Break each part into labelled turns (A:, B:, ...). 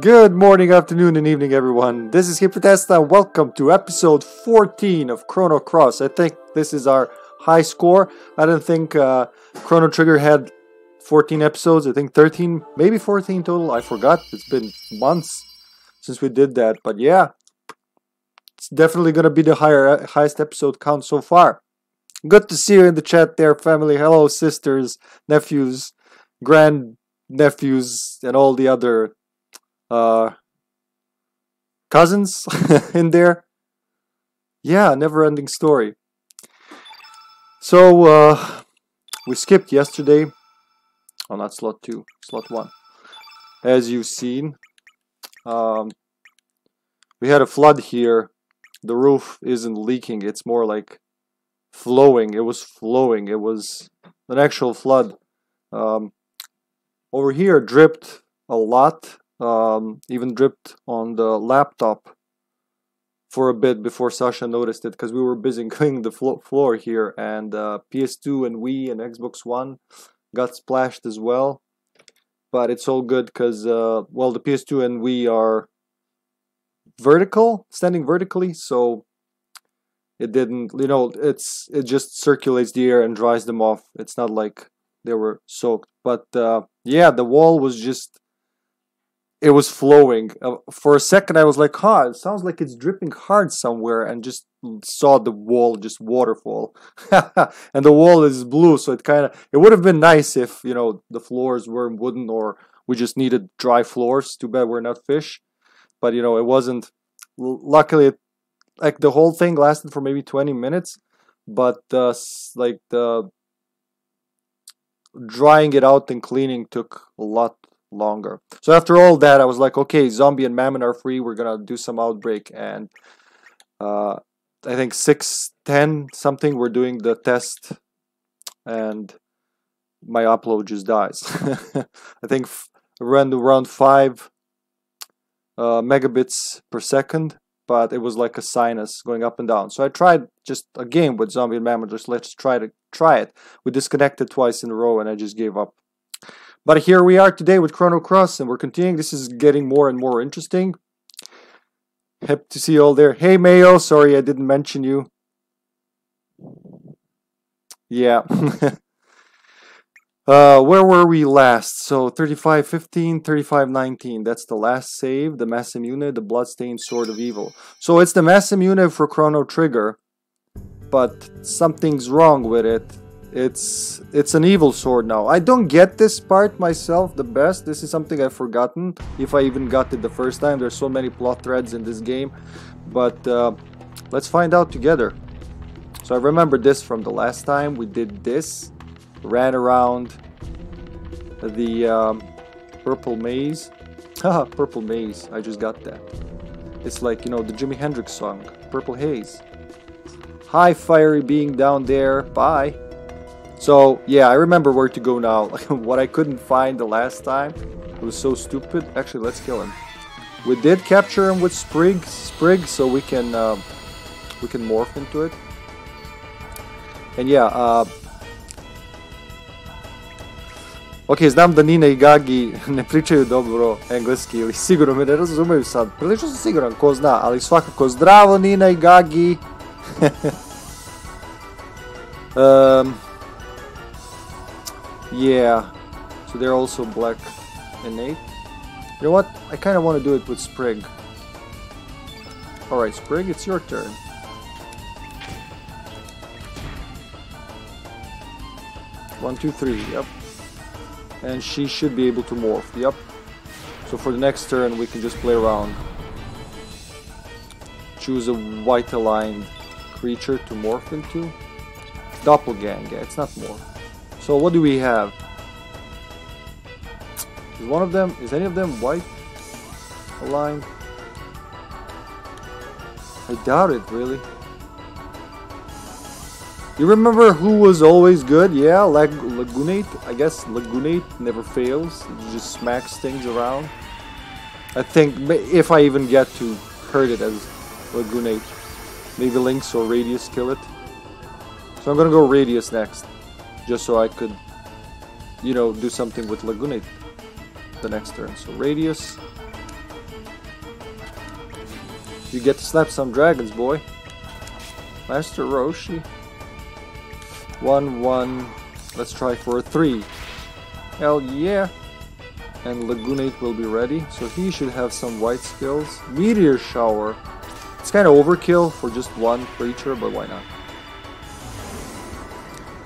A: Good morning, afternoon, and evening, everyone. This is HippyTesla, welcome to episode 14 of Chrono Cross. I think this is our high score. I don't think uh, Chrono Trigger had 14 episodes. I think 13, maybe 14 total. I forgot. It's been months since we did that, but yeah, it's definitely gonna be the higher highest episode count so far. Good to see you in the chat there, family. Hello, sisters, nephews, grand nephews, and all the other uh, cousins in there. Yeah, never ending story. So, uh, we skipped yesterday. Oh, not slot 2, slot 1. As you've seen, um, we had a flood here. The roof isn't leaking, it's more like flowing. It was flowing. It was an actual flood. Um, over here, dripped a lot um, even dripped on the laptop for a bit before Sasha noticed it because we were busy cleaning the flo floor here and uh, PS2 and Wii and Xbox One got splashed as well. But it's all good because uh, well the PS2 and Wii are vertical standing vertically so it didn't you know it's it just circulates the air and dries them off. It's not like they were soaked. But uh, yeah the wall was just it was flowing. Uh, for a second, I was like, "Huh, it sounds like it's dripping hard somewhere," and just saw the wall just waterfall. and the wall is blue, so it kind of it would have been nice if you know the floors were wooden or we just needed dry floors. Too bad we're not fish, but you know it wasn't. Luckily, it, like the whole thing lasted for maybe twenty minutes, but uh, like the drying it out and cleaning took a lot longer. So after all that, I was like, okay, zombie and mammon are free. We're gonna do some outbreak, and uh, I think six ten something. We're doing the test, and my upload just dies. I think around around five uh, megabits per second, but it was like a sinus going up and down. So I tried just a game with zombie and mammon. Just let's try to try it. We disconnected twice in a row, and I just gave up. But here we are today with Chrono Cross, and we're continuing. This is getting more and more interesting. Happy to see you all there. Hey, Mayo. Sorry I didn't mention you. Yeah. uh, where were we last? So 3515, 3519. That's the last save. The Masamune, the Bloodstained Sword of Evil. So it's the Masamune for Chrono Trigger, but something's wrong with it it's it's an evil sword now. I don't get this part myself the best. This is something I've forgotten if I even got it the first time. There's so many plot threads in this game, but uh, let's find out together. So I remember this from the last time we did this, ran around the um, purple maze. Haha, purple maze. I just got that. It's like you know the Jimi Hendrix song, Purple Haze. Hi, fiery being down there. Bye. So yeah, I remember where to go now. what I couldn't find the last time, it was so stupid. Actually, let's kill him. We did capture him with Sprig, Sprig, so we can uh, we can morph into it. And yeah, uh, Ok, znam da Nina i Gagi ne pričaju dobro engleski ili sigurno me ne razumeju sad. Prilično sam siguran ko zna, ali svakako zdravo Nina i Gagi. um, Yeah, so they're also black innate. You know what? I kind of want to do it with Sprig. Alright, Sprig, it's your turn. One, two, three, yep. And she should be able to morph, yep. So for the next turn, we can just play around. Choose a white aligned creature to morph into. Doppelgang, yeah, it's not morph. So what do we have? Is one of them, is any of them white aligned? I doubt it, really. You remember who was always good? Yeah, Lag Lagoonate. I guess Lagoonate never fails. It just smacks things around. I think if I even get to hurt it as Lagoonate, maybe Lynx or Radius kill it. So I'm gonna go Radius next just so I could, you know, do something with Lagoonate the next turn. So Radius, You get to slap some dragons, boy. Master Roshi. 1 1. Let's try for a 3. Hell yeah! And Lagoonate will be ready, so he should have some white skills. Meteor Shower. It's kind of overkill for just one creature, but why not?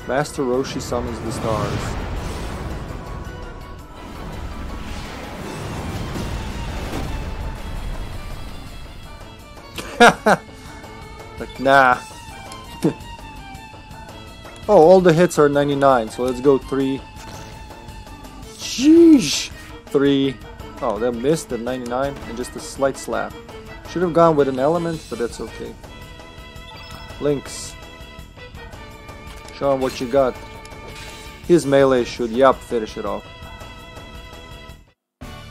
A: Master Roshi summons the stars. like, nah. oh, all the hits are 99, so let's go 3. Sheesh! 3. Oh, that missed at 99 and just a slight slap. Should have gone with an element, but that's okay. Lynx. Show him what you got. His melee should, yup, finish it off.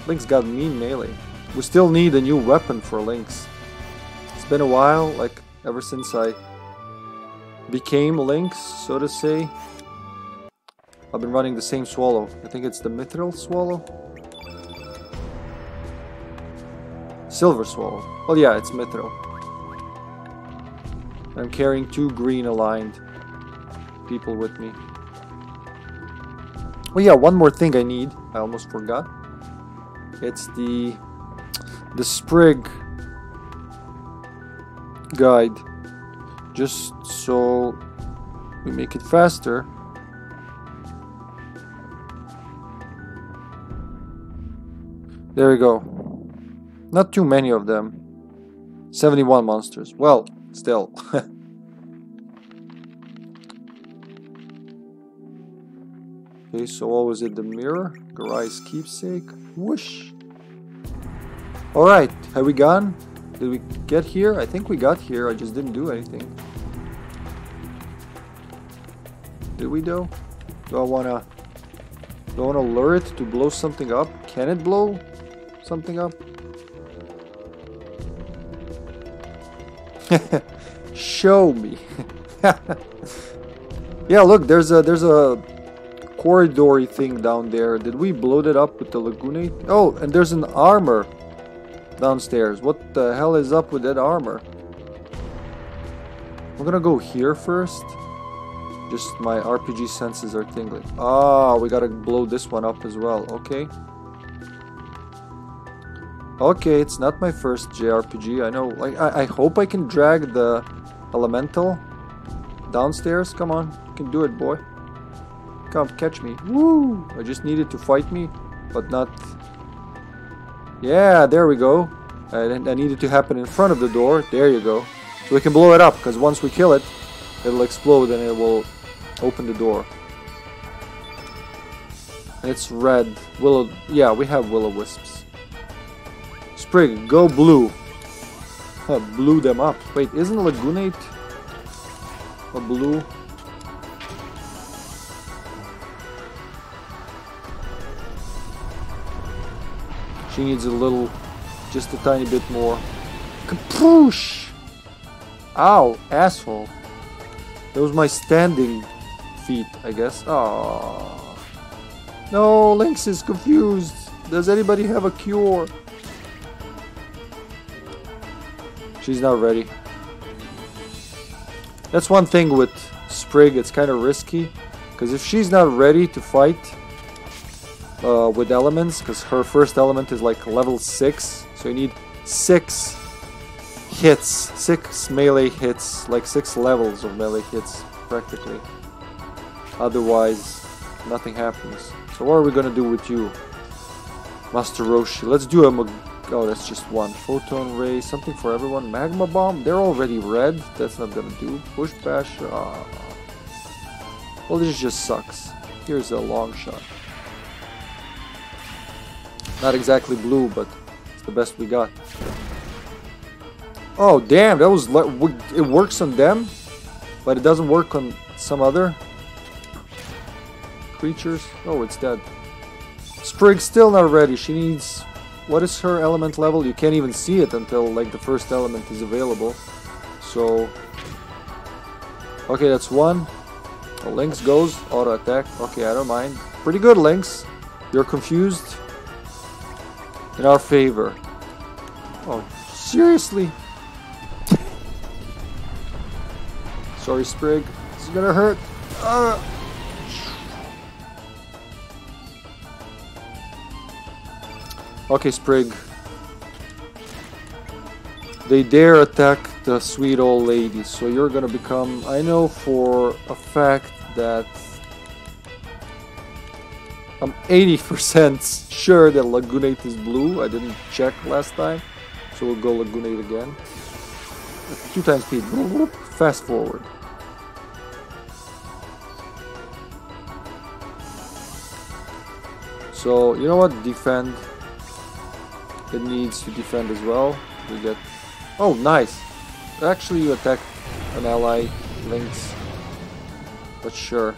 A: Lynx got mean melee. We still need a new weapon for Lynx. It's been a while, like ever since I became Lynx, so to say. I've been running the same swallow. I think it's the Mithril swallow. Silver swallow. Oh yeah, it's Mithril. I'm carrying two green aligned people with me. Oh yeah, one more thing I need. I almost forgot. It's the the sprig guide just so we make it faster there we go not too many of them 71 monsters well still okay so what was it the mirror Garai's keepsake whoosh alright have we gone did we get here? I think we got here, I just didn't do anything. Did we though? Do I wanna... Do I wanna lure it to blow something up? Can it blow something up? Show me. yeah, look, there's a there's a corridory thing down there. Did we blow that up with the lagoonate? Oh, and there's an armor downstairs. What the hell is up with that armor? I'm gonna go here first. Just my RPG senses are tingling. Ah, we gotta blow this one up as well. Okay. Okay, it's not my first JRPG. I know. Like, I, I hope I can drag the elemental downstairs. Come on, you can do it, boy. Come, catch me. Woo! I just needed to fight me, but not yeah, there we go. Uh, that needed to happen in front of the door. There you go. So we can blow it up, because once we kill it, it'll explode and it will open the door. It's red. Willow. Yeah, we have will-o-wisps. Sprig, go blue. Blew them up. Wait, isn't Lagoonate a blue? She needs a little, just a tiny bit more. Kapoosh! Ow, asshole. That was my standing feet, I guess. Oh. No, Lynx is confused. Does anybody have a cure? She's not ready. That's one thing with Sprig, it's kind of risky. Because if she's not ready to fight, uh, with elements because her first element is like level 6 so you need 6 hits 6 melee hits like 6 levels of melee hits practically. Otherwise nothing happens. So what are we gonna do with you Master Roshi? Let's do a oh that's just one. Photon ray something for everyone. Magma bomb they're already red. That's not gonna do. Push bash uh, well this just sucks. Here's a long shot not exactly blue, but it's the best we got. Oh, damn, that was... It works on them, but it doesn't work on some other creatures. Oh, it's dead. Sprig's still not ready. She needs... What is her element level? You can't even see it until, like, the first element is available. So... Okay, that's one. Oh, Lynx goes. Auto attack. Okay, I don't mind. Pretty good, Lynx. You're confused in our favor. Oh, seriously? Sorry, Sprig. This is gonna hurt. Uh. Okay, Sprig. They dare attack the sweet old lady, so you're gonna become... I know for a fact that I'm 80% sure that Lagoonate is blue. I didn't check last time, so we'll go Lagoonate again. Two times speed. Fast forward. So, you know what? Defend. It needs to defend as well. We get... Oh, nice! Actually, you attack an ally, Lynx. But sure.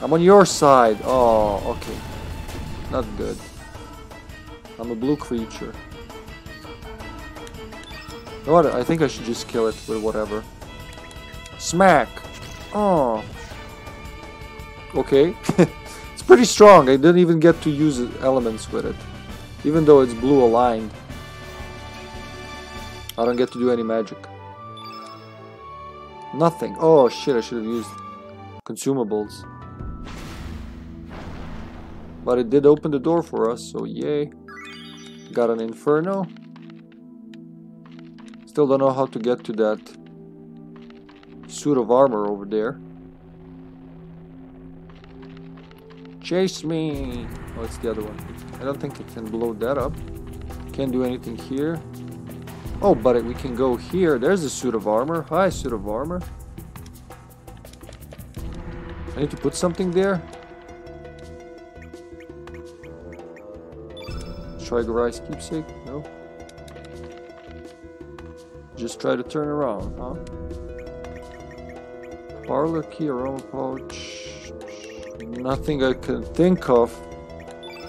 A: I'm on your side. Oh, okay. Not good. I'm a blue creature. What? I think I should just kill it with whatever. Smack! Oh. Okay. it's pretty strong. I didn't even get to use elements with it. Even though it's blue aligned. I don't get to do any magic. Nothing. Oh shit, I should have used consumables. But it did open the door for us, so yay. Got an Inferno. Still don't know how to get to that suit of armor over there. Chase me! Oh, it's the other one. I don't think it can blow that up. Can't do anything here. Oh, but we can go here. There's a suit of armor. Hi, suit of armor. I need to put something there. Try Garai's keepsake? No. Just try to turn around, huh? Parlor key, aroma pouch. Nothing I can think of.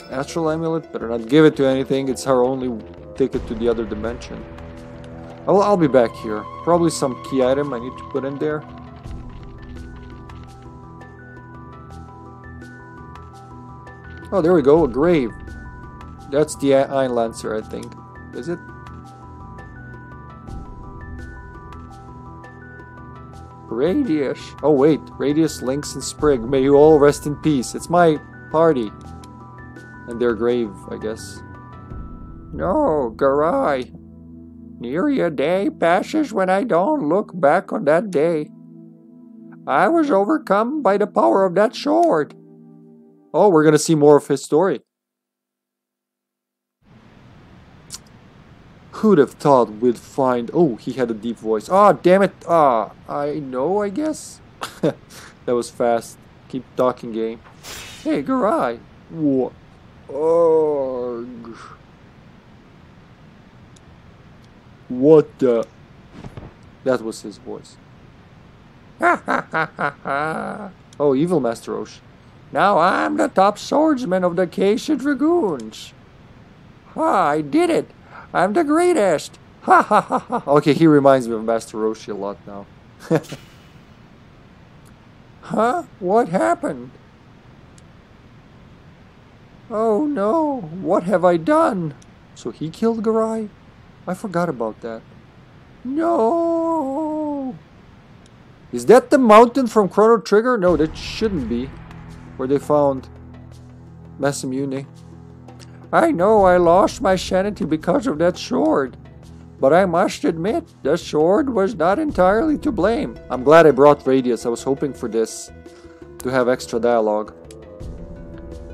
A: Astral amulet, better not give it to anything. It's our only ticket to the other dimension. I'll, I'll be back here. Probably some key item I need to put in there. Oh, there we go, a grave. That's the Einlanzer, I think. Is it? Radius. Oh wait, Radius, Lynx, and Sprig. May you all rest in peace. It's my party. And their grave, I guess. No, Garai. Near a day passes when I don't look back on that day. I was overcome by the power of that sword. Oh, we're gonna see more of his story. Who'd have thought we'd find... Oh, he had a deep voice. Ah, oh, damn it. Ah, I know, I guess. that was fast. Keep talking, game. Hey, Garai. What? Ugh. What the... That was his voice. oh, evil Master Roshi. Now I'm the top swordsman of the Acacia Dragoons. Ah, I did it. I'm the greatest! Ha ha ha ha! Okay, he reminds me of Master Roshi a lot now. huh? What happened? Oh no, what have I done? So he killed Garai? I forgot about that. No! Is that the mountain from Chrono Trigger? No, that shouldn't be. Where they found Masamune. I know I lost my sanity because of that sword. But I must admit, the sword was not entirely to blame. I'm glad I brought Radius. I was hoping for this. To have extra dialogue.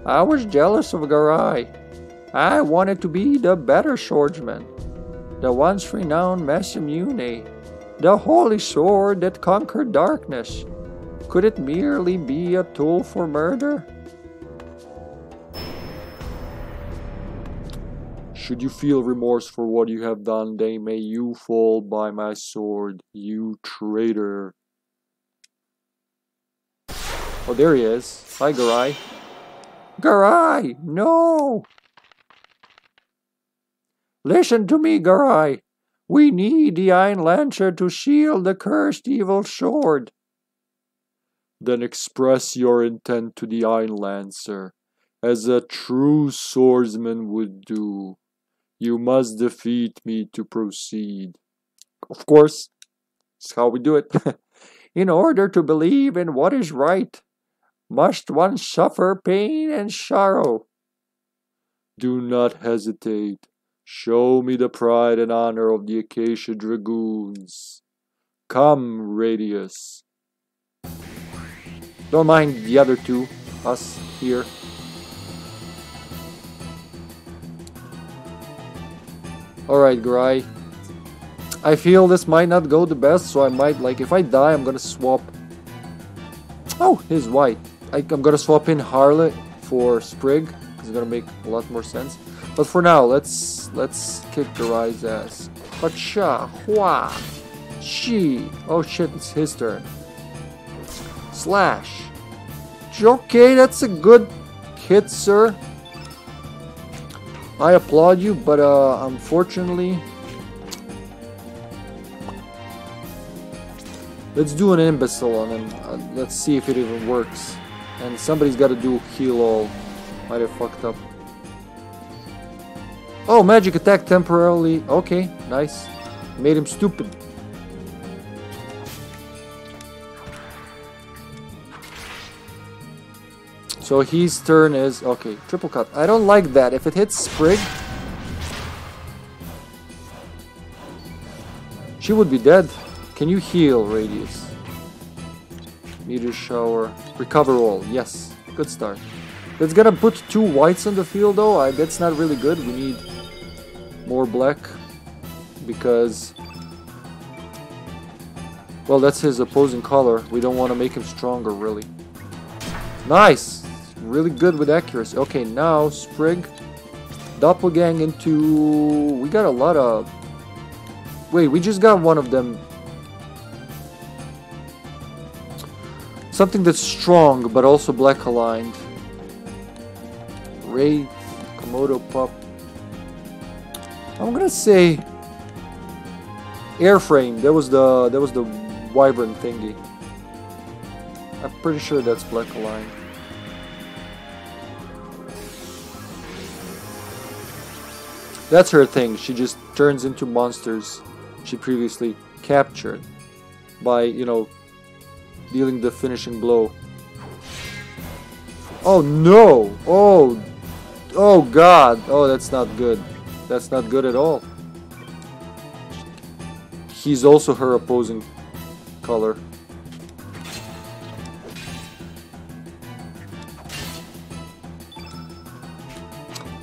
A: I was jealous of Garai. I wanted to be the better swordsman. The once renowned Masamune. The holy sword that conquered darkness. Could it merely be a tool for murder? Should you feel remorse for what you have done, then may you fall by my sword, you traitor. Oh, there he is. Hi, Garai. Garai, no! Listen to me, Garai. We need the Einlanzer to shield the cursed evil sword. Then express your intent to the Einlanzer, as a true swordsman would do. You must defeat me to proceed. Of course, it's how we do it. in order to believe in what is right, must one suffer pain and sorrow. Do not hesitate. Show me the pride and honor of the Acacia Dragoons. Come, Radius. Don't mind the other two, us here. Alright, Gry. I feel this might not go the best, so I might, like, if I die, I'm gonna swap... Oh, he's white. I, am gonna swap in Harlot for Sprig, because it's gonna make a lot more sense. But for now, let's let's kick Gry's ass. Hacha, hua, she. Oh shit, it's his turn. Slash. Okay, that's a good hit, sir. I applaud you, but uh, unfortunately, let's do an imbecile on him. Uh, let's see if it even works. And somebody's got to do heal all. Might have fucked up. Oh, magic attack temporarily. Okay, nice. Made him stupid. So his turn is... Okay, triple cut. I don't like that. If it hits Sprig... She would be dead. Can you heal, Radius? Meteor shower. Recover all. Yes. Good start. That's gonna put two whites on the field though. I, that's not really good. We need more black because well that's his opposing color we don't want to make him stronger really nice really good with accuracy okay now sprig doppelgang into we got a lot of wait we just got one of them something that's strong but also black aligned Wraith Komodo pup I'm gonna say airframe. That was the that was the vibrant thingy. I'm pretty sure that's Black Align. That's her thing. She just turns into monsters she previously captured by, you know, dealing the finishing blow. Oh no! Oh! Oh god! Oh, that's not good. That's not good at all. He's also her opposing color.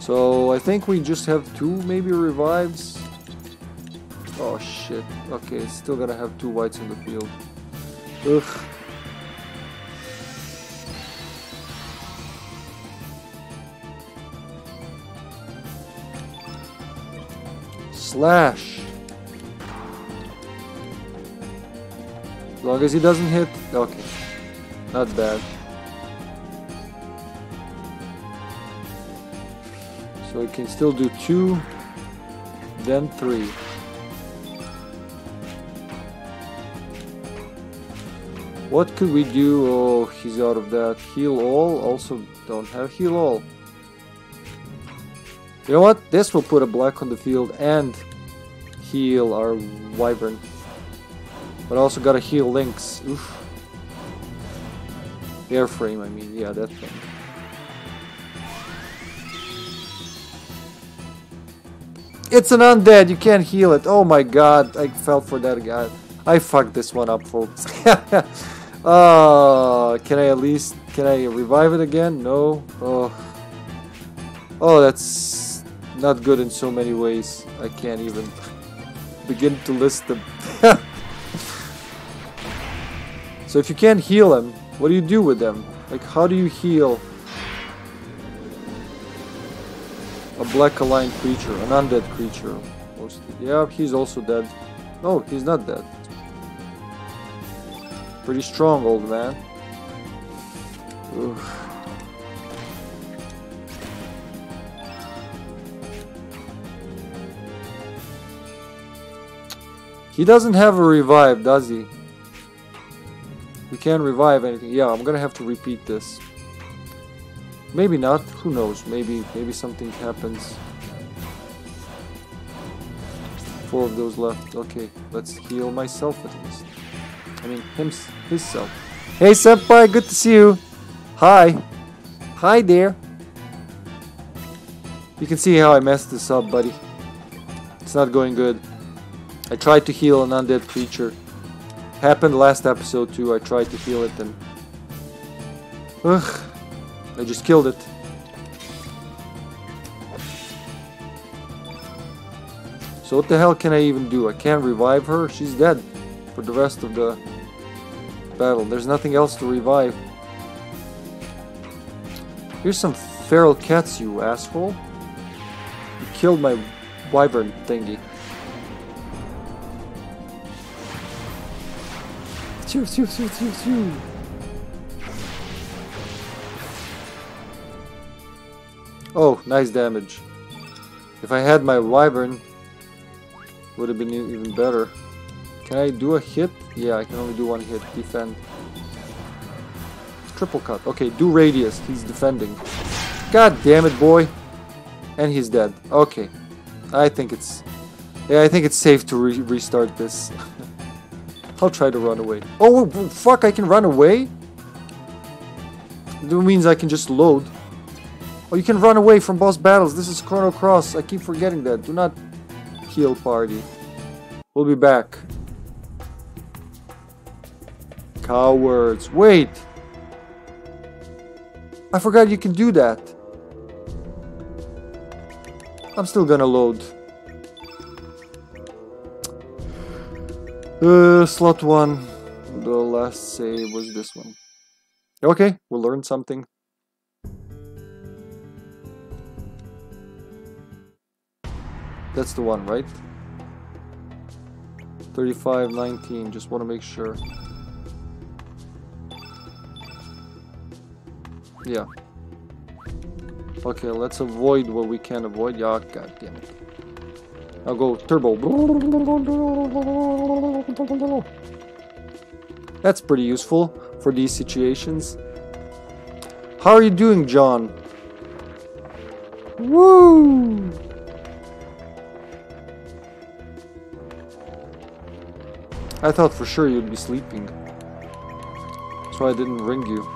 A: So I think we just have two maybe revives. Oh shit. Okay, still gotta have two whites in the field. Ugh. Slash. As long as he doesn't hit. Okay. Not bad. So he can still do two, then three. What could we do? Oh, he's out of that. Heal all. Also don't have heal all. You know what? This will put a black on the field and heal our Wyvern. But I also gotta heal Lynx. Oof. Airframe, I mean. Yeah, that thing. It's an undead, you can't heal it. Oh my god, I fell for that guy. I fucked this one up, folks. uh, can I at least, can I revive it again? No. Oh, oh that's not good in so many ways. I can't even begin to list them. so if you can't heal them, what do you do with them? Like, how do you heal a black aligned creature, an undead creature? Mostly. Yeah, he's also dead. No, he's not dead. Pretty strong, old man. He doesn't have a revive, does he? We can't revive anything. Yeah, I'm gonna have to repeat this. Maybe not. Who knows? Maybe maybe something happens. four of those left. Okay, let's heal myself at least. I mean, him, his self. Hey, senpai, good to see you. Hi. Hi there. You can see how I messed this up, buddy. It's not going good. I tried to heal an undead creature. Happened last episode too. I tried to heal it and... Ugh. I just killed it. So what the hell can I even do? I can't revive her? She's dead for the rest of the battle. There's nothing else to revive. Here's some feral cats, you asshole. You killed my wyvern thingy. Shoo, shoo, shoo, shoo, shoo. Oh, nice damage. If I had my wyvern, would have been even better. Can I do a hit? Yeah, I can only do one hit. Defend. Triple cut. Okay, do radius. He's defending. God damn it, boy. And he's dead. Okay. I think it's... Yeah, I think it's safe to re restart this. I'll try to run away. Oh, fuck, I can run away? That means I can just load. Oh, you can run away from boss battles. This is Chrono Cross. I keep forgetting that. Do not heal party. We'll be back. Cowards. Wait! I forgot you can do that. I'm still gonna load. Uh, slot 1. The last save was this one. Okay, we'll learn something. That's the one, right? 3519, just want to make sure. Yeah. Okay, let's avoid what we can avoid. Yeah, god damn it. I'll go turbo. That's pretty useful for these situations. How are you doing, John? Woo! I thought for sure you'd be sleeping. That's why I didn't ring you.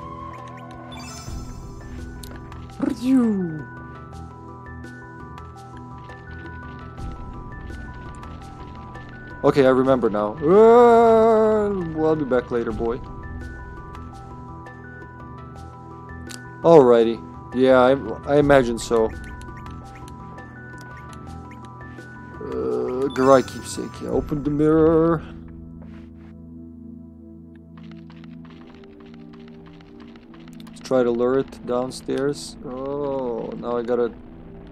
A: You. Okay, I remember now. Uh, well, I'll be back later, boy. Alrighty. Yeah, I, I imagine so. Uh, Garai keepsake. Open the mirror. Try to lure it downstairs. Oh, now I gotta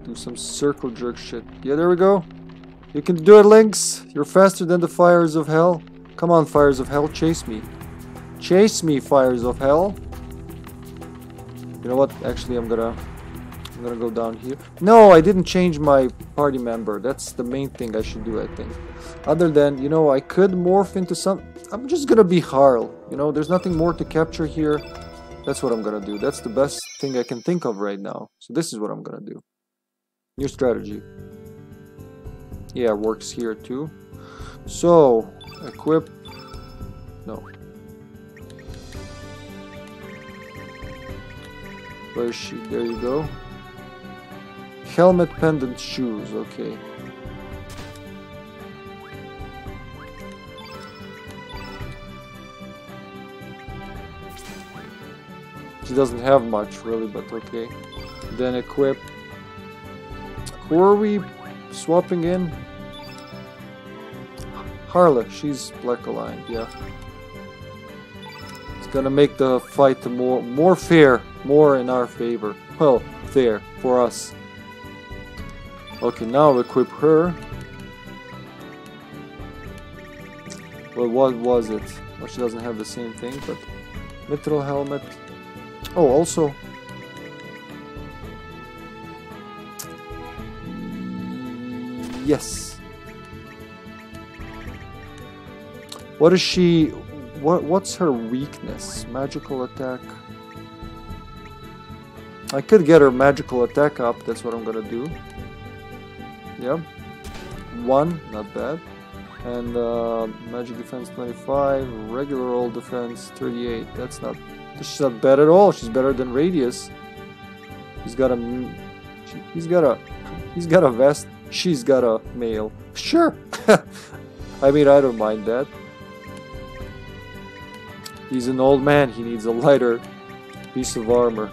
A: do some circle jerk shit. Yeah, there we go. You can do it, Lynx. You're faster than the fires of hell. Come on, fires of hell, chase me. Chase me, fires of hell. You know what? Actually, I'm gonna... I'm gonna go down here. No, I didn't change my party member. That's the main thing I should do, I think. Other than, you know, I could morph into some... I'm just gonna be Harle. You know, there's nothing more to capture here. That's what I'm gonna do. That's the best thing I can think of right now. So this is what I'm gonna do. New strategy. Yeah, works here too. So, equip... No. Where is she? There you go. Helmet, pendant, shoes. Okay. She doesn't have much really, but okay. Then equip. Who are we swapping in? Harle, she's black aligned, yeah. It's gonna make the fight more more fair, more in our favor. Well, fair for us. Okay, now equip her. Well, what was it? Well, she doesn't have the same thing, but mithril helmet. Oh, also. Yes. What is she... What, what's her weakness? Magical attack. I could get her magical attack up. That's what I'm gonna do. Yeah. 1, not bad. And uh, magic defense 25, regular old defense 38. That's not, she's not bad at all. She's better than Radius. He's got a, he's got a, he's got a vest. She's got a mail. Sure. I mean, I don't mind that. He's an old man. He needs a lighter piece of armor.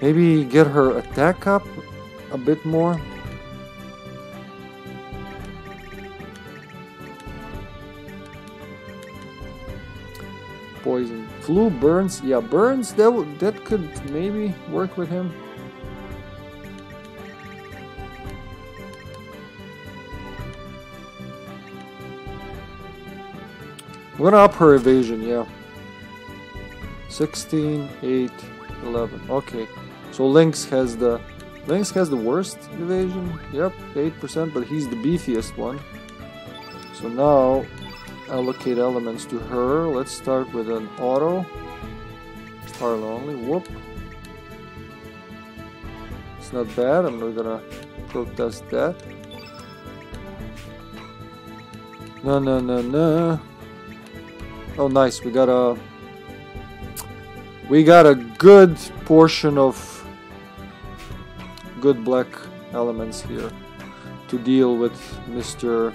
A: Maybe get her attack up a bit more. Poison. Flu, burns. Yeah, burns. That, that could maybe work with him. I'm gonna up her evasion, yeah. 16, 8, 11. Okay. So Lynx has the Lynx has the worst evasion. Yep, 8%, but he's the beefiest one. So now allocate elements to her. Let's start with an auto. Harle only. Whoop. It's not bad. I'm not gonna protest that. No, no, no, no. Oh, nice. We got a we got a good portion of good black elements here to deal with Mr.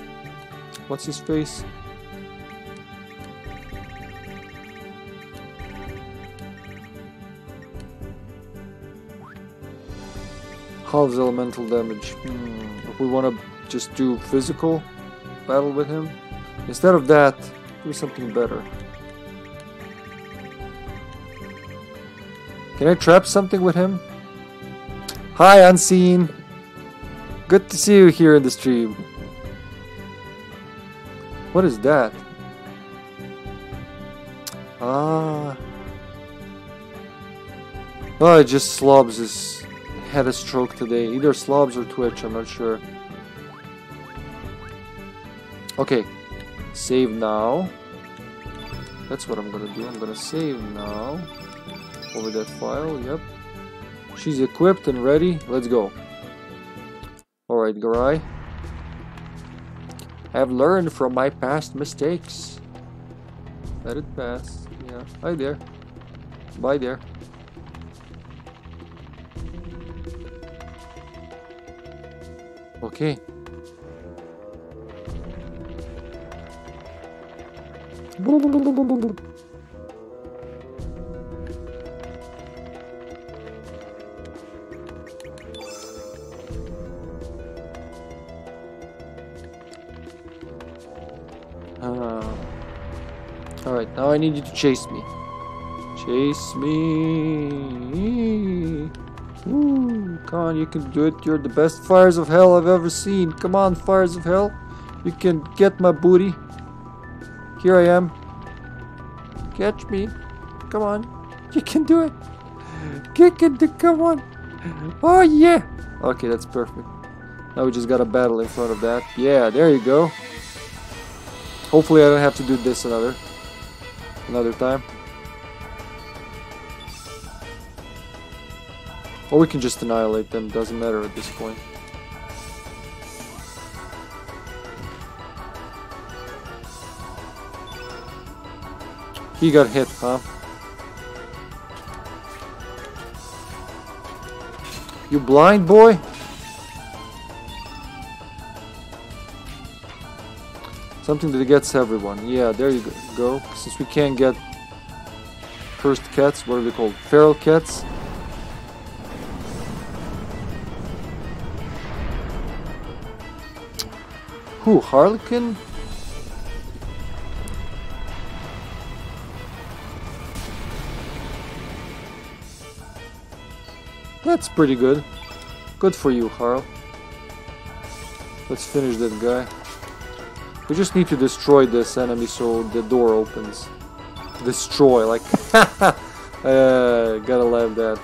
A: What's his face? Halves elemental damage. Hmm. If we want to just do physical battle with him, instead of that, do something better. Can I trap something with him? Hi, Unseen! Good to see you here in the stream. What is that? Ah. Oh, it just slobs has had a stroke today. Either slobs or twitch, I'm not sure. Okay, Save now. That's what I'm gonna do. I'm gonna save now. Over that file, yep. She's equipped and ready. Let's go. Alright, Garai. I've learned from my past mistakes. Let it pass. Yeah. Hi there. Bye there. Okay. Uh, Alright, now I need you to chase me. Chase me. Come on, you can do it. You're the best fires of hell I've ever seen. Come on, fires of hell. You can get my booty. Here I am. Catch me. Come on. You can do it. Kick it. Come on. Oh, yeah. Okay, that's perfect. Now we just got a battle in front of that. Yeah, there you go. Hopefully I don't have to do this another another time. Or we can just annihilate them, doesn't matter at this point. He got hit, huh? You blind boy? Something that gets everyone. Yeah, there you go. Since we can't get cursed cats, what are they called? Feral cats? Who, Harlequin? That's pretty good. Good for you, Harle. Let's finish that guy. We just need to destroy this enemy so the door opens. Destroy, like... uh, gotta love that.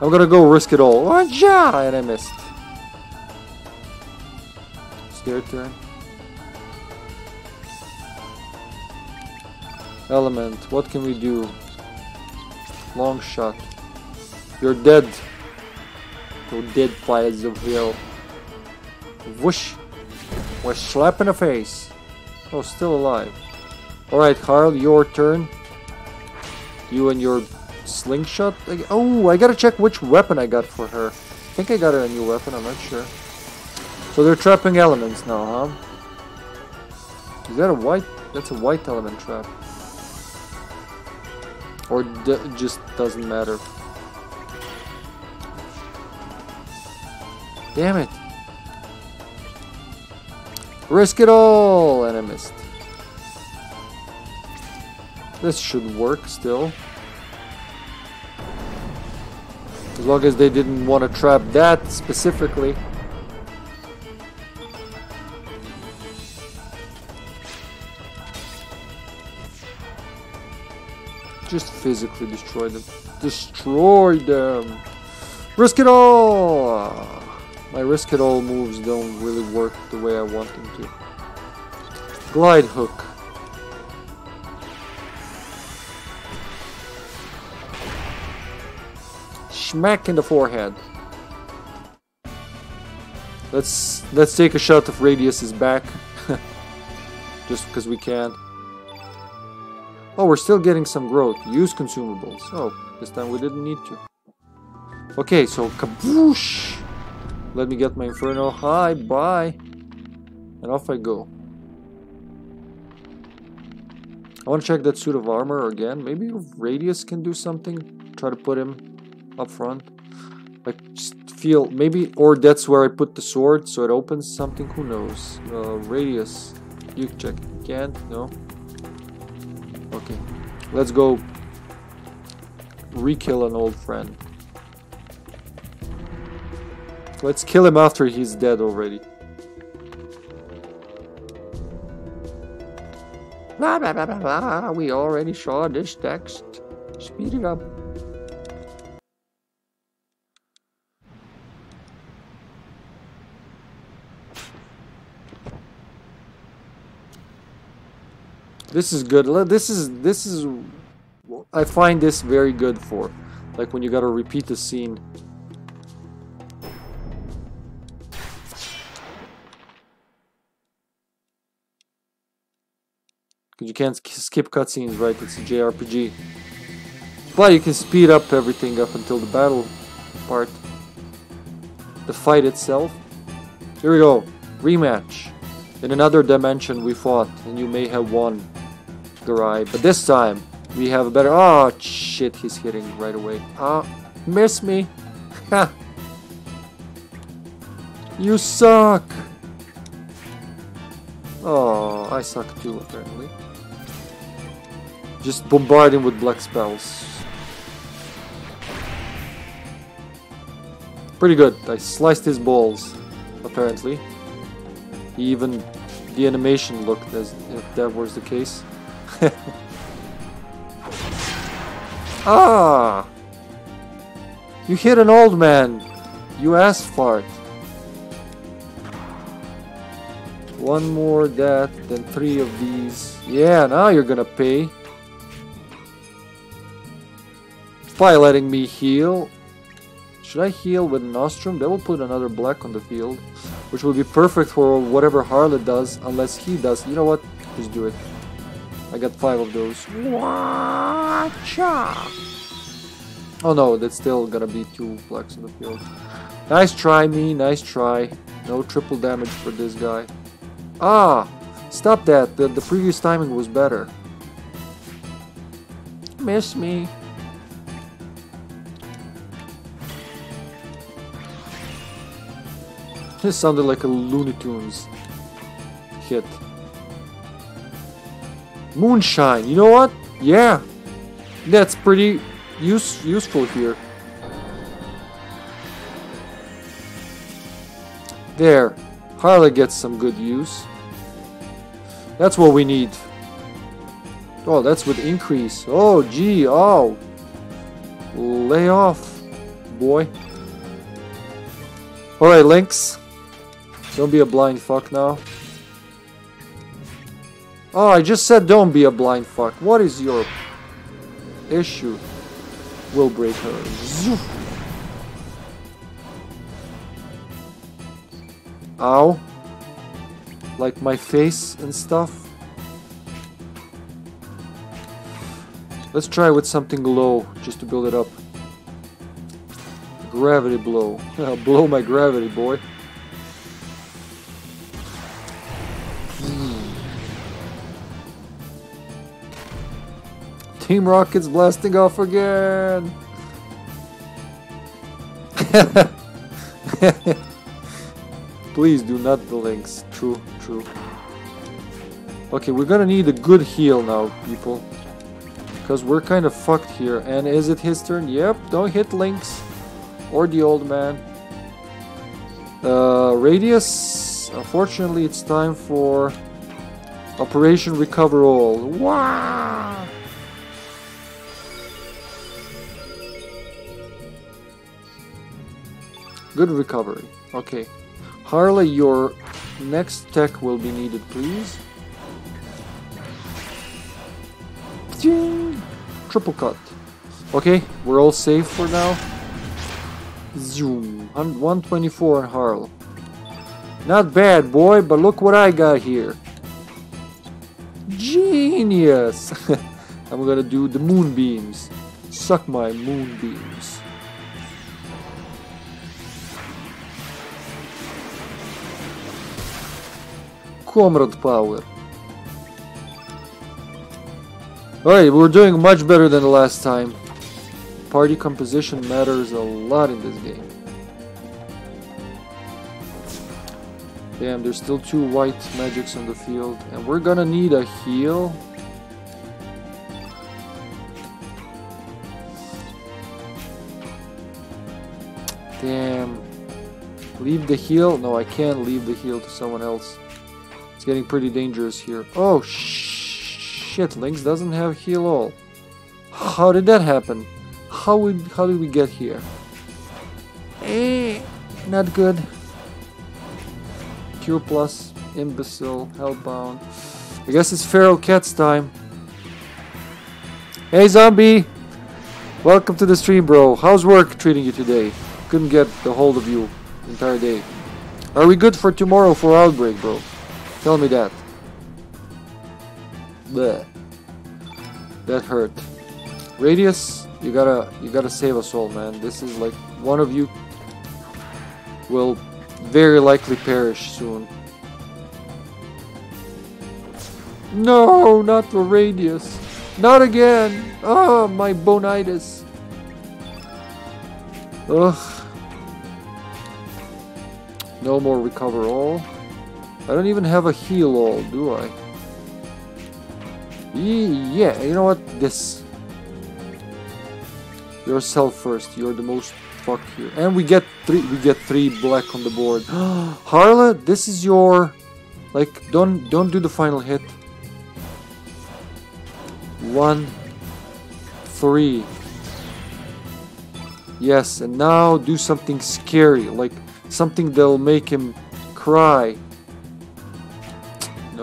A: I'm gonna go risk it all. Oh, yeah! And I missed. Turn. Element, what can we do? Long shot. You're dead. No dead flies of hell. Whoosh! Was slap in the face. Oh, still alive. Alright, Harle, your turn. You and your slingshot. Oh, I gotta check which weapon I got for her. I think I got her a new weapon, I'm not sure. So they're trapping elements now, huh? Is that a white? That's a white element trap. Or just doesn't matter. Damn it. Risk it all! And I missed. This should work still. As long as they didn't want to trap that specifically. Just physically destroy them. Destroy them! Risk it all! My risk it all moves don't really work the way I want them to. Glide hook. Smack in the forehead. Let's let's take a shot of Radius's back. Just because we can. Oh, we're still getting some growth. Use consumables. Oh, this time we didn't need to. Okay, so kaboosh! Let me get my Inferno. Hi, bye! And off I go. I want to check that suit of armor again. Maybe Radius can do something. Try to put him up front. Like, just feel... Maybe... Or that's where I put the sword, so it opens something. Who knows? Uh, Radius. You check. Can't? No? Okay. Let's go re-kill an old friend. Let's kill him after he's dead already. Blah, blah, blah, blah, blah. We already saw this text. Speed it up. This is good. This is this is I find this very good for like when you gotta repeat the scene. Because you can't skip cutscenes, right? It's a JRPG. But you can speed up everything up until the battle part. The fight itself. Here we go. Rematch. In another dimension we fought, and you may have won. Garai. But this time, we have a better... Oh, shit, he's hitting right away. Ah, miss me. Ha! you suck! Oh, I suck too, apparently. Just bombard him with black spells. Pretty good. I sliced his balls, apparently. Even the animation looked as if that was the case. ah! You hit an old man! You ass fart. One more that, then three of these. Yeah, now you're gonna pay. By letting me heal. Should I heal with Nostrum? That will put another black on the field. Which will be perfect for whatever Harlot does, unless he does. You know what? Just do it. I got five of those. Oh no, that's still gonna be two blacks in the field. Nice try, me. Nice try. No triple damage for this guy. Ah! Stop that. The, the previous timing was better. Miss me. This sounded like a Looney Tunes hit. Moonshine, you know what? Yeah, that's pretty use useful here. There, Harle gets some good use. That's what we need. Oh, that's with increase. Oh, gee, oh. Lay off, boy. Alright, Lynx. Don't be a blind fuck now. Oh, I just said don't be a blind fuck. What is your issue? Will break her. Ow. Like my face and stuff. Let's try with something low, just to build it up. Gravity blow. blow my gravity, boy. Team Rocket's blasting off again! Please do not the links. True, true. Okay, we're gonna need a good heal now, people. Because we're kind of fucked here. And is it his turn? Yep, don't hit Lynx. Or the old man. Uh, Radius. Unfortunately, it's time for Operation Recover All. Wow! Good recovery. Okay. Harle, your next tech will be needed, please. Triple cut. Okay, we're all safe for now. Zoom. 124 on Harle. Not bad, boy, but look what I got here. Genius! I'm gonna do the moonbeams. Suck my moonbeams. Comrade power. Alright, we're doing much better than the last time. Party composition matters a lot in this game. Damn, there's still two white magics on the field. And we're gonna need a heal. Damn. Leave the heal? No, I can't leave the heal to someone else. It's getting pretty dangerous here. Oh, shit. Shit, Lynx doesn't have heal all. How did that happen? How would how did we get here? Eh, not good. Cure plus, imbecile, hellbound. I guess it's feral cats time. Hey zombie! Welcome to the stream, bro. How's work treating you today? Couldn't get the hold of you the entire day. Are we good for tomorrow for outbreak, bro? Tell me that. Bleh. That hurt. Radius, you gotta you gotta save us all, man. This is like one of you will very likely perish soon. No, not the radius. Not again. Oh, my bonitis. Ugh. No more recover all. I don't even have a heal all, do I? Yeah, you know what? This. Yourself first. You're the most fucked here. And we get three we get three black on the board. Harle, this is your like don't don't do the final hit. One three. Yes, and now do something scary, like something that'll make him cry.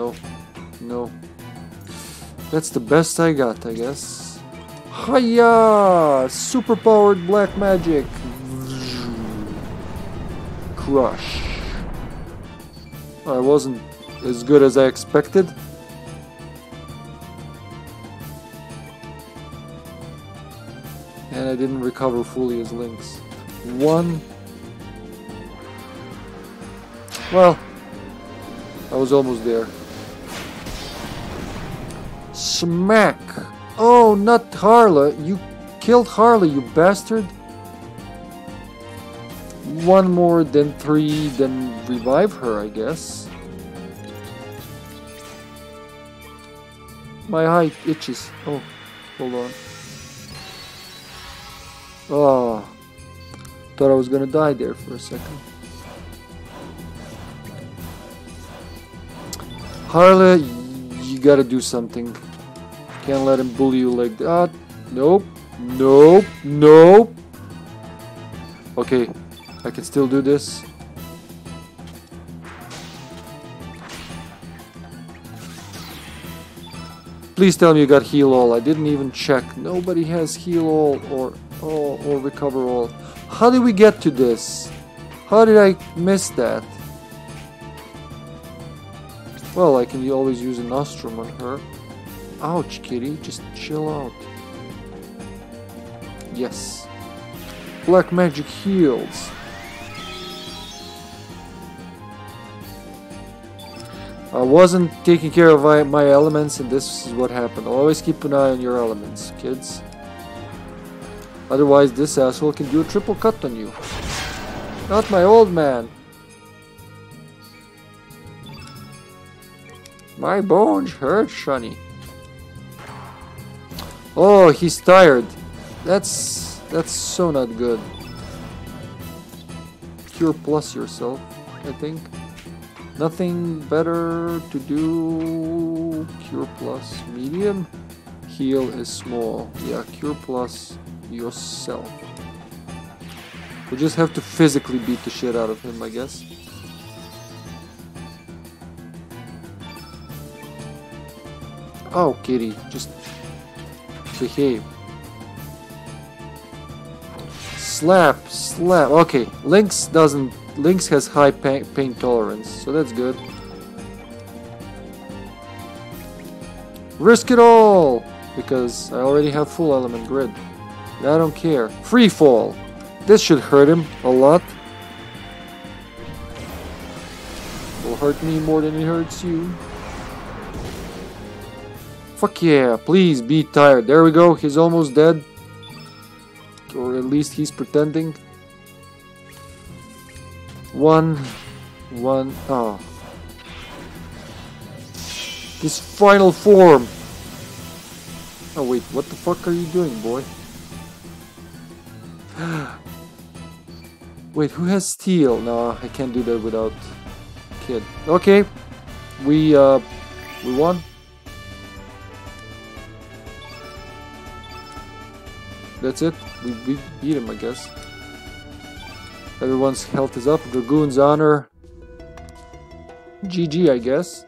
A: No. No. That's the best I got, I guess. Hiya! Superpowered black magic. Crush. I wasn't as good as I expected. And I didn't recover fully as Lynx. One. Well, I was almost there. Smack! Oh, not Harle. You killed Harle, you bastard. One more, then three, then revive her, I guess. My eye itches. Oh, hold on. Oh, thought I was gonna die there for a second. Harle, you gotta do something. Can't let him bully you like that. Nope. Nope. Nope. Okay. I can still do this. Please tell me you got heal all. I didn't even check. Nobody has heal all or oh, or recover all. How did we get to this? How did I miss that? Well, I can always use a Nostrum on her. Ouch, kitty. Just chill out. Yes. Black magic heals. I wasn't taking care of my elements and this is what happened. Always keep an eye on your elements, kids. Otherwise this asshole can do a triple cut on you. Not my old man. My bones hurt, Shunny. Oh, he's tired. That's that's so not good. Cure plus yourself, I think. Nothing better to do. Cure plus medium. Heal is small. Yeah, cure plus yourself. We just have to physically beat the shit out of him, I guess. Oh, kitty, just behave. Slap, slap. Okay, Lynx doesn't Lynx has high pain, pain tolerance, so that's good. Risk it all! Because I already have full element grid. I don't care. Free fall! This should hurt him a lot. Will hurt me more than it hurts you. Fuck yeah, please be tired. There we go, he's almost dead. Or at least he's pretending. One, one, oh. This final form. Oh wait, what the fuck are you doing, boy? wait, who has steel? No, I can't do that without kid. Okay, we uh, we won. That's it. We, we beat him, I guess. Everyone's health is up. Dragoon's honor. GG, I guess.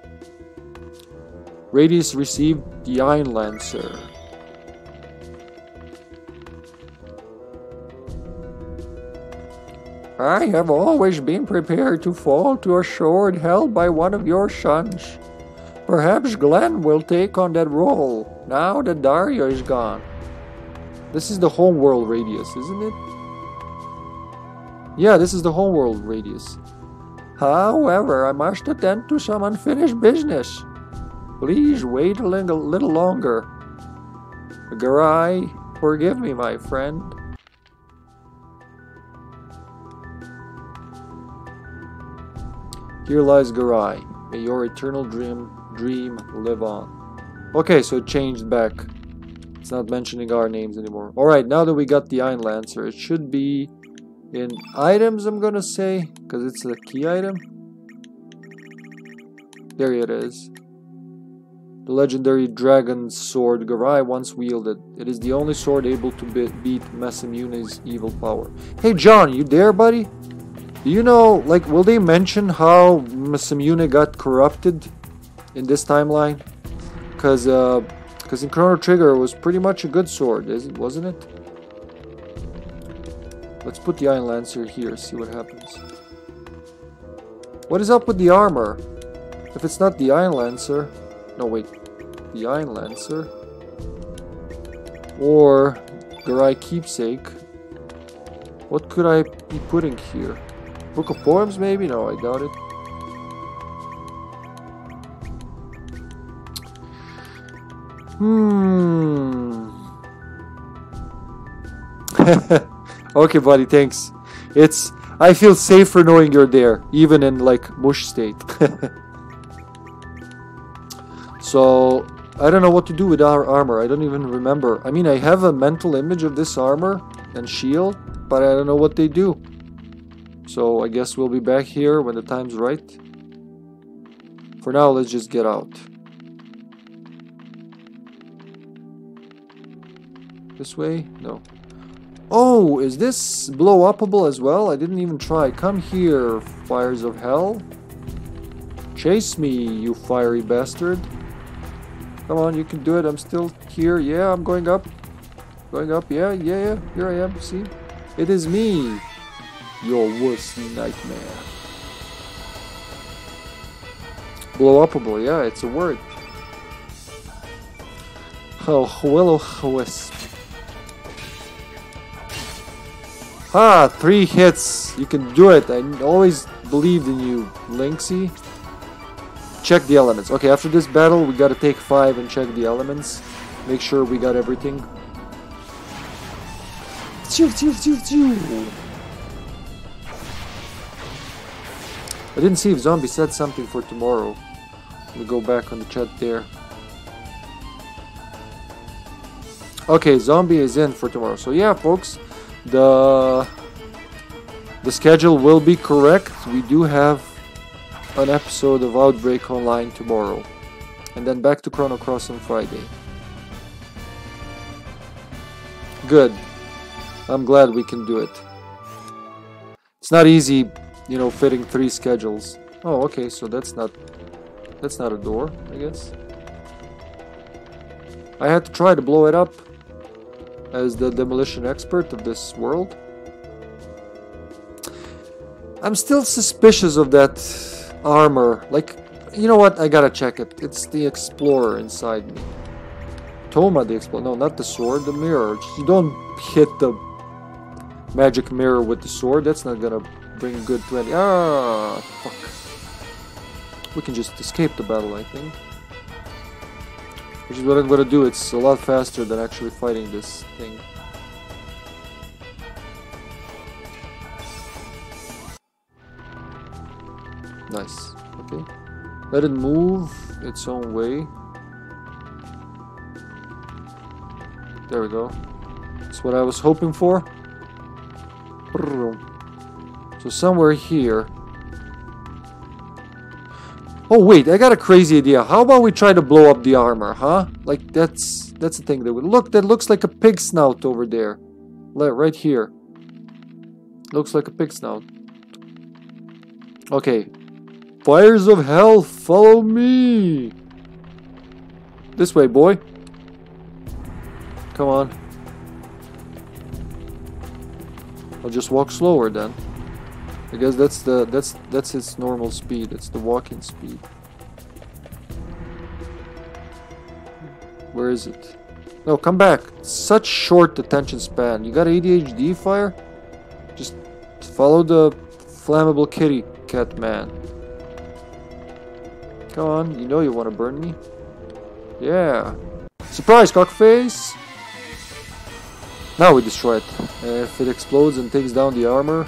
A: Radius received the Einlanzer. I have always been prepared to fall to a sword held by one of your sons. Perhaps Glenn will take on that role now that Dario is gone. This is the homeworld radius, isn't it? Yeah, this is the homeworld radius. However, I must attend to some unfinished business. Please wait a little, little longer. Garai, forgive me, my friend. Here lies Garai. May your eternal dream dream live on. Okay, so it changed back. It's not mentioning our names anymore. Alright, now that we got the Einlanzer, it should be in items, I'm gonna say, because it's a key item. There it is. The legendary dragon sword Garai once wielded. It is the only sword able to be beat Masamune's evil power. Hey John, you there, buddy? Do you know, like, will they mention how Masamune got corrupted in this timeline? Because, uh, because Chrono Trigger was pretty much a good sword, wasn't it? Let's put the Einlanzer here, see what happens. What is up with the armor? If it's not the Einlanzer... No, wait. The Einlanzer. Or Garai Keepsake. What could I be putting here? Book of Poems, maybe? No, I doubt it. Hmm... Okay, buddy, thanks. It's I feel safer knowing you're there, even in like mush state. so I don't know what to do with our armor. I don't even remember. I mean, I have a mental image of this armor and shield, but I don't know what they do. So I guess we'll be back here when the time's right. For now, let's just get out. This way? No. Oh, is this blow upable as well? I didn't even try. Come here, fires of hell. Chase me, you fiery bastard. Come on, you can do it. I'm still here. Yeah, I'm going up. Going up. Yeah, yeah, yeah. Here I am. See? It is me. Your worst nightmare. blow upable. Yeah, it's a word. Oh, willow wisp. Ah, three hits. You can do it. I always believed in you, Linksy. Check the elements. Okay, after this battle, we gotta take five and check the elements. Make sure we got everything. I didn't see if Zombie said something for tomorrow. Let me go back on the chat there. Okay, Zombie is in for tomorrow. So yeah, folks, the the schedule will be correct. We do have an episode of Outbreak Online tomorrow. And then back to Chrono Cross on Friday. Good. I'm glad we can do it. It's not easy, you know, fitting three schedules. Oh, okay, so that's not that's not a door, I guess. I had to try to blow it up as the demolition expert of this world. I'm still suspicious of that armor. Like, you know what? I gotta check it. It's the explorer inside me. Thoma the explorer. No, not the sword, the mirror. You don't hit the magic mirror with the sword. That's not gonna bring good to any. Ah, fuck. We can just escape the battle, I think. Which is what I'm gonna do. It's a lot faster than actually fighting this thing. Nice. Okay. Let it move its own way. There we go. That's what I was hoping for. So somewhere here. Oh wait, I got a crazy idea. How about we try to blow up the armor, huh? Like that's that's the thing that would look. That looks like a pig snout over there, right here. Looks like a pig snout. Okay, fires of hell, follow me. This way, boy. Come on. I'll just walk slower then. I guess that's the that's that's its normal speed. It's the walking speed. Where is it? No, come back. Such short attention span. You got ADHD fire? Just follow the flammable kitty cat man. Come on, you know you want to burn me. Yeah. Surprise, cockface! Now we destroy it. if it explodes and takes down the armor,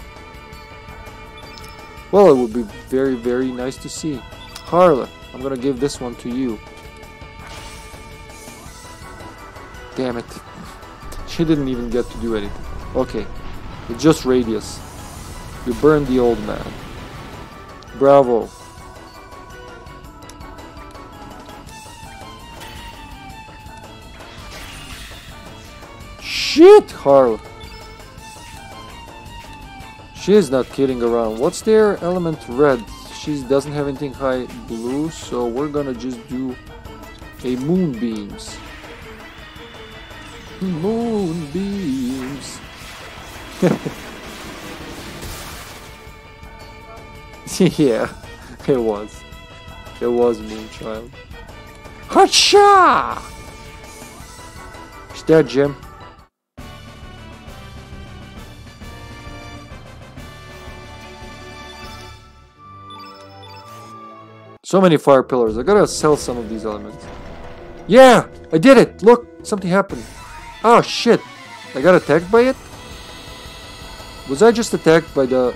A: well, it would be very, very nice to see. Harle, I'm gonna give this one to you. Damn it. She didn't even get to do anything. Okay, it's just radius. You burned the old man. Bravo. Shit, Harle. She is not kidding around. What's their element red? She doesn't have anything high blue, so we're gonna just do a moonbeams. Moonbeams. yeah, it was. It was Moonchild. Hacha! She's dead, Jim. So many fire pillars. I gotta sell some of these elements. Yeah! I did it! Look! Something happened. Oh shit! I got attacked by it? Was I just attacked by the...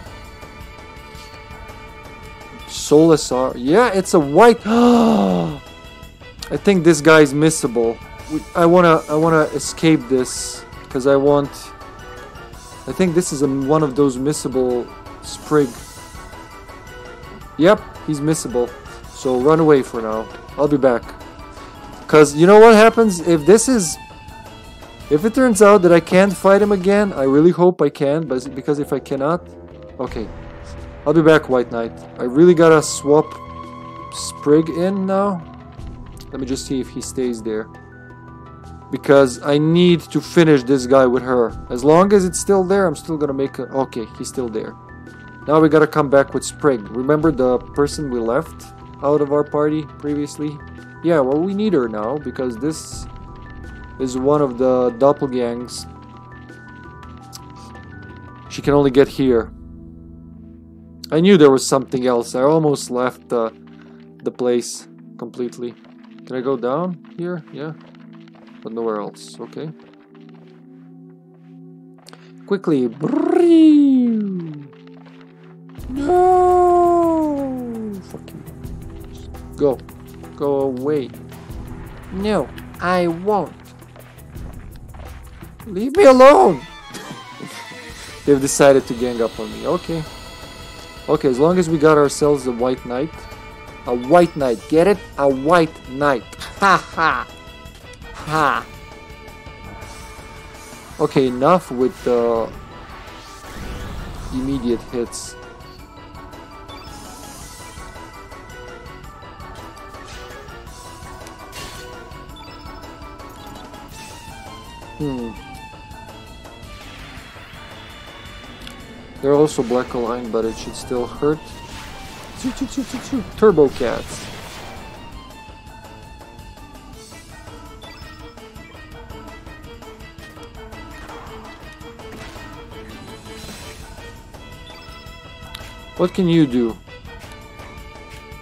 A: Soulless R? Yeah, it's a white... I think this guy is missable. I wanna, I wanna escape this. Because I want... I think this is a, one of those missable sprig. Yep, he's missable. So run away for now. I'll be back. Because you know what happens if this is... If it turns out that I can't fight him again, I really hope I can, but because if I cannot... Okay. I'll be back, White Knight. I really gotta swap Sprig in now. Let me just see if he stays there. Because I need to finish this guy with her. As long as it's still there, I'm still gonna make a... Okay, he's still there. Now we gotta come back with Sprig. Remember the person we left? Out of our party previously. Yeah, well, we need her now because this is one of the doppelgangs. She can only get here. I knew there was something else. I almost left the, the place completely. Can I go down here? Yeah. But nowhere else. Okay. Quickly. No! Fuck you. Go. Go away. No, I won't. Leave me alone! They've decided to gang up on me. Okay. Okay, as long as we got ourselves a white knight. A white knight. Get it? A white knight. Ha ha. Ha. Okay, enough with the immediate hits. Hmm. They're also black aligned, but it should still hurt. Turbo cats. What can you do?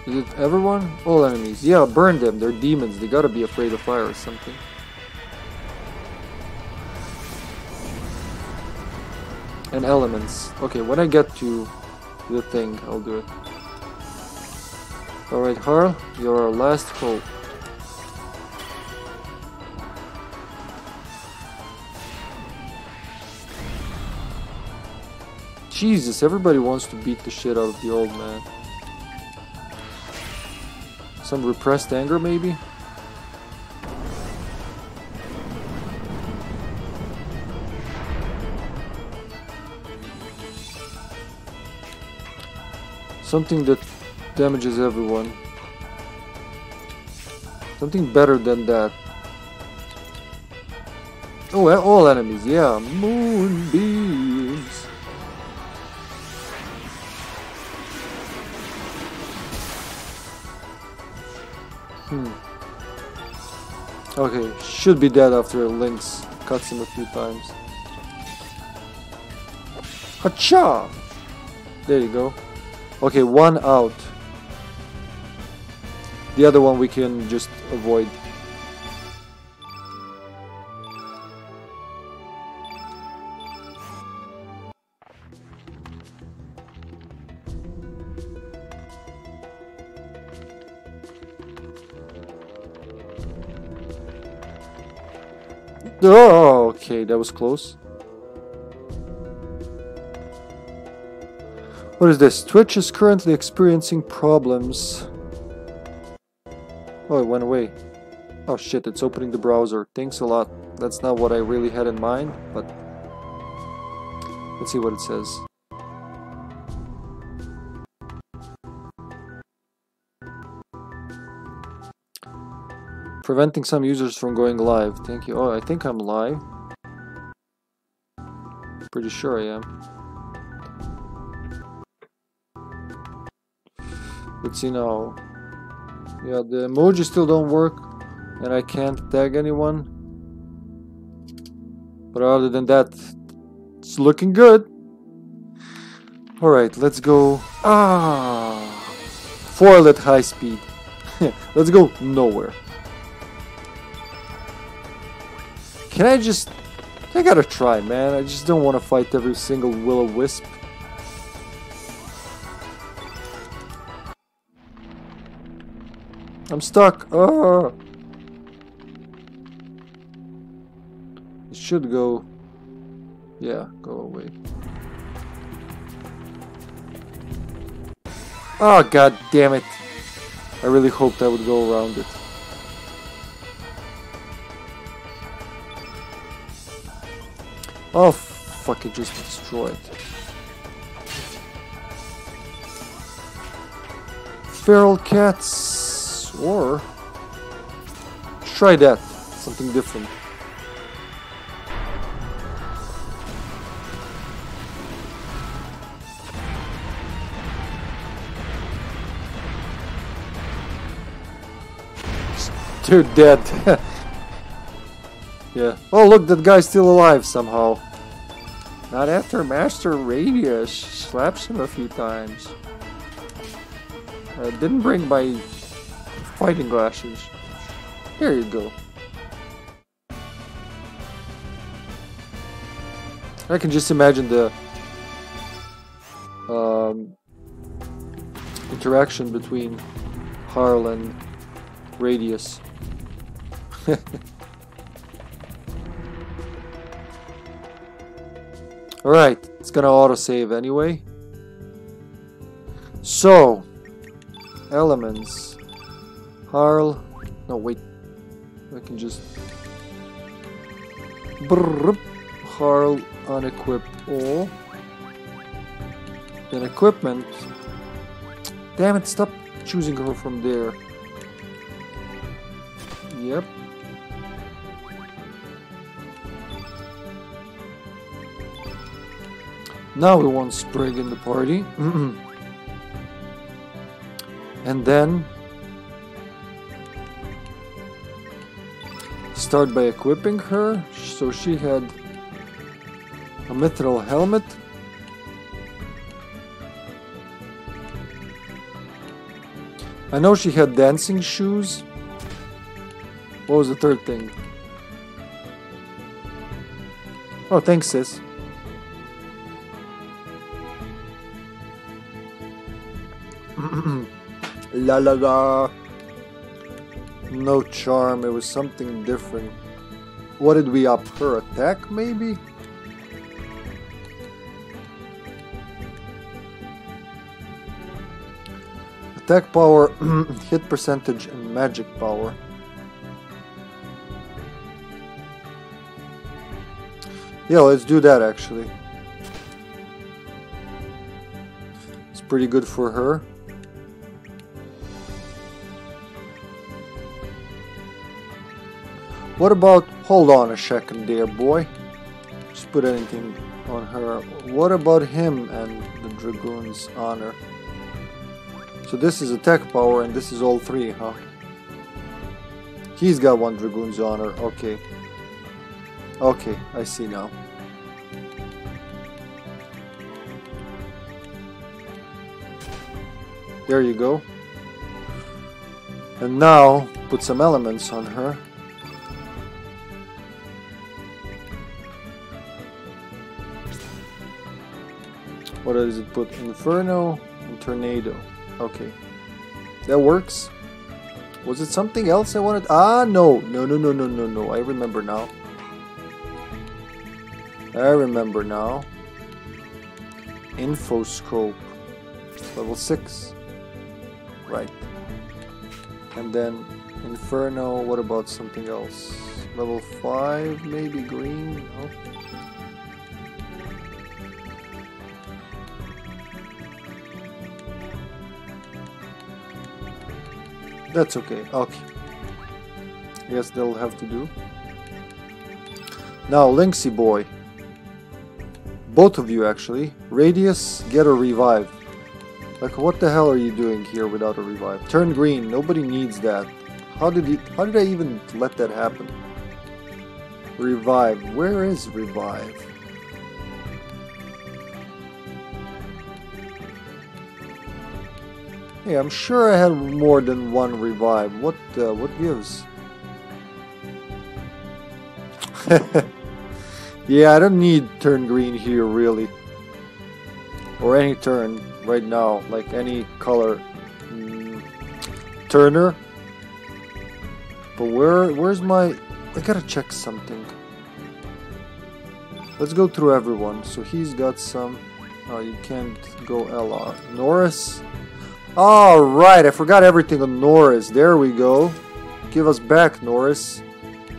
A: Is it everyone? All enemies. Yeah, burn them. They're demons. They gotta be afraid of fire or something. And elements. Okay, when I get to the thing, I'll do it. Alright, Harle, you're our last hope. Jesus, everybody wants to beat the shit out of the old man. Some repressed anger, maybe? Something that damages everyone. Something better than that. Oh, all enemies, yeah. Moonbeams. Hmm. Okay, should be dead after Lynx cuts him a few times. Hacha! There you go. Okay, one out. The other one we can just avoid. Oh, okay, that was close. What is this? Twitch is currently experiencing problems. Oh, it went away. Oh shit, it's opening the browser. Thanks a lot. That's not what I really had in mind, but... Let's see what it says. Preventing some users from going live. Thank you. Oh, I think I'm live. Pretty sure I am. Let's see now. Yeah, the emoji still don't work and I can't tag anyone. But other than that, it's looking good. Alright, let's go. Ah! Foil at high speed. let's go nowhere. Can I just... I gotta try, man. I just don't want to fight every single will-o-wisp. I'm stuck. Oh. It should go. Yeah, go away. Oh god damn it. I really hoped I would go around it. Oh fuck it just destroyed. Feral cats or try that, something different. They're dead. yeah. Oh, look, that guy's still alive somehow. Not after Master Radius slaps him a few times. Uh, didn't bring my fighting glasses. Here you go. I can just imagine the um, interaction between Harle and Radius. Alright, it's gonna autosave anyway. So, elements. Harle. No, wait. I can just. Brrr, Harle unequip all. Then equipment. Damn it, stop choosing her from there. Yep. Now we want Sprig in the party. and then start by equipping her. So she had a mithril helmet. I know she had dancing shoes. What was the third thing? Oh thanks sis. La la la no charm, it was something different. What did we up her attack, maybe? Attack power, hit percentage, and magic power. Yeah, let's do that actually. It's pretty good for her. What about, hold on a second dear boy, just put anything on her. What about him and the Dragoon's honor? So this is attack power and this is all three, huh? He's got one Dragoon's honor, okay. Okay, I see now. There you go. And now, put some elements on her. Does it put? Inferno and Tornado. Okay. That works. Was it something else I wanted? Ah, no. No, no, no, no, no, no. I remember now. I remember now. Infoscope. Level 6. Right. And then Inferno, what about something else? Level 5, maybe green? That's okay. Okay. Yes, they'll have to do. Now, Lynxy boy. Both of you, actually. Radius, get a revive. Like, what the hell are you doing here without a revive? Turn green. Nobody needs that. How did he? How did I even let that happen? Revive. Where is revive? Hey, I'm sure I had more than one revive. What uh, what gives? yeah, I don't need turn green here really. Or any turn right now, like any color. Mm, Turner. But where where's my I gotta check something. Let's go through everyone. So he's got some Oh you can't go LR. Norris Alright, I forgot everything on Norris. There we go. Give us back, Norris.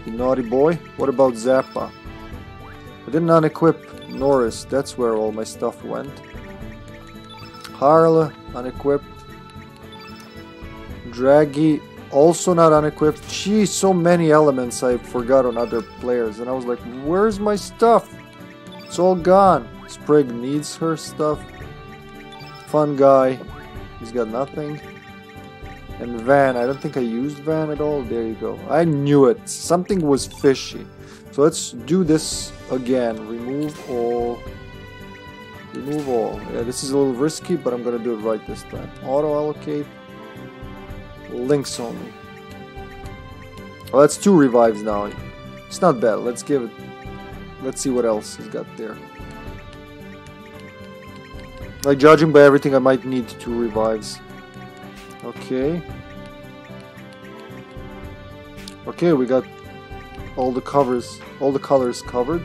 A: You naughty boy. What about Zappa? I did not unequip Norris. That's where all my stuff went. Harle, unequipped. Draggy, also not unequipped. Gee, so many elements I forgot on other players. And I was like, where's my stuff? It's all gone. Sprig needs her stuff. Funguy. He's got nothing. And Van, I don't think I used Van at all. There you go. I knew it. Something was fishy. So let's do this again. Remove all. Remove all. Yeah, this is a little risky, but I'm gonna do it right this time. Auto allocate. Lynx only. Well, that's two revives now. It's not bad. Let's give it. Let's see what else he's got there. Like judging by everything, I might need two revives. Okay. Okay, we got all the covers, all the colors covered.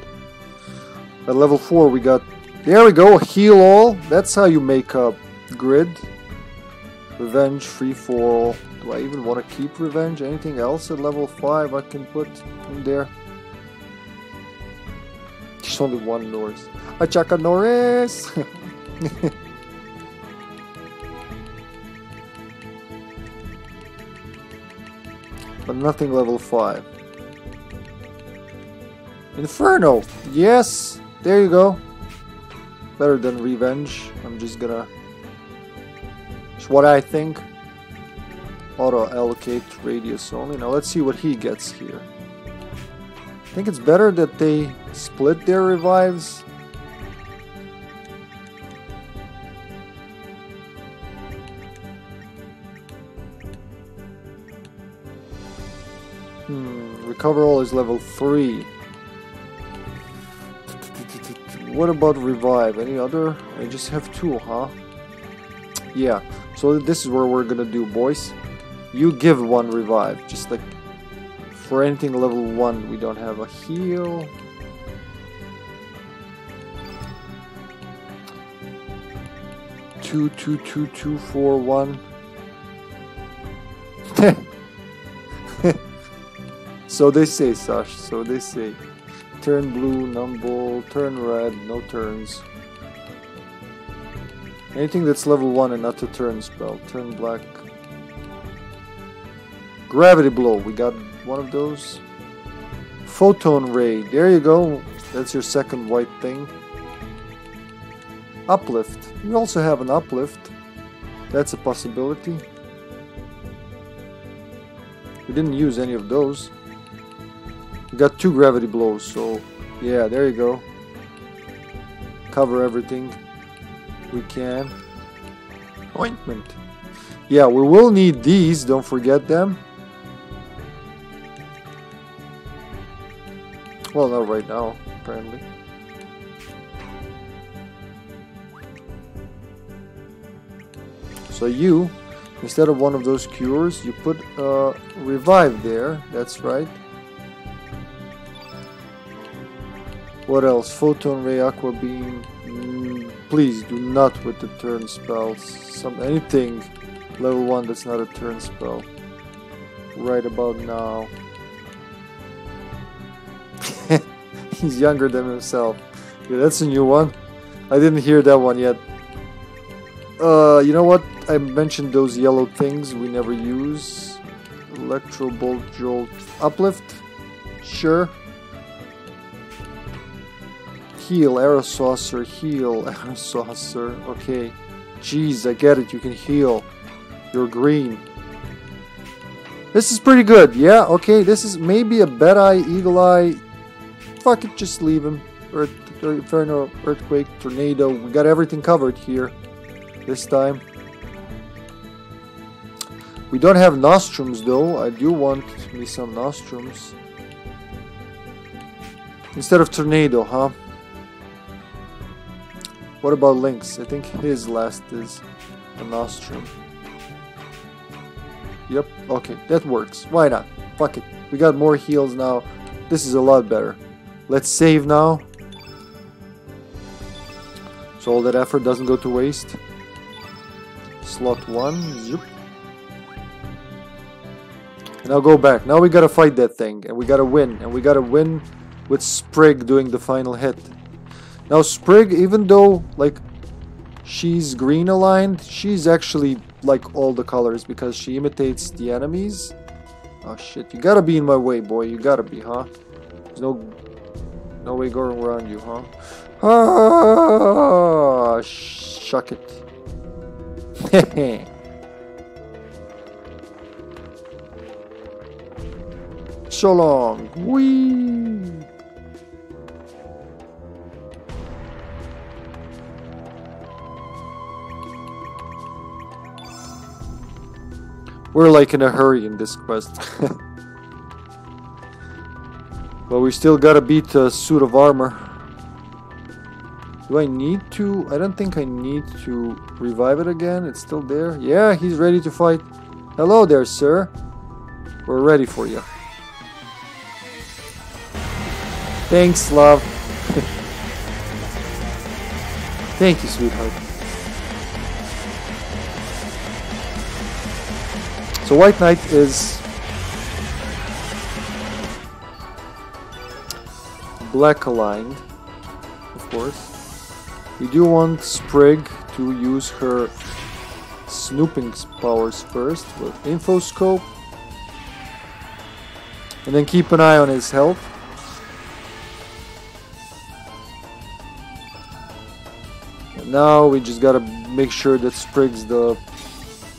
A: At level 4 we got, there we go, heal all. That's how you make a grid. Revenge, free for all. Do I even want to keep revenge? Anything else at level 5 I can put in there? There's only one Norris. Achaka Norris! but nothing level 5. Inferno! Yes! There you go. Better than Revenge. I'm just gonna... It's what I think. Auto allocate radius only. Now let's see what he gets here. I think it's better that they split their revives. Hmm, recover all is level 3. What about revive? Any other? I just have two, huh? Yeah, so this is where we're gonna do, boys. You give one revive, just like for anything level 1 we don't have a heal. Two, two, two, two, four, one. So they say, Sash. So they say. Turn blue, numble, turn red, no turns. Anything that's level 1 and not a turn spell. Turn black. Gravity blow, we got one of those. Photon ray, there you go. That's your second white thing. Uplift, you also have an uplift. That's a possibility. We didn't use any of those. Got two gravity blows, so yeah, there you go. Cover everything we can. Ointment. Yeah, we will need these, don't forget them. Well, not right now, apparently. So you, instead of one of those cures, you put a revive there, that's right. What else? Photon Ray, Aqua Beam. Mm, please do not with the turn spells. Some anything level 1 that's not a turn spell. Right about now. He's younger than himself. Yeah, that's a new one. I didn't hear that one yet. Uh, you know what? I mentioned those yellow things we never use. Electro Bolt Jolt Uplift? Sure. Heal, AeroSaucer, heal, AeroSaucer. Okay. Jeez, I get it, you can heal. You're green. This is pretty good, yeah, okay, this is maybe a Bad Eye, Eagle Eye. Fuck it, just leave him. Earth, Inferno, Earthquake, Tornado, we got everything covered here. This time. We don't have Nostrums though, I do want me some Nostrums. Instead of Tornado, huh? What about Lynx? I think his last is a Nostrum. Yep, okay, that works. Why not? Fuck it. We got more heals now. This is a lot better. Let's save now. So all that effort doesn't go to waste. Slot 1. Zoop. And I'll go back. Now we gotta fight that thing. And we gotta win. And we gotta win with Sprig doing the final hit. Now Sprig, even though like she's green aligned, she's actually like all the colors because she imitates the enemies. Oh shit, you gotta be in my way, boy. You gotta be, huh? There's no no way going around you, huh? Ah, shuck it. so long. Whee! We're like in a hurry in this quest. but we still gotta beat a suit of armor. Do I need to? I don't think I need to revive it again. It's still there. Yeah, he's ready to fight. Hello there, sir. We're ready for you. Thanks, love. Thank you, sweetheart. So White Knight is black aligned, of course. We do want Sprig to use her snooping powers first with info scope and then keep an eye on his health. And now we just gotta make sure that Sprig's the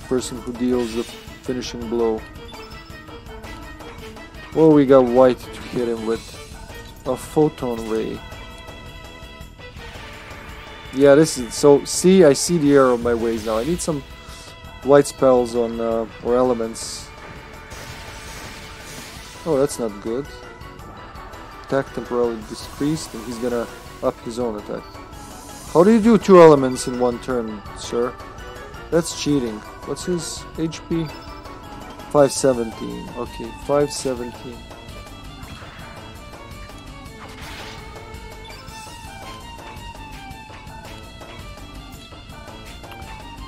A: person who deals the finishing blow. Well, we got White to hit him with a photon ray. Yeah, this is so. See, I see the error of my ways now. I need some white spells on uh, or elements. Oh, that's not good. Attack temporarily decreased, and he's gonna up his own attack. How do you do two elements in one turn, sir? That's cheating. What's his HP? 517. Okay, 517.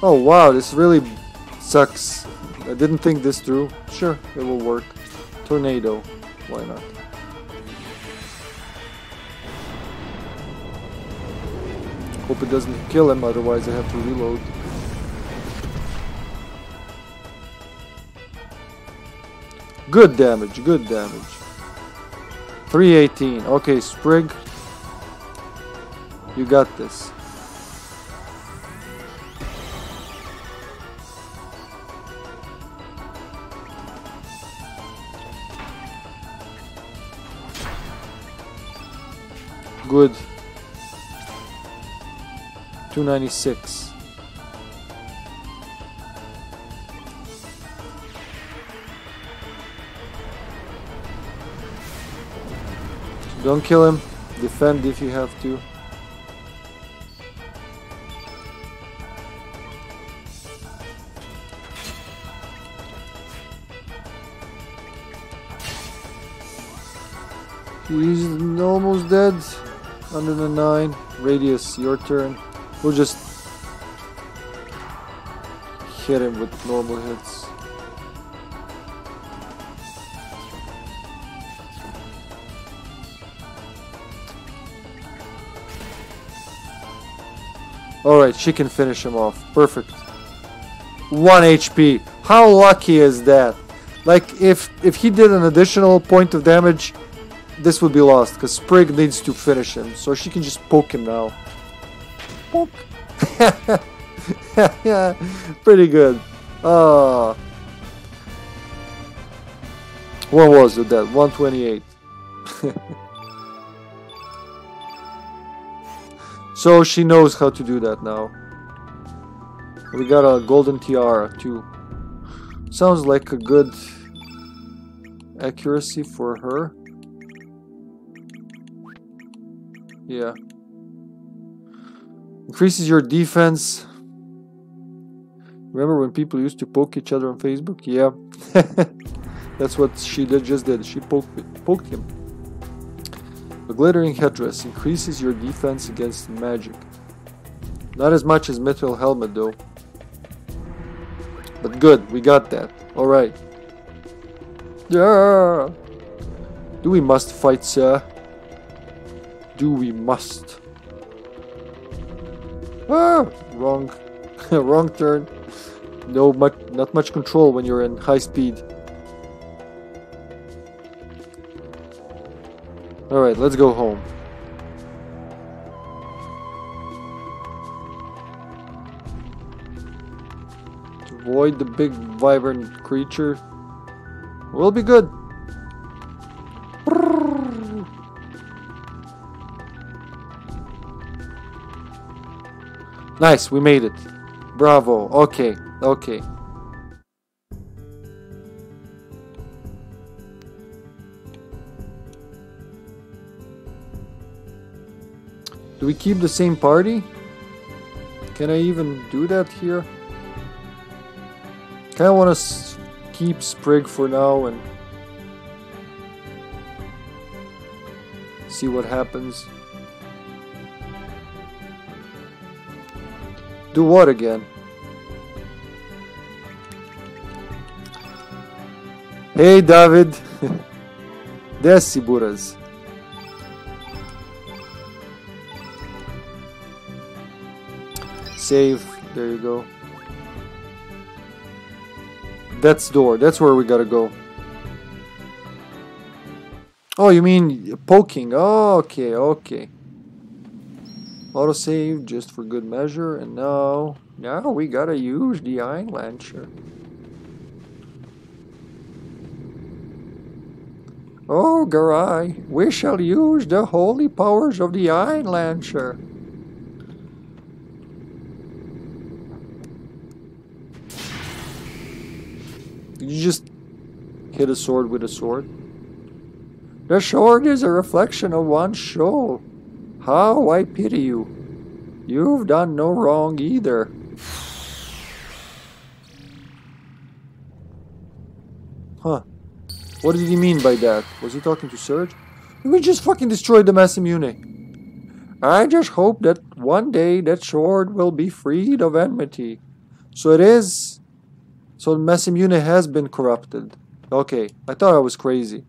A: Oh wow, this really sucks. I didn't think this through. Sure, it will work. Tornado. Why not? Hope it doesn't kill him, otherwise I have to reload. Good damage, good damage. 318. Okay, Sprig. You got this. Good. 296. Don't kill him. Defend if you have to. He's almost dead. Under the 9. Radius, your turn. We'll just hit him with normal hits. Alright, she can finish him off. Perfect. 1 HP. How lucky is that? Like, if, if he did an additional point of damage, this would be lost, because Sprig needs to finish him, so she can just poke him now. Poke. pretty good. Uh, what was it that? 128. so she knows how to do that now. We got a golden tiara too. Sounds like a good accuracy for her. Yeah. Increases your defense. Remember when people used to poke each other on Facebook? Yeah. That's what she did, just did. She poked, poked him. The glittering headdress increases your defense against magic. Not as much as Mithril helmet though. But good, we got that. Alright. Yeah. Do we must fight, sir? Do we must? Ah, wrong, wrong turn. No much, not much control when you're in high speed. Alright, let's go home. Avoid the big vibrant creature. We'll be good. Nice, we made it. Bravo. Okay, okay. Do we keep the same party? Can I even do that here? Kinda wanna keep Sprig for now and see what happens. Do what again? Hey David! Desce, Buras. Save. There you go. That's door. That's where we gotta go. Oh, you mean poking. Oh, okay, okay. Autosave just for good measure. And now, now we gotta use the Einlanzer. Oh, Garai, we shall use the holy powers of the Einlanzer. You just hit a sword with a sword? The sword is a reflection of one's soul. How I pity you. You've done no wrong either. Huh. What did he mean by that? Was he talking to Serge? We just fucking destroyed the Masamune. I just hope that one day that sword will be freed of enmity. So it is. So Masamune has been corrupted. Okay, I thought I was crazy.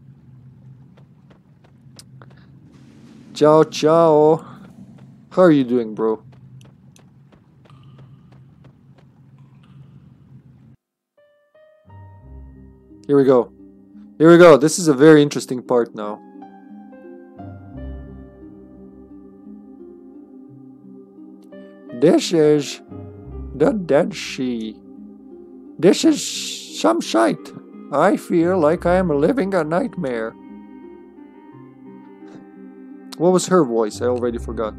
A: Ciao, ciao. How are you doing, bro? Here we go. Here we go. This is a very interesting part now. This is the Dead Sea. This is some sight. I feel like I am living a nightmare. What was her voice? I already forgot.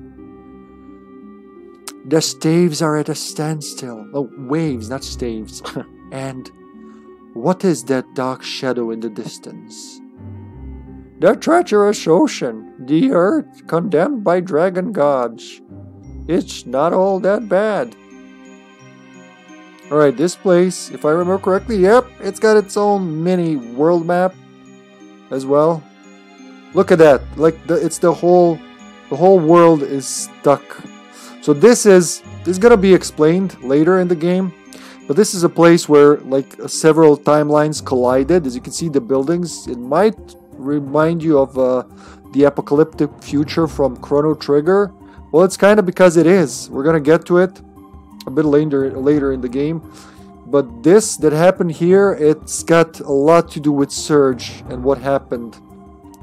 A: The staves are at a standstill. Oh, waves, not staves. and what is that dark shadow in the distance? The treacherous ocean, the earth condemned by dragon gods. It's not all that bad. Alright, this place, if I remember correctly, yep, it's got its own mini world map as well. Look at that. Like the, it's the whole the whole world is stuck. So this is this is gonna be explained later in the game. But this is a place where like several timelines collided. As you can see the buildings, it might remind you of uh, the apocalyptic future from Chrono Trigger. Well, it's kind of because it is. We're gonna get to it a bit later later in the game. But this that happened here, it's got a lot to do with Serge and what happened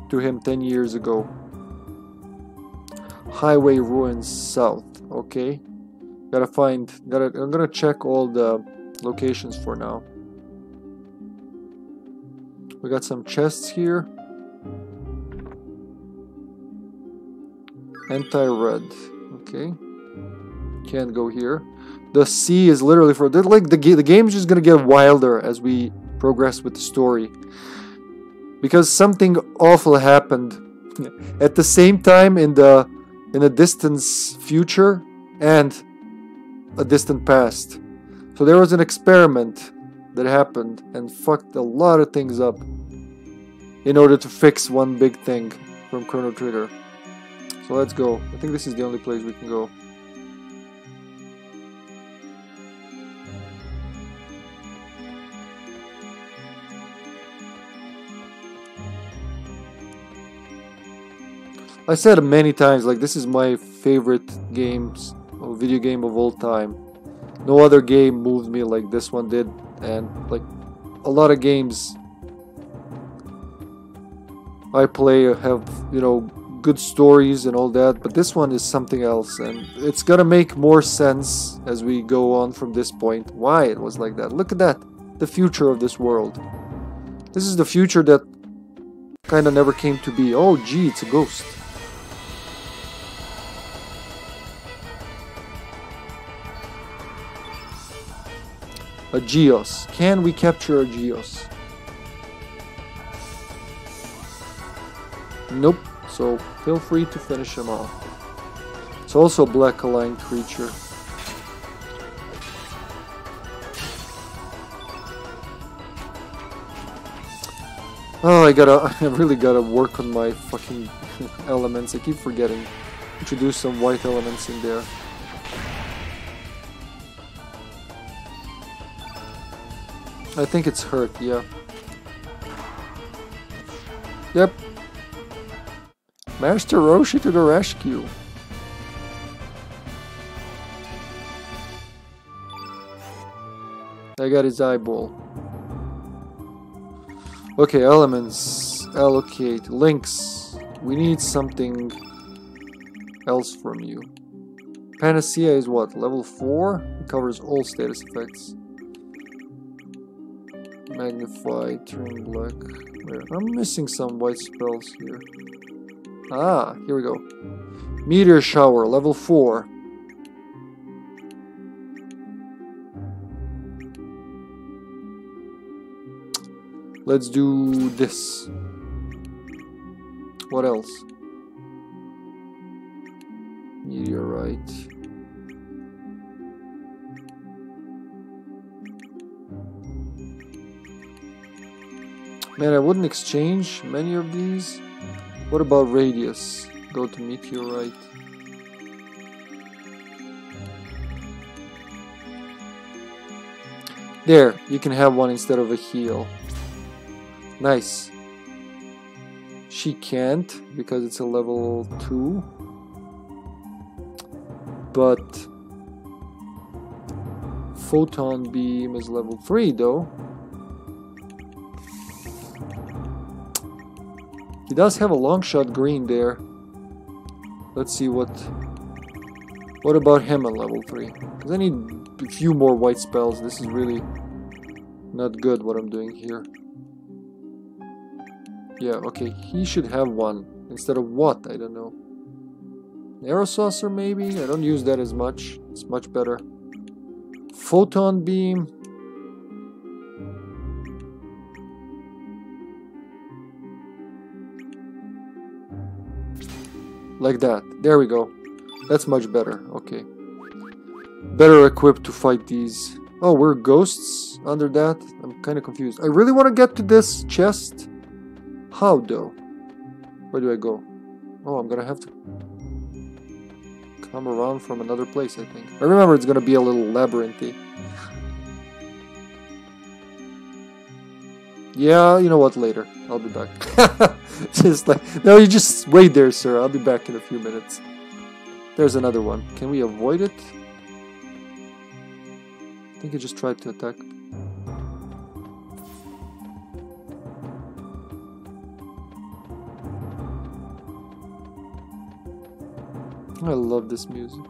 A: to him 10 years ago. Highway ruins south. Okay. Gotta find, gotta, I'm gonna check all the locations for now. We got some chests here. Anti-red. Okay. Can't go here. The sea is literally for like the the game's just gonna get wilder as we progress with the story because something awful happened at the same time in the in a distant future and a distant past. So there was an experiment that happened and fucked a lot of things up in order to fix one big thing from Chrono Trigger. So let's go. I think this is the only place we can go. I said many times, like this is my favorite games, video game of all time. No other game moved me like this one did, and like a lot of games I play have you know good stories and all that, but this one is something else, and it's gonna make more sense as we go on from this point. Why it was like that? Look at that, the future of this world. This is the future that kind of never came to be. Oh, gee, it's a ghost. A Geos. Can we capture a Geos? Nope. So feel free to finish him off. It's also a black aligned creature. Oh, I gotta, I really gotta work on my fucking elements. I keep forgetting. Introduce some white elements in there. I think it's hurt, yeah. Yep. Master Roshi to the rescue. I got his eyeball. Okay, elements. Allocate. Lynx. We need something else from you. Panacea is what? Level 4? It covers all status effects. Magnify, turn black. Where? I'm missing some white spells here. Ah, here we go. Meteor shower, level 4. Let's do this. What else? Meteorite. Man, I wouldn't exchange many of these. What about radius? Go to meteorite. There, you can have one instead of a heal. Nice. She can't because it's a level 2. But Photon Beam is level 3 though. He does have a long shot green there. Let's see what... What about him on level 3? Because I need a few more white spells. This is really not good what I'm doing here. Yeah, okay, he should have one. Instead of what? I don't know. AeroSaucer maybe? I don't use that as much. It's much better. Photon beam. Like that. There we go. That's much better. Okay. Better equipped to fight these. Oh, we're ghosts under that? I'm kind of confused. I really want to get to this chest. How though? Where do I go? Oh, I'm gonna have to come around from another place, I think. I remember it's gonna be a little labyrinthy. Yeah, you know what, later. I'll be back. just like, no, you just wait there, sir. I'll be back in a few minutes. There's another one. Can we avoid it? I think he just tried to attack. I love this music.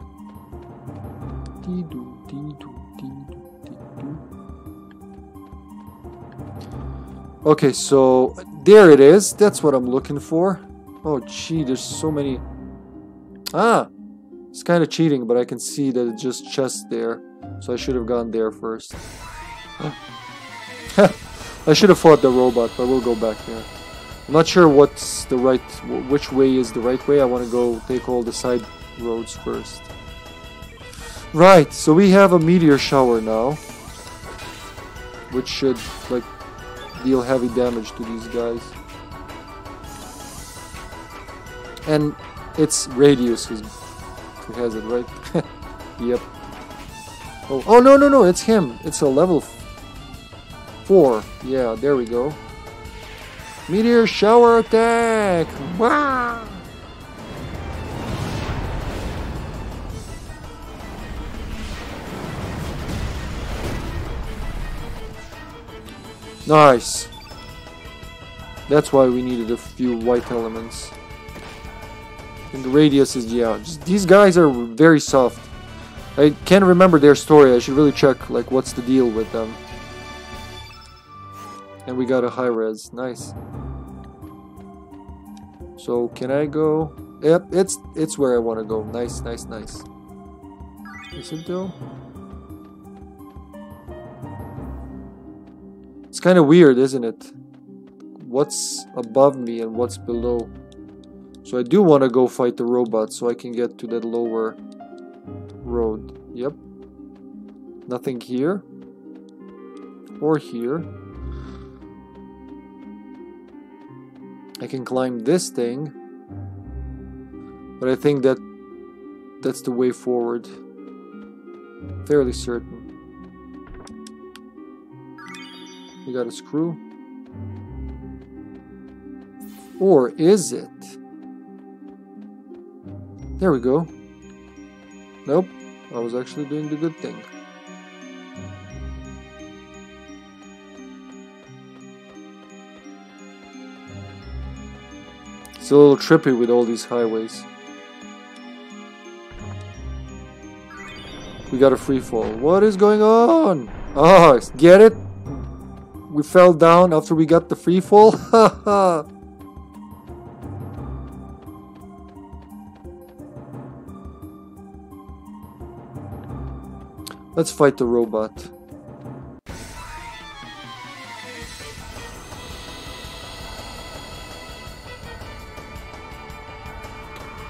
A: Okay, so there it is. That's what I'm looking for. Oh, gee, there's so many. Ah, it's kind of cheating, but I can see that it's just chest there. So I should have gone there first. I should have fought the robot, but we'll go back there. I'm not sure what's the right, which way is the right way. I want to go take all the side roads first. Right, so we have a meteor shower now. Which should, like, deal heavy damage to these guys. And it's Radius who's, who has it, right? yep. Oh, oh, no, no, no, it's him. It's a level 4. Yeah, there we go. Meteor shower attack! Wow! Nice. That's why we needed a few white elements. And the radius is, yeah, just, these guys are very soft. I can't remember their story. I should really check, like, what's the deal with them. And we got a high res. Nice. So, can I go? Yep, it's it's where I want to go. Nice, nice, nice. Is it though? Kind of weird, isn't it? What's above me and what's below. So I do want to go fight the robot so I can get to that lower road. Yep. Nothing here. Or here. I can climb this thing. But I think that that's the way forward. Fairly certain. We got a screw. Or is it? There we go. Nope, I was actually doing the good thing. It's a little trippy with all these highways. We got a free fall. What is going on? Oh, get it? We fell down after we got the free fall? Let's fight the robot.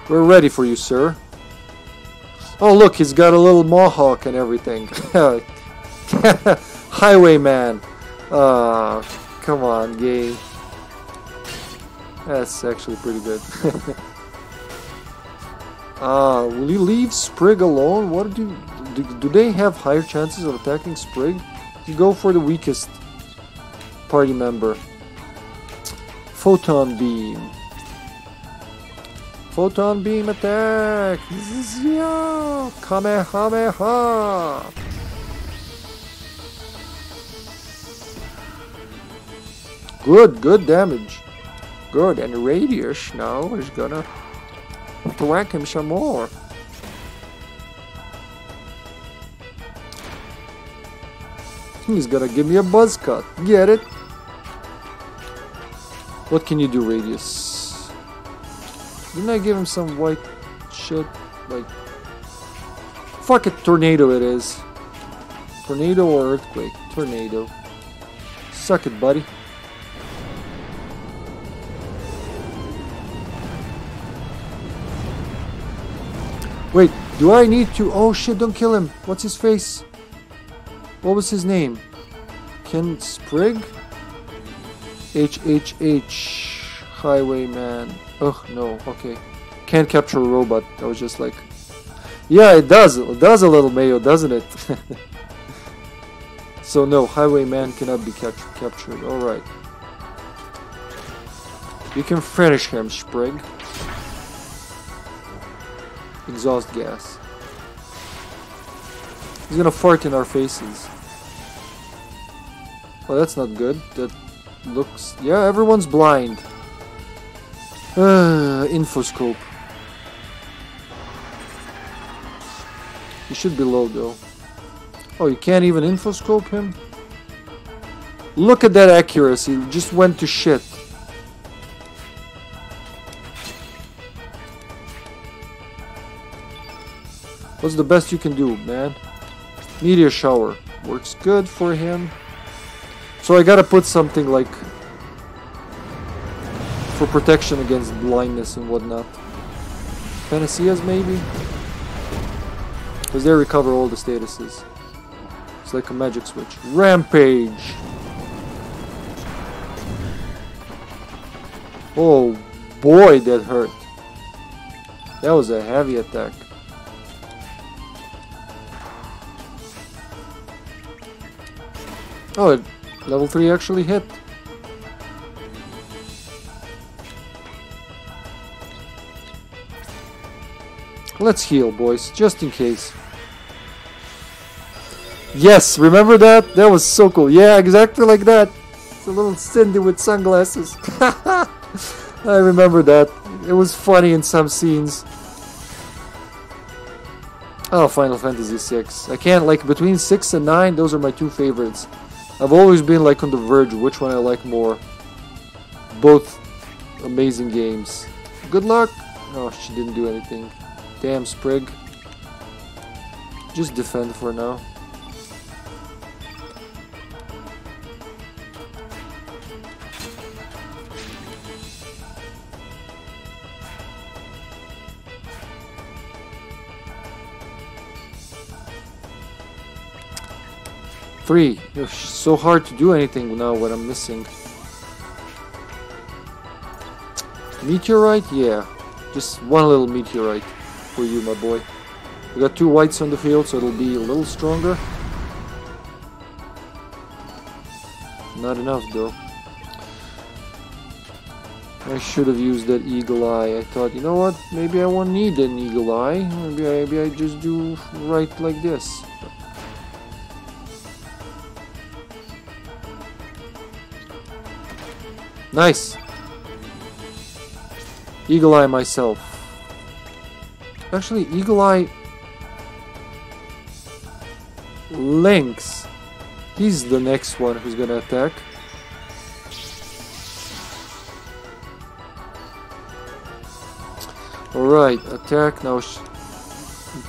A: We're ready for you, sir. Oh, look, he's got a little mohawk and everything. Highwayman. Oh, come on, game. That's actually pretty good. Ah, uh, will you leave Sprig alone? What do do, do they have higher chances of attacking Sprig? You go for the weakest party member. Photon Beam. Photon Beam attack! Yeah! Kamehameha! Good, good damage. Good, and Radius now is gonna whack him some more. He's gonna give me a buzz cut. Get it? What can you do, Radius? Didn't I give him some white shit? Like... Fuck it, tornado it is. Tornado or earthquake? Tornado. Suck it, buddy. Wait, do I need to... Oh shit, don't kill him. What's his face? What was his name? Ken Sprig? HHH Highwayman. Ugh, no, okay. Can't capture a robot. I was just like... Yeah, it does. It does a little mayo, doesn't it? so no, Highwayman cannot be cap captured. Alright. You can finish him, Sprig. Exhaust gas. He's gonna fart in our faces. Well, that's not good. That looks... Yeah, everyone's blind. Uh, infoscope. He should be low, though. Oh, you can't even infoscope him? Look at that accuracy. just went to shit. What's the best you can do, man? Meteor shower. Works good for him. So I gotta put something like for protection against blindness and whatnot. Panaceas maybe? Because they recover all the statuses. It's like a magic switch. Rampage! Oh boy, that hurt. That was a heavy attack. Oh, it Level 3 actually hit. Let's heal, boys, just in case. Yes, remember that? That was so cool. Yeah, exactly like that. It's a little Cindy with sunglasses. I remember that. It was funny in some scenes. Oh, Final Fantasy 6. I can't, like, between 6 and 9, those are my two favorites. I've always been like on the verge which one I like more. Both amazing games. Good luck! Oh, she didn't do anything. Damn, Sprig. Just defend for now. Three. It's so hard to do anything now what I'm missing. Meteorite? Yeah. Just one little meteorite for you, my boy. We got two whites on the field, so it'll be a little stronger. Not enough, though. I should have used that eagle eye. I thought, you know what? Maybe I won't need an eagle eye. Maybe I, maybe I just do right like this. Nice. Eagle eye myself. Actually, eagle eye. Lynx. He's the next one who's gonna attack. Alright, attack now.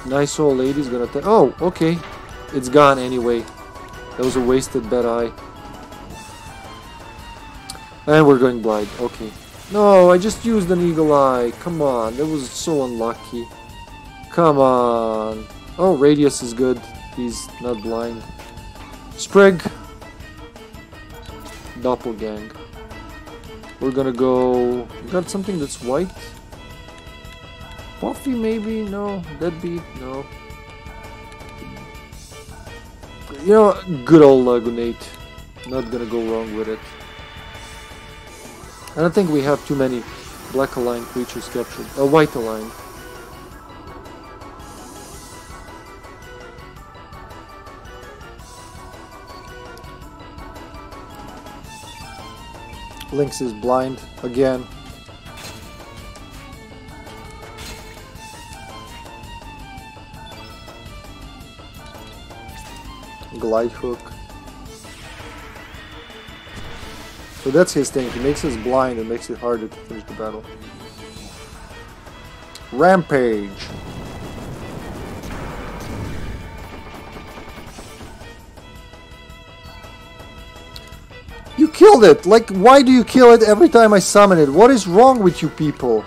A: nice old lady's gonna attack. Oh, okay. It's gone anyway. That was a wasted bad eye. And we're going blind. Okay. No, I just used an eagle eye. Come on. That was so unlucky. Come on. Oh, Radius is good. He's not blind. Sprig. Doppelgang. We're gonna go... Got something that's white? Puffy maybe? No. Deadbeat? No. You know, good old Lagoonate. Not gonna go wrong with it. I don't think we have too many black aligned creatures captured. Uh, white aligned. Lynx is blind again. glide hook. So that's his thing, he makes us blind and makes it harder to finish the battle. Rampage! You killed it! Like, why do you kill it every time I summon it? What is wrong with you people?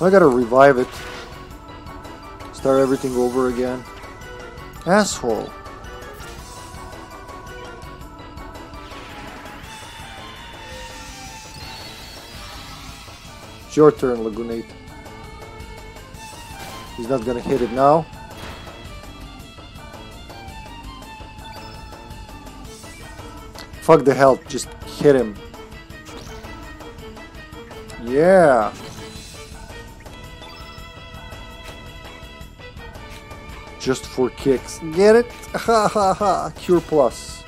A: I gotta revive it. Start everything over again. Asshole. It's your turn, Lagoonate. He's not gonna hit it now. Fuck the health, just hit him. Yeah. Just for kicks. Get it? Ha ha ha. Cure plus.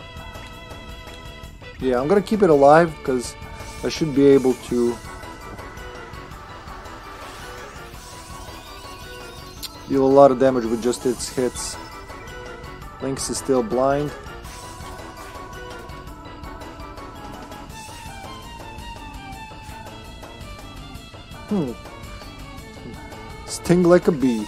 A: Yeah, I'm gonna keep it alive because I should be able to deal a lot of damage with just its hits. Lynx is still blind. Hmm. Sting like a bee.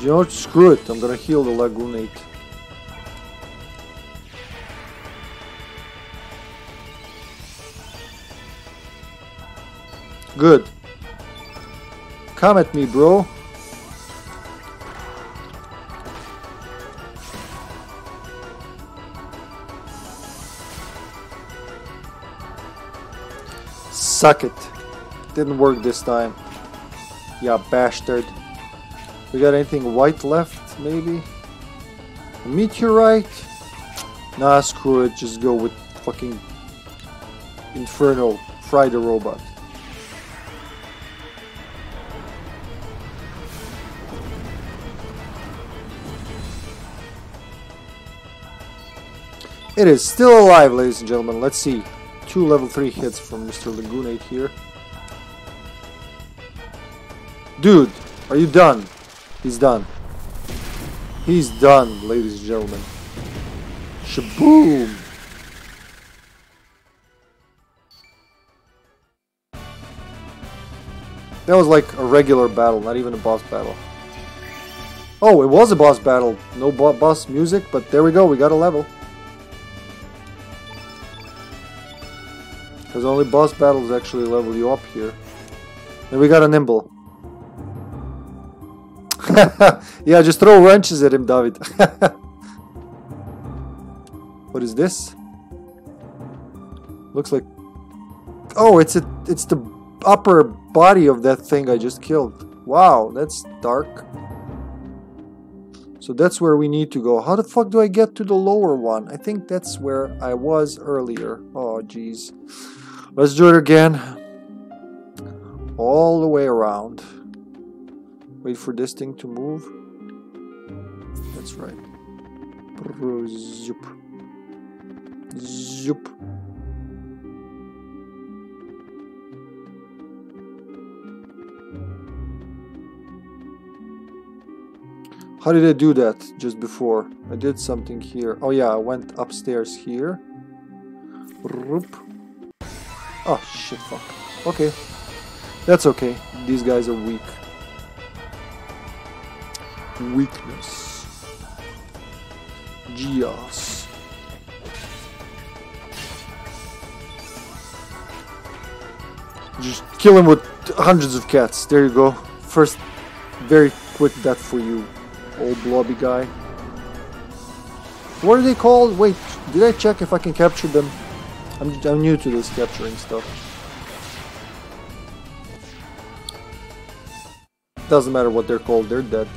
A: You know, screw it, I'm gonna heal the Lagoonate. Good. Come at me, bro. Suck it. Didn't work this time. Yeah, bastard. We got anything white left, maybe? A meteorite? Nah, screw it. Just go with fucking Inferno. Fry the robot. It is still alive, ladies and gentlemen. Let's see. Two level 3 hits from Mr. Lagoonate here. Dude, are you done? He's done. He's done, ladies and gentlemen. Shaboom! That was like a regular battle, not even a boss battle. Oh, it was a boss battle. No boss music, but there we go, we got a level. Because only boss battles actually level you up here. And we got a nimble. yeah, just throw wrenches at him, David. what is this? Looks like... Oh, it's a, it's the upper body of that thing I just killed. Wow, that's dark. So that's where we need to go. How the fuck do I get to the lower one? I think that's where I was earlier. Oh, jeez. Let's do it again. All the way around. Wait for this thing to move. That's right. Zoop. Zoop. How did I do that just before? I did something here. Oh yeah, I went upstairs here. Oh shit, fuck. Okay. That's okay. These guys are weak. Weakness. Geos. Just kill him with hundreds of cats. There you go. First very quick death for you. Old blobby guy. What are they called? Wait, did I check if I can capture them? I'm, I'm new to this capturing stuff. Doesn't matter what they're called, they're dead.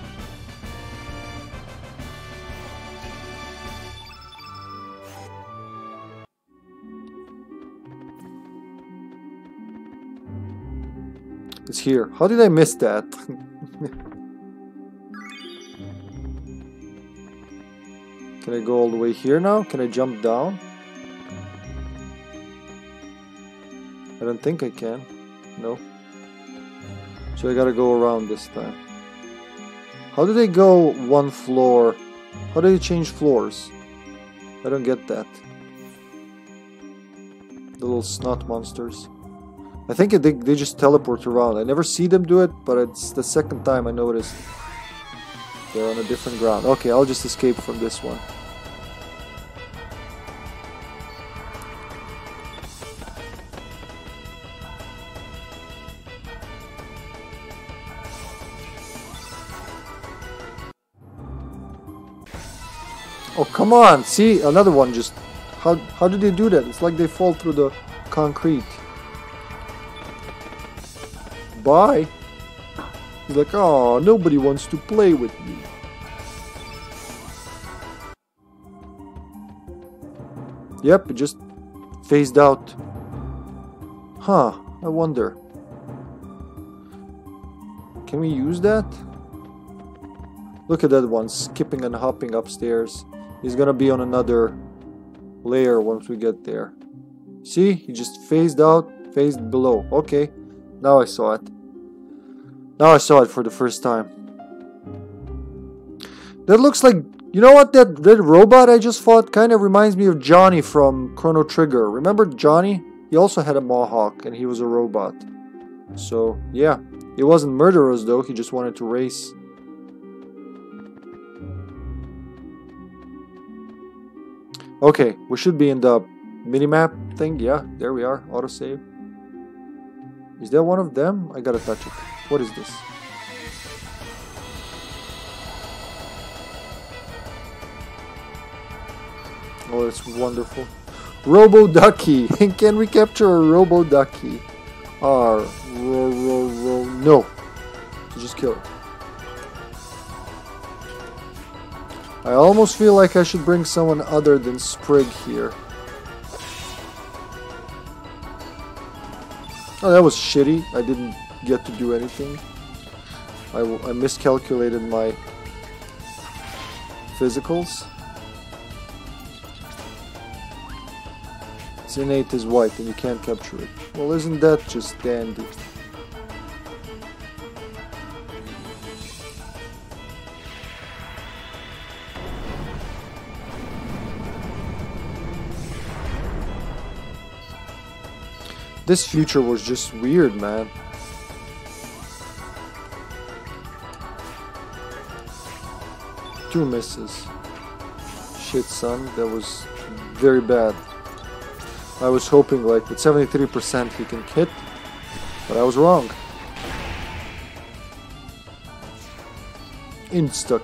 A: It's here. How did I miss that? Can I go all the way here now? Can I jump down? I don't think I can. No. So I gotta go around this time. How do they go one floor? How do they change floors? I don't get that. The little snot monsters. I think they, they just teleport around. I never see them do it, but it's the second time I noticed. They're on a different ground. Okay, I'll just escape from this one. Oh, come on. See, another one just... How, how did they do that? It's like they fall through the concrete. Bye. He's like, oh, nobody wants to play with me. Yep, it just phased out. Huh, I wonder. Can we use that? Look at that one, skipping and hopping upstairs. He's gonna be on another layer once we get there. See? He just phased out, phased below. Okay, now I saw it. Now I saw it for the first time. That looks like... You know what? That red robot I just fought kind of reminds me of Johnny from Chrono Trigger. Remember Johnny? He also had a mohawk and he was a robot. So, yeah. He wasn't murderous though, he just wanted to race. Okay, we should be in the minimap thing. Yeah, there we are. Autosave. Is that one of them? I gotta touch it. What is this? Oh, that's wonderful. Robo Ducky. Can we capture a Robo Ducky? R. Ro, ro, ro. No. Just kill it. I almost feel like I should bring someone other than Sprigg here. Oh, that was shitty. I didn't get to do anything. I, I miscalculated my physicals. Its innate is white and you can't capture it. Well, isn't that just dandy? This future was just weird, man. Two misses. Shit, son, that was very bad. I was hoping like with 73% he can hit, but I was wrong. Insta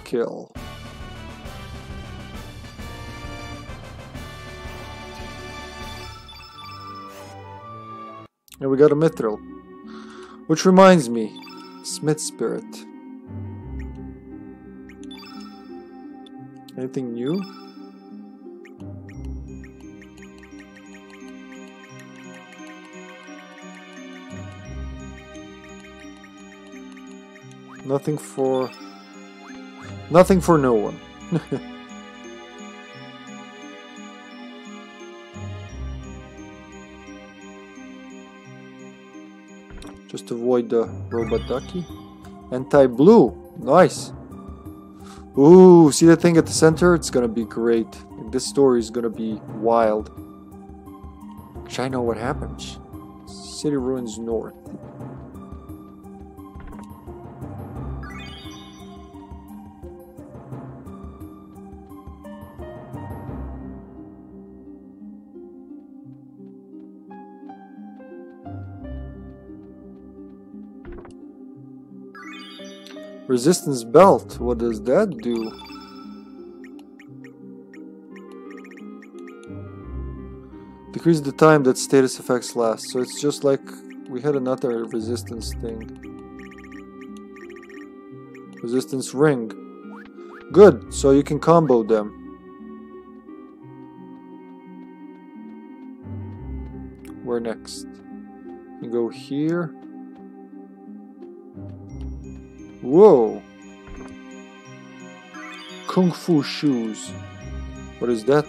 A: And we got a mithril. Which reminds me, Smith Spirit. Anything new? Nothing for... Nothing for no one. Just avoid the robot ducky. Anti-blue. Nice. Ooh, see that thing at the center? It's gonna be great. This story is gonna be wild. Actually, I know what happens. City ruins north. Resistance belt, what does that do? Decrease the time that status effects last, so it's just like we had another resistance thing. Resistance ring. Good, so you can combo them. Where next? You go here. Whoa! Kung Fu shoes. What is that?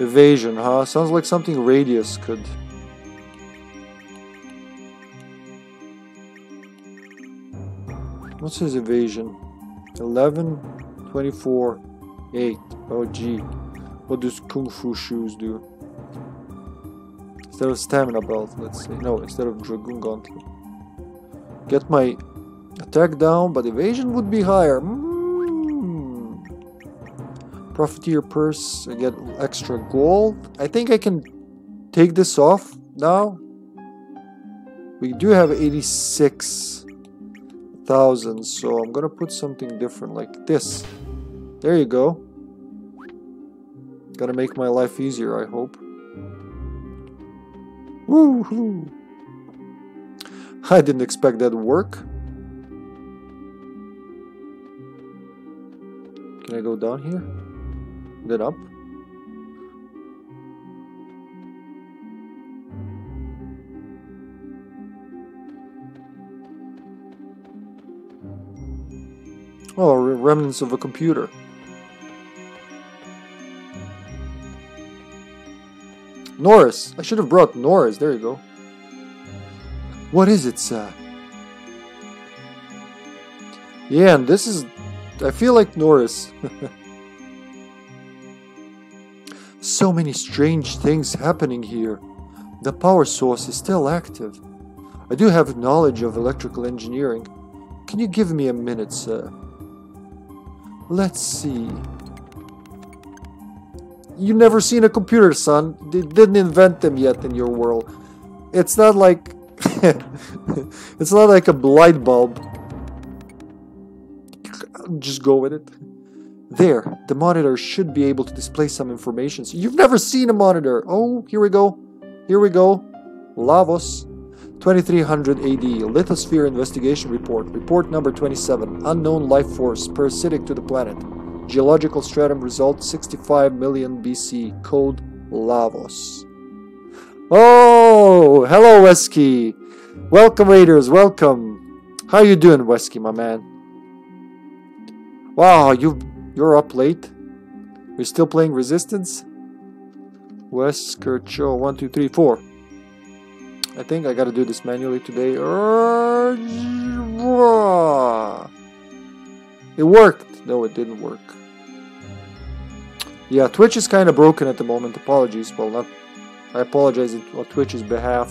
A: Evasion, huh? Sounds like something Radius could... What's his evasion? 11, 24, 8. Oh gee. What does Kung Fu shoes do? Instead of stamina belt, let's say. No, instead of dragoon gauntlet. Get my attack down, but evasion would be higher. Mm. Profiteer purse, I get extra gold. I think I can take this off now. We do have 86,000, so I'm gonna put something different like this. There you go. Gonna make my life easier, I hope. Woohoo! I didn't expect that to work. Can I go down here? Then up? Oh, remnants of a computer. Norris! I should have brought Norris. There you go. What is it, sir? Yeah, and this is... I feel like Norris. so many strange things happening here. The power source is still active. I do have knowledge of electrical engineering. Can you give me a minute, sir? Let's see you never seen a computer, son. They didn't invent them yet in your world. It's not like it's not like a light bulb. Just go with it. There, the monitor should be able to display some information. So you've never seen a monitor. Oh, here we go. Here we go. Lavos. 2300 AD, Lithosphere Investigation Report. Report number 27. Unknown life force parasitic to the planet. Geological stratum result 65 million BC. Code Lavos. Oh, hello Wesky. Welcome Raiders, welcome. How you doing Wesky, my man? Wow, you you're up late. You're still playing Resistance? Wesker Cho, one, two, three, four. I think I gotta do this manually today. It worked. No, it didn't work. Yeah, Twitch is kind of broken at the moment. Apologies. Well, not. I apologize on Twitch's behalf.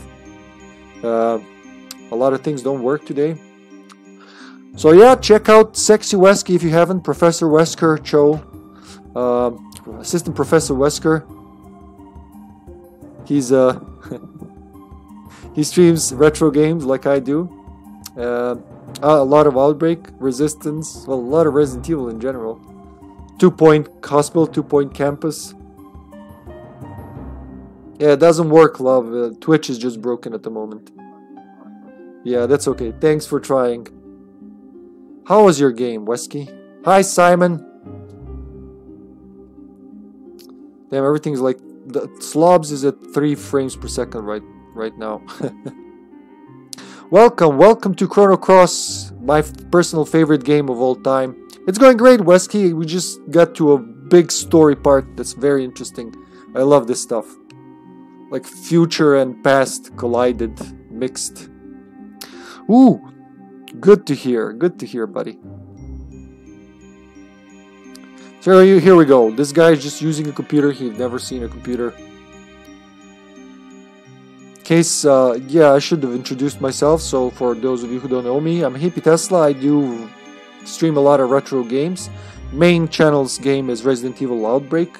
A: Uh, a lot of things don't work today. So yeah, check out Sexy Wesky if you haven't. Professor Wesker Cho, uh, Assistant Professor Wesker. He's uh, he streams retro games like I do. Uh, a lot of Outbreak, Resistance, well, a lot of Resident Evil in general. Two Point Hospital, Two Point Campus. Yeah, it doesn't work, love. Uh, Twitch is just broken at the moment. Yeah, that's okay. Thanks for trying. How was your game, Wesky? Hi, Simon. Damn, everything's like the slobs is at three frames per second right right now. welcome, welcome to Chrono Cross, my personal favorite game of all time. It's going great, Wesky. We just got to a big story part that's very interesting. I love this stuff. Like future and past collided, mixed. Ooh, good to hear. Good to hear, buddy. So here we go. This guy is just using a computer. He's never seen a computer. Case, uh, yeah, I should have introduced myself. So for those of you who don't know me, I'm HippyTesla. I do stream a lot of retro games. Main channel's game is Resident Evil Outbreak,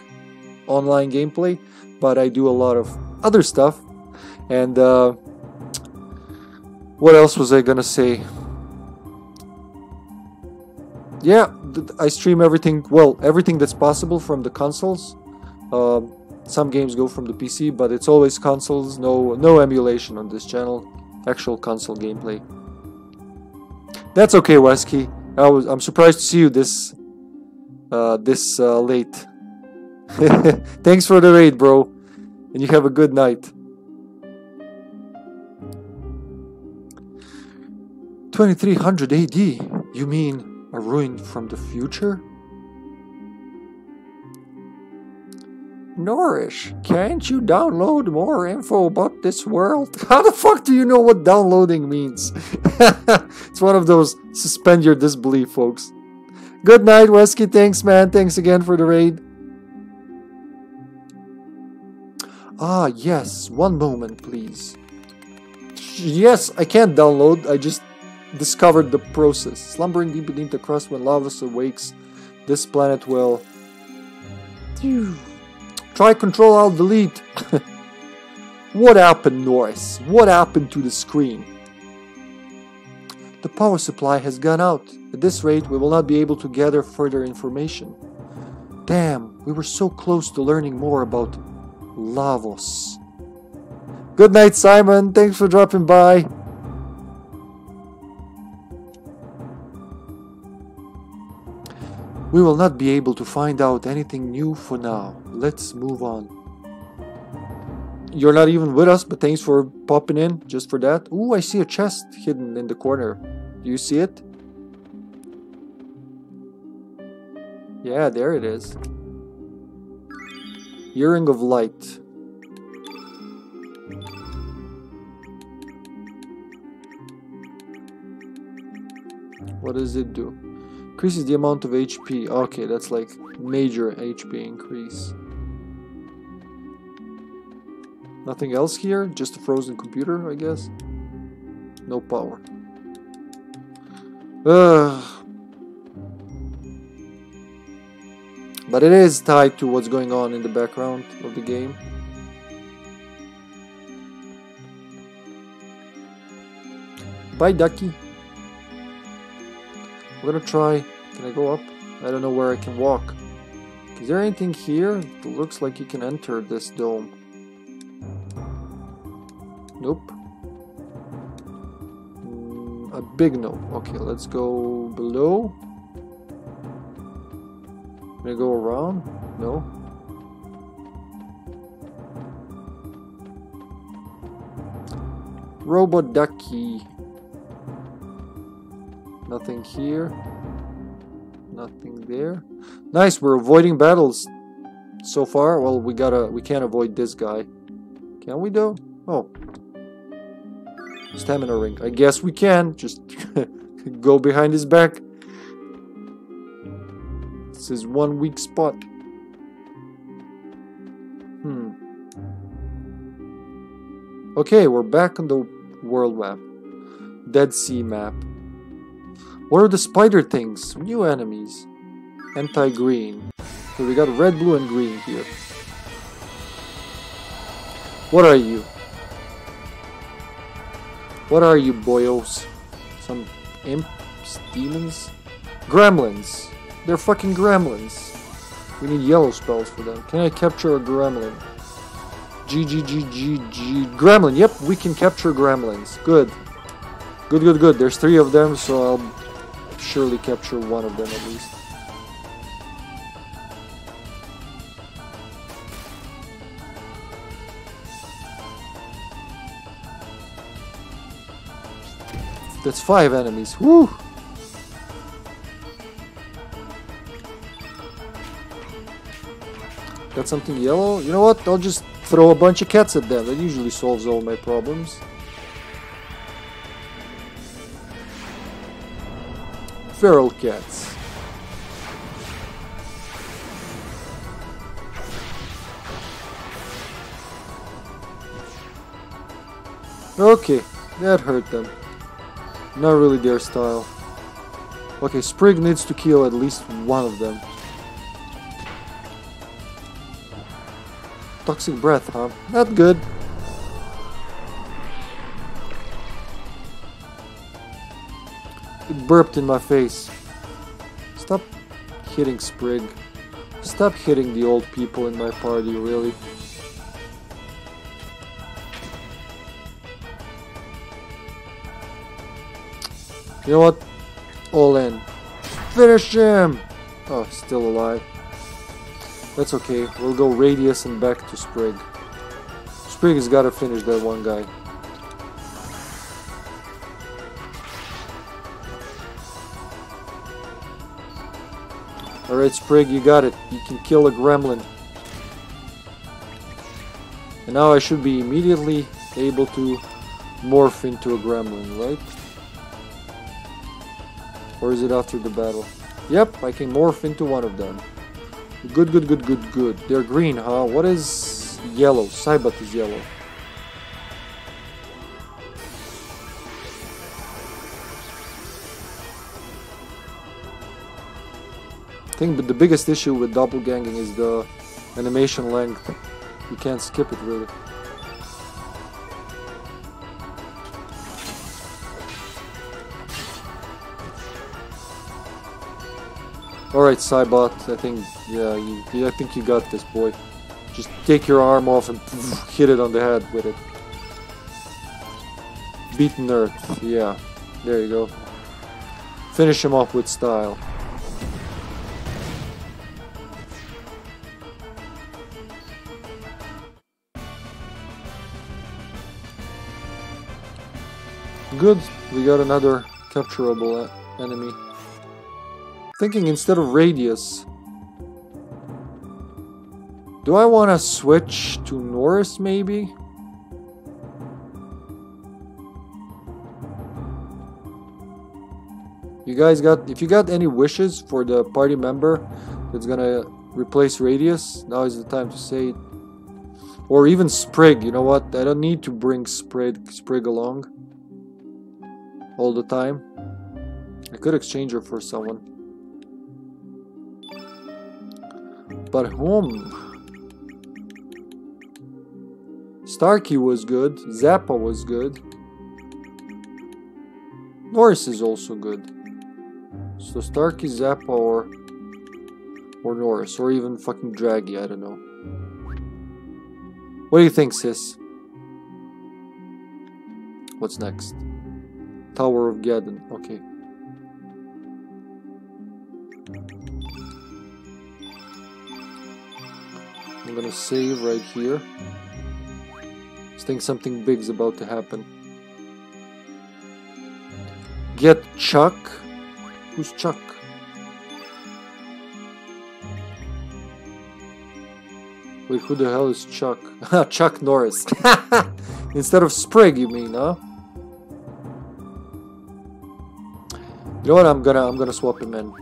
A: online gameplay, but I do a lot of other stuff. And uh, what else was I gonna say? Yeah, I stream everything, well, everything that's possible from the consoles. Um, some games go from the PC, but it's always consoles, no no emulation on this channel, actual console gameplay. That's okay, Wesky. I was I'm surprised to see you this uh, this uh, late. Thanks for the raid, bro, and you have a good night. 2300 AD? You mean a ruin from the future? Norris, can't you download more info about this world? How the fuck do you know what downloading means? it's one of those suspend your disbelief, folks. Good night, Wesky. Thanks, man. Thanks again for the raid. Ah, yes. One moment, please. Yes, I can't download. I just discovered the process. Slumbering deep beneath the crust when Lavos awakes, this planet will... Try Control Alt Delete. what happened, Norris? What happened to the screen? The power supply has gone out. At this rate, we will not be able to gather further information. Damn, we were so close to learning more about Lavos. Good night, Simon. Thanks for dropping by. We will not be able to find out anything new for now. Let's move on. You're not even with us, but thanks for popping in just for that. Ooh, I see a chest hidden in the corner. Do you see it? Yeah, there it is. Earring of Light. What does it do? Increases the amount of HP. Okay, that's like major HP increase. Nothing else here? Just a frozen computer, I guess? No power. Ugh. But it is tied to what's going on in the background of the game. Bye, Ducky. I'm gonna try. Can I go up? I don't know where I can walk. Is there anything here? It looks like you can enter this dome. Nope. Mm, a big no. Okay, let's go below. Can I go around? No. Robot Ducky. Nothing here. Nothing there. Nice, we're avoiding battles so far. Well, we gotta, we can't avoid this guy. Can we though? Oh. Stamina ring. I guess we can. Just go behind his back. This is one weak spot. Hmm. Okay, we're back on the world map. Dead Sea map. What are the spider things? New enemies. Anti-green. So we got red, blue, and green here. What are you? What are you, boyos? Some imps, demons? Gremlins. They're fucking gremlins. We need yellow spells for them. Can I capture a gremlin? G G G G G Gremlin. Yep, we can capture gremlins. Good. Good, good, good. There's three of them, so I'll surely capture one of them at least. That's five enemies. Woo! Got something yellow? You know what? I'll just throw a bunch of cats at them. That usually solves all my problems. Feral cats. Okay, that hurt them. Not really their style. Okay, Sprigg needs to kill at least one of them. Toxic breath, huh? Not good. It burped in my face. Stop hitting Sprigg. Stop hitting the old people in my party, really. You know what? All in. Finish him! Oh, still alive. That's okay. We'll go Radius and back to Sprigg. Sprigg has got to finish that one guy. Alright, Sprigg, you got it. You can kill a gremlin. And now I should be immediately able to morph into a gremlin, right? Or is it after the battle? Yep, I can morph into one of them. Good, good, good, good, good. They're green, huh? What is yellow? Cybot is yellow. I think but the biggest issue with doppelganging is the animation length. You can't skip it really. Alright, Cybot, I think, yeah, you, yeah, I think you got this, boy. Just take your arm off and hit it on the head with it. Beaten Earth, yeah. There you go. Finish him off with style. Good, we got another capturable enemy. Thinking instead of radius. Do I want to switch to Norris maybe? You guys got, if you got any wishes for the party member that's gonna replace Radius, now is the time to say it. Or even Sprigg, you know what? I don't need to bring Sprigg, Sprigg along all the time. I could exchange her for someone. But whom? Starkey was good. Zappa was good. Norris is also good. So Starkey, Zappa, or or Norris, or even fucking Draggy. I don't know. What do you think, sis? What's next? Tower of Geddon. Okay. I'm gonna save right here. I think something big's about to happen. Get Chuck? Who's Chuck? Wait, who the hell is Chuck? Chuck Norris. Instead of Sprigg, you mean, huh? You know what? I'm gonna I'm gonna swap him in.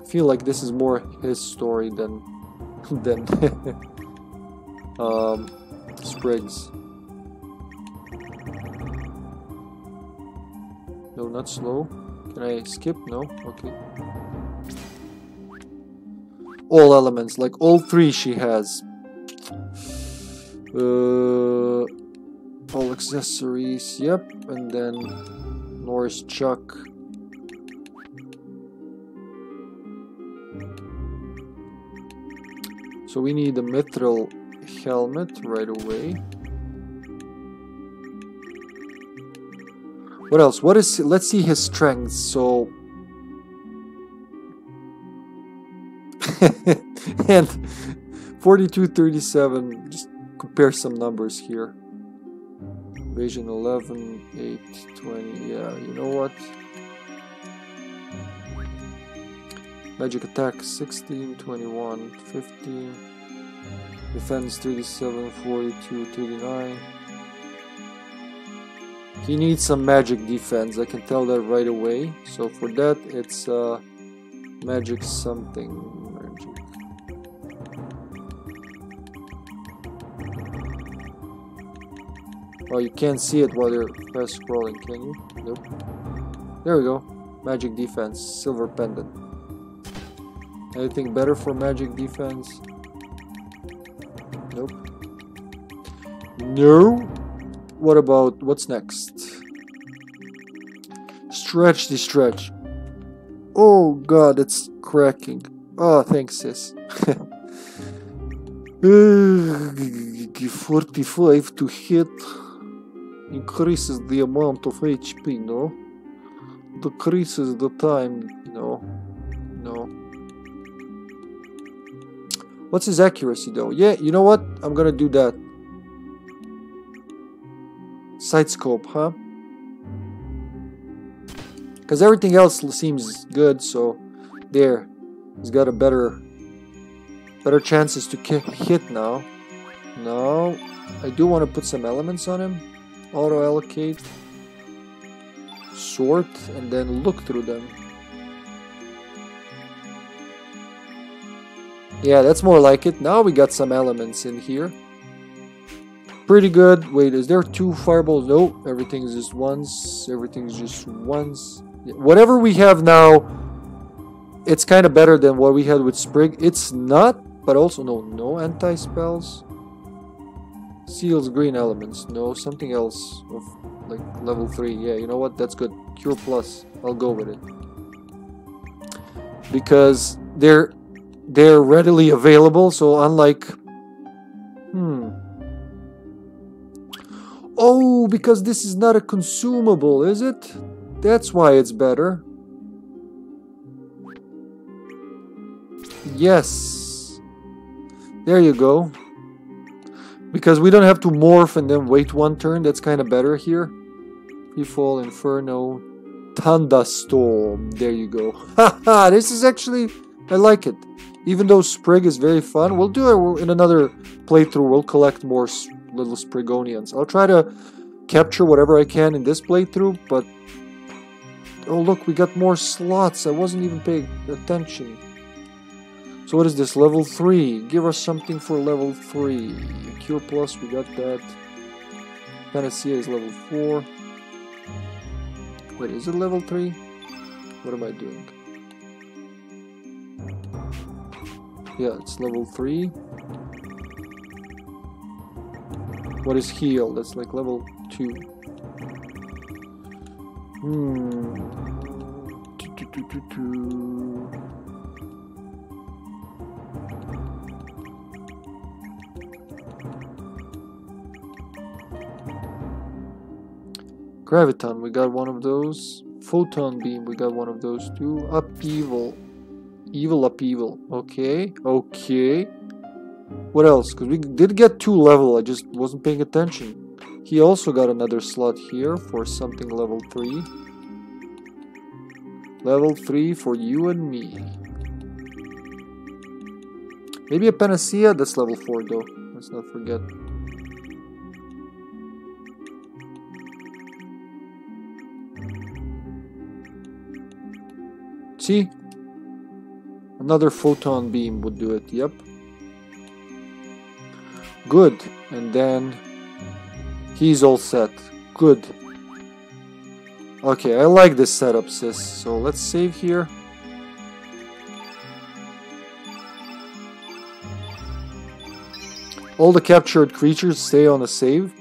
A: I feel like this is more his story than than um, Sprigg's. No, not slow. Can I skip? No? Okay. All elements, like all three she has. Uh, all accessories, yep. And then Norris Chuck. So we need a mithril helmet right away. What else? What is... Let's see his strength. So... and 4237. Just compare some numbers here. Vision 11, 8, 20. Yeah, you know what? Magic attack 16, 21, 15. Defense 37, 42, 39. He needs some magic defense, I can tell that right away. So for that, it's uh, magic something. Oh, you can't see it while you're fast scrolling, can you? Nope. There we go. Magic defense, silver pendant. Anything better for magic defense? No. What about, what's next? Stretch the stretch. Oh god, it's cracking. Oh, thanks sis. 45 to hit increases the amount of HP, no? Decreases the time, no. No. What's his accuracy though? Yeah, you know what? I'm gonna do that. Sight scope, huh? Because everything else seems good, so there. He's got a better better chances to hit now. No, I do want to put some elements on him. Auto allocate, sort, and then look through them. Yeah, that's more like it. Now we got some elements in here. Pretty good. Wait, is there two fireballs? No, everything's just once. Everything's just once. Whatever we have now, it's kind of better than what we had with Sprigg. It's not, but also no, no anti-spells. Seals green elements. No, something else of like level 3. Yeah, you know what? That's good. Cure plus. I'll go with it. Because they're they're readily available, so unlike... Hmm. Oh, because this is not a consumable, is it? That's why it's better. Yes. There you go. Because we don't have to morph and then wait one turn, that's kind of better here. Freefall, Inferno, Thunderstorm. There you go. Haha, this is actually... I like it. Even though Sprigg is very fun, we'll do it in another playthrough. We'll collect more little Sprigonians. I'll try to capture whatever I can in this playthrough, but... Oh look, we got more slots. I wasn't even paying attention. So what is this? Level 3. Give us something for level 3. Cure Plus, we got that. Panacea is level 4. Wait, is it level 3? What am I doing? Yeah, it's level 3. What is heal? That's like level 2. Hmm. Graviton, we got one of those. Photon beam, we got one of those too. Upheaval. Evil upheaval. Okay, okay. What else? Because we did get two level, I just wasn't paying attention. He also got another slot here for something level 3. Level 3 for you and me. Maybe a Panacea? That's level 4 though. Let's not forget. See? Another photon beam would do it, yep. Good. And then he's all set. Good. Okay, I like this setup, sis. So let's save here. All the captured creatures stay on the save.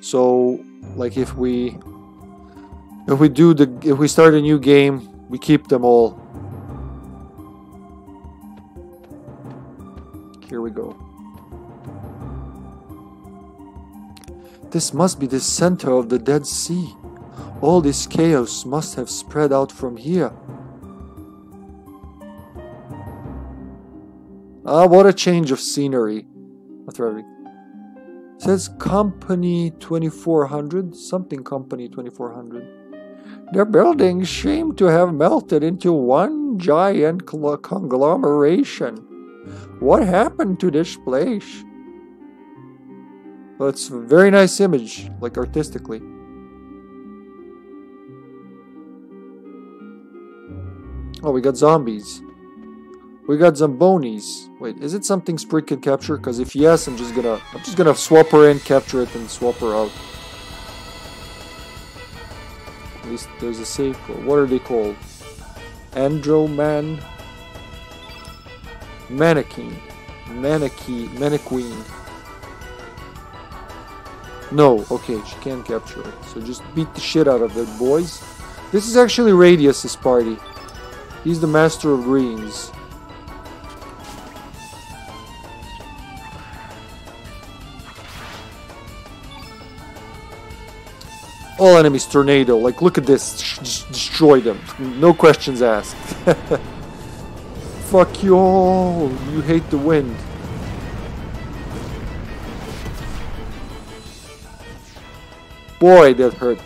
A: So, like if we if we do the if we start a new game, we keep them all. This must be the center of the Dead Sea. All this chaos must have spread out from here. Ah, what a change of scenery. It says Company 2400, something Company 2400. The buildings seem to have melted into one giant conglomeration. What happened to this place? Well, it's a very nice image, like artistically. Oh, we got zombies. We got Zambonis. Wait, is it something Sprigg can capture? Because if yes, I'm just gonna I'm just gonna swap her in, capture it, and swap her out. At least there's a code. What are they called? Androman Mannequin. Mannequin Mannequin. No, okay, she can't capture it. So just beat the shit out of it, boys. This is actually Radius's party. He's the master of greens. All enemies tornado. Like, look at this. Destroy them. No questions asked. Fuck you all. You hate the wind. Boy, that hurt.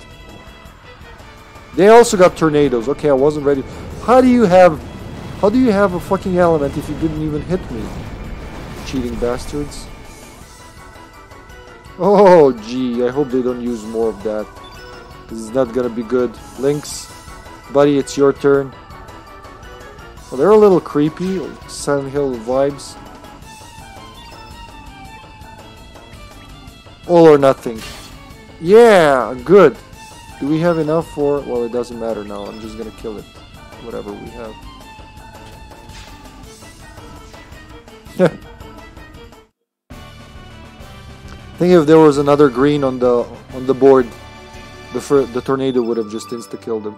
A: They also got tornadoes. Okay, I wasn't ready. How do you have... How do you have a fucking element if you didn't even hit me? Cheating bastards. Oh, gee. I hope they don't use more of that. This is not gonna be good. Lynx, buddy, it's your turn. Well, they're a little creepy, Silent Hill vibes. All or nothing. Yeah, good. Do we have enough for... Well, it doesn't matter now. I'm just gonna kill it. Whatever we have. think if there was another green on the on the board, the, the tornado would have just insta-killed him.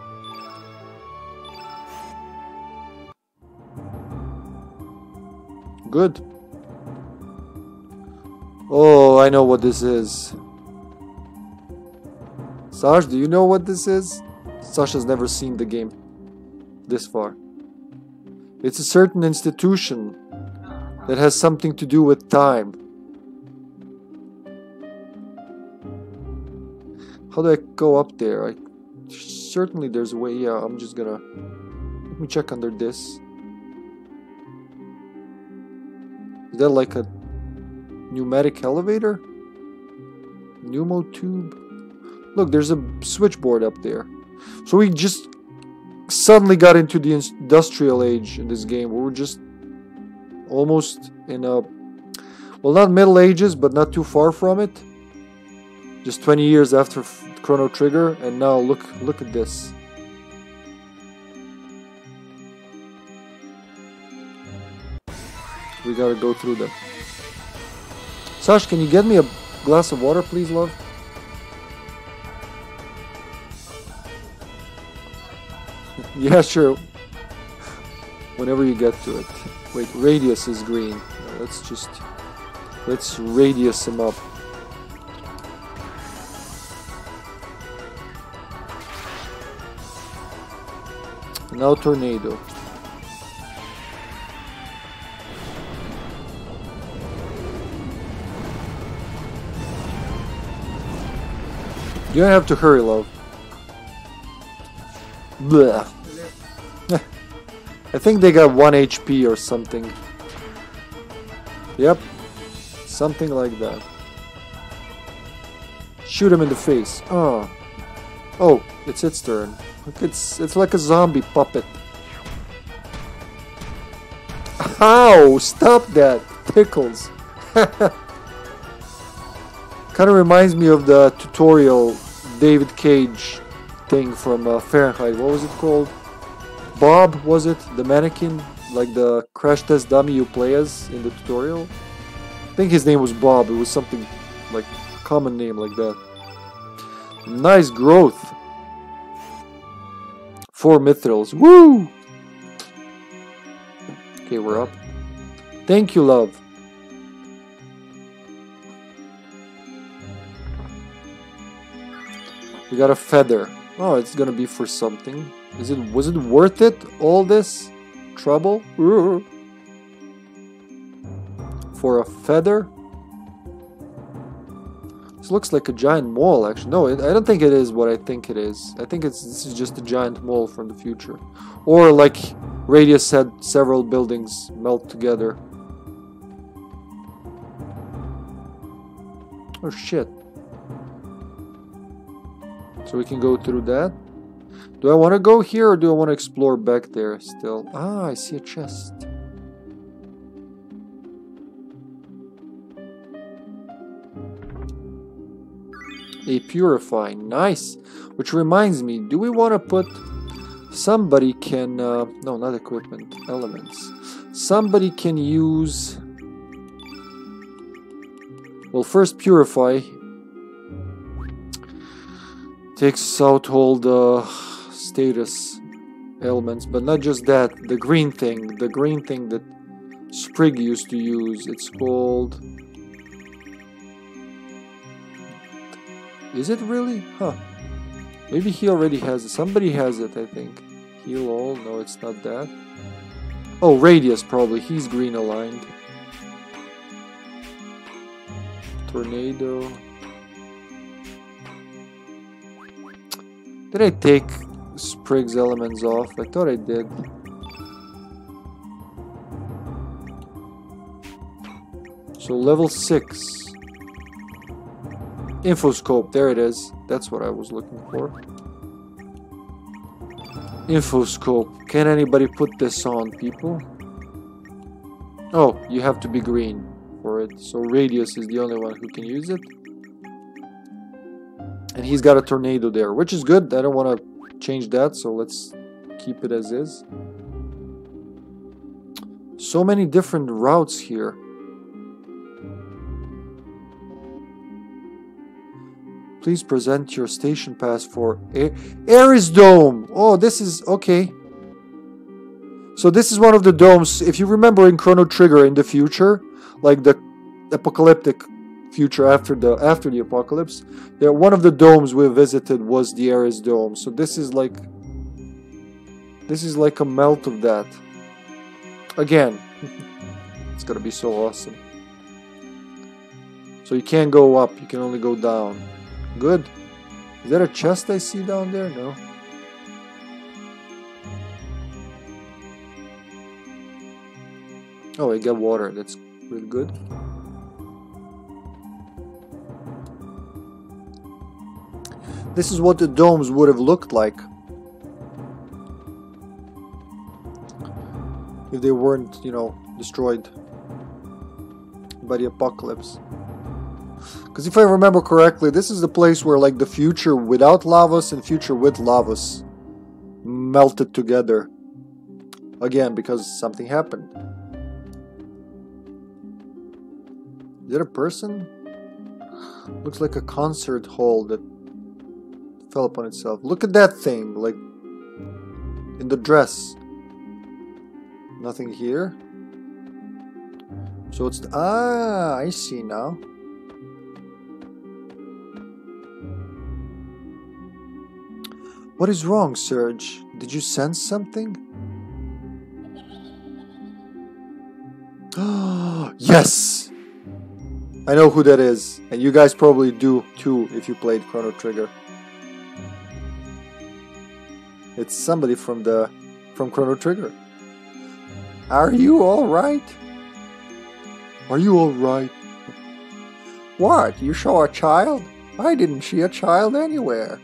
A: Good. Oh, I know what this is. Sash, do you know what this is? Sasha's never seen the game this far. It's a certain institution that has something to do with time. How do I go up there? I certainly there's a way. Yeah, I'm just gonna let me check under this. Is that like a pneumatic elevator? Pneumo tube? Look, there's a switchboard up there. So we just suddenly got into the industrial age in this game. We were just almost in a well, not Middle Ages, but not too far from it. Just 20 years after Chrono Trigger, and now look look at this. We gotta go through them. Sash, can you get me a glass of water, please, love? yeah, sure. Whenever you get to it. Wait, radius is green. Let's just... Let's radius him up. Now tornado. You don't have to hurry, love. Blah. I think they got 1 HP or something. Yep. Something like that. Shoot him in the face. Oh. Oh, it's its turn. Look, it's it's like a zombie puppet. Ow! Stop that! Tickles. kind of reminds me of the tutorial David Cage thing from uh, Fahrenheit. What was it called? Bob, was it? The mannequin? Like the crash test dummy you play as in the tutorial? I think his name was Bob. It was something like common name like that. Nice growth. Four mithrils. Woo! Okay, we're up. Thank you, love. We got a feather. Oh, it's gonna be for something. Is it was it worth it? All this trouble? For a feather? This looks like a giant mole, actually. No, it, I don't think it is what I think it is. I think it's this is just a giant mole from the future. Or like Radius said, several buildings melt together. Oh shit. So we can go through that. Do I want to go here or do I want to explore back there still? Ah, I see a chest. A purify, nice. Which reminds me, do we want to put... Somebody can... Uh, no, not equipment, elements. Somebody can use... Well, first purify. Takes out all the status elements, but not just that. The green thing, the green thing that Sprigg used to use. It's called... Is it really? Huh. Maybe he already has it. Somebody has it, I think. Heal all? No, it's not that. Oh, Radius, probably. He's green aligned. Tornado. Did I take Sprigg's elements off? I thought I did. So level 6. Infoscope, there it is. That's what I was looking for. Infoscope. Can anybody put this on, people? Oh, you have to be green for it. So Radius is the only one who can use it. And he's got a tornado there, which is good. I don't want to change that, so let's keep it as is. So many different routes here. Please present your station pass for Arris Dome. Oh, this is okay. So this is one of the domes. If you remember in Chrono Trigger in the future, like the apocalyptic future after the after the apocalypse, there one of the domes we visited was the Arris Dome. So this is like this is like a melt of that. Again, it's gonna be so awesome. So you can't go up, you can only go down. Good. Is that a chest I see down there? No. Oh, I got water. That's really good. This is what the domes would have looked like if they weren't, you know, destroyed by the apocalypse. Because if I remember correctly, this is the place where like the future without lavas and future with lavas melted together. Again, because something happened. Is it a person? Looks like a concert hall that fell upon itself. Look at that thing, like in the dress. Nothing here. So it's ah, I see now. What is wrong, Serge? Did you sense something? yes! I know who that is, and you guys probably do too if you played Chrono Trigger. It's somebody from the from Chrono Trigger. Are you all right? Are you all right? What? You saw a child? I didn't see a child anywhere.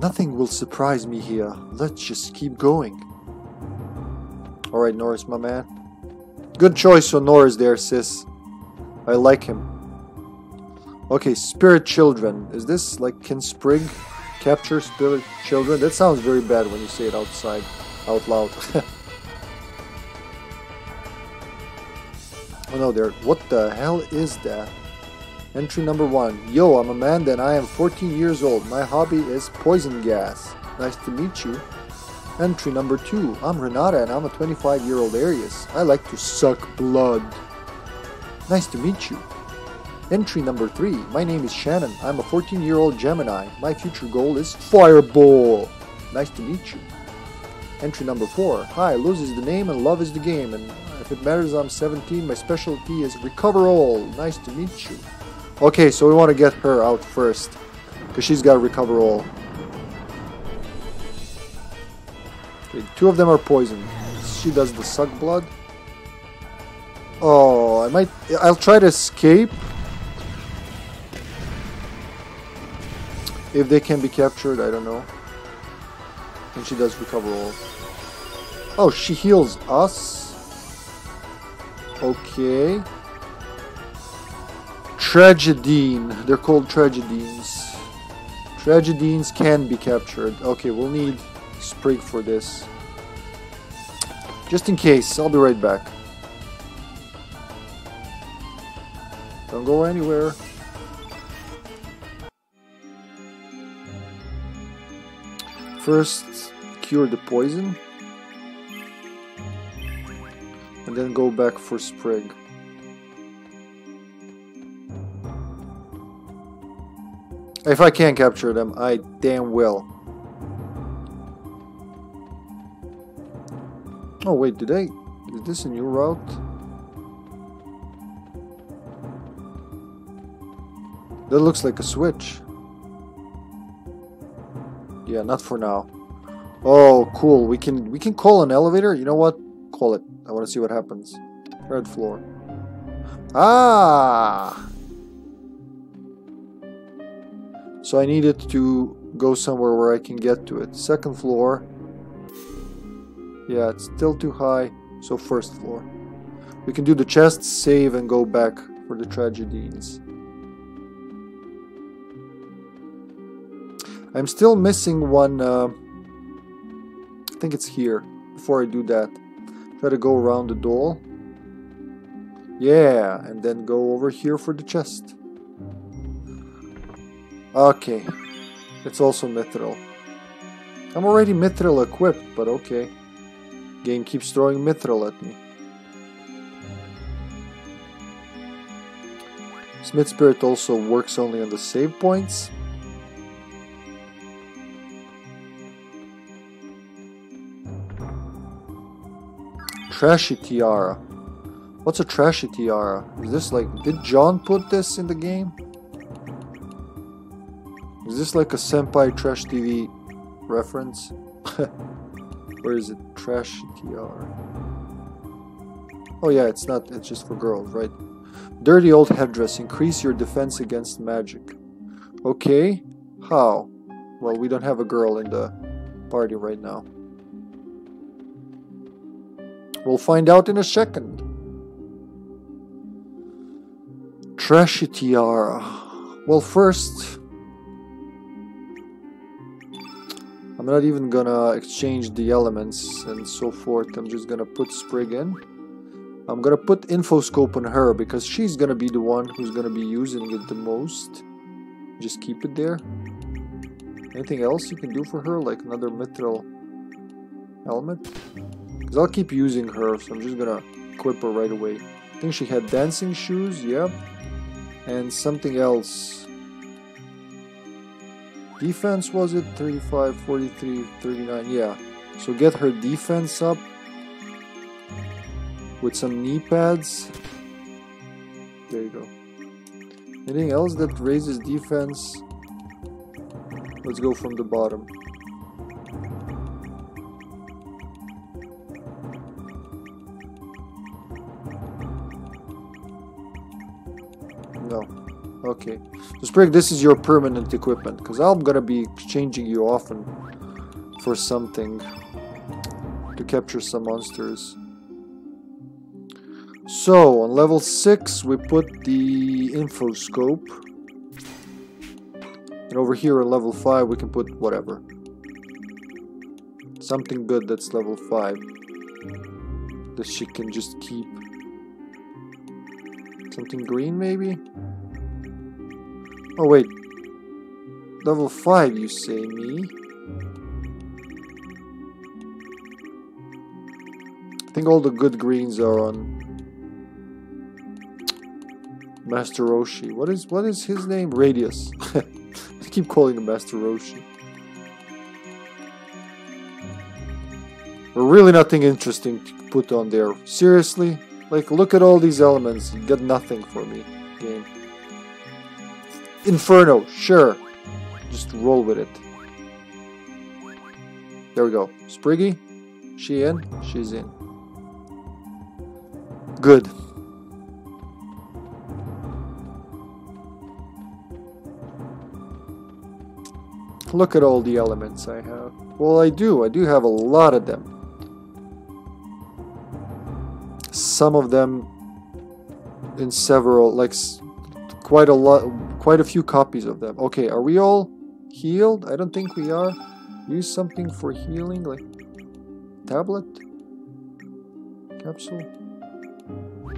A: Nothing will surprise me here. Let's just keep going. Alright, Norris, my man. Good choice on Norris there, sis. I like him. Okay, spirit children. Is this like can Sprigg capture spirit children? That sounds very bad when you say it outside, out loud. oh no, there. What the hell is that? Entry number one. Yo, I'm Amanda and I am 14 years old. My hobby is poison gas. Nice to meet you. Entry number two. I'm Renata and I'm a 25 year old Aries. I like to suck blood. Nice to meet you. Entry number 3. My name is Shannon. I'm a 14 year old Gemini. My future goal is Fireball. Nice to meet you. Entry number 4. Hi, Luz is the name and love is the game. And if it matters, I'm 17. My specialty is Recover All. Nice to meet you. Okay, so we want to get her out first. Because she's got Recover All. Okay, two of them are poisoned. She does the suck blood. Oh, I might... I'll try to escape. If they can be captured, I don't know. And she does recover all. Oh, she heals us. Okay. Tragedienne. They're called Tragediennes. Tragediennes can be captured. Okay, we'll need Sprigg for this. Just in case, I'll be right back. Don't go anywhere. First, cure the poison. And then go back for Sprigg. If I can't capture them, I damn will. Oh wait, did I... Is this a new route? That looks like a switch. Yeah, not for now. Oh, cool. We can we can call an elevator. You know what? Call it. I want to see what happens. Third floor. Ah! So I needed to go somewhere where I can get to it. Second floor. Yeah, it's still too high. So first floor. We can do the chest, save, and go back for the tragedies. I'm still missing one, uh, I think it's here, before I do that. Try to go around the door. Yeah, and then go over here for the chest. Okay, it's also mithril. I'm already mithril equipped, but okay. Game keeps throwing mithril at me. Smith Spirit also works only on the save points. Trashy tiara. What's a trashy tiara? Is this like... Did John put this in the game? Is this like a Senpai Trash TV reference? Where is it? Trashy tiara. Oh yeah, it's not... It's just for girls, right? Dirty old headdress. Increase your defense against magic. Okay. How? Well, we don't have a girl in the party right now. We'll find out in a second. Trashy tiara. Well, first, I'm not even gonna exchange the elements and so forth. I'm just gonna put Sprigg in. I'm gonna put Infoscope on her because she's gonna be the one who's gonna be using it the most. Just keep it there. Anything else you can do for her, like another mithril helmet? I'll keep using her, so I'm just gonna equip her right away. I think she had dancing shoes, yep. And something else. Defense was it? 35, 43, 39, yeah. So get her defense up with some knee pads. There you go. Anything else that raises defense? Let's go from the bottom. No. Okay. So Sprigg, this is your permanent equipment, because I'm gonna be exchanging you often for something to capture some monsters. So, on level 6 we put the infoscope. And over here on level 5 we can put whatever. Something good that's level 5. That she can just keep. Something green maybe? Oh wait. Level 5 you say me? I think all the good greens are on Master Roshi. What is what is his name? Radius. I keep calling him Master Roshi. Really nothing interesting to put on there. Seriously? Like look at all these elements. You get nothing for me, game. Inferno, sure. Just roll with it. There we go. Spriggy? She in? She's in. Good. Look at all the elements I have. Well, I do. I do have a lot of them. Some of them in several, like quite a lot, quite a few copies of them. Okay, are we all healed? I don't think we are. Use something for healing, like tablet? Capsule?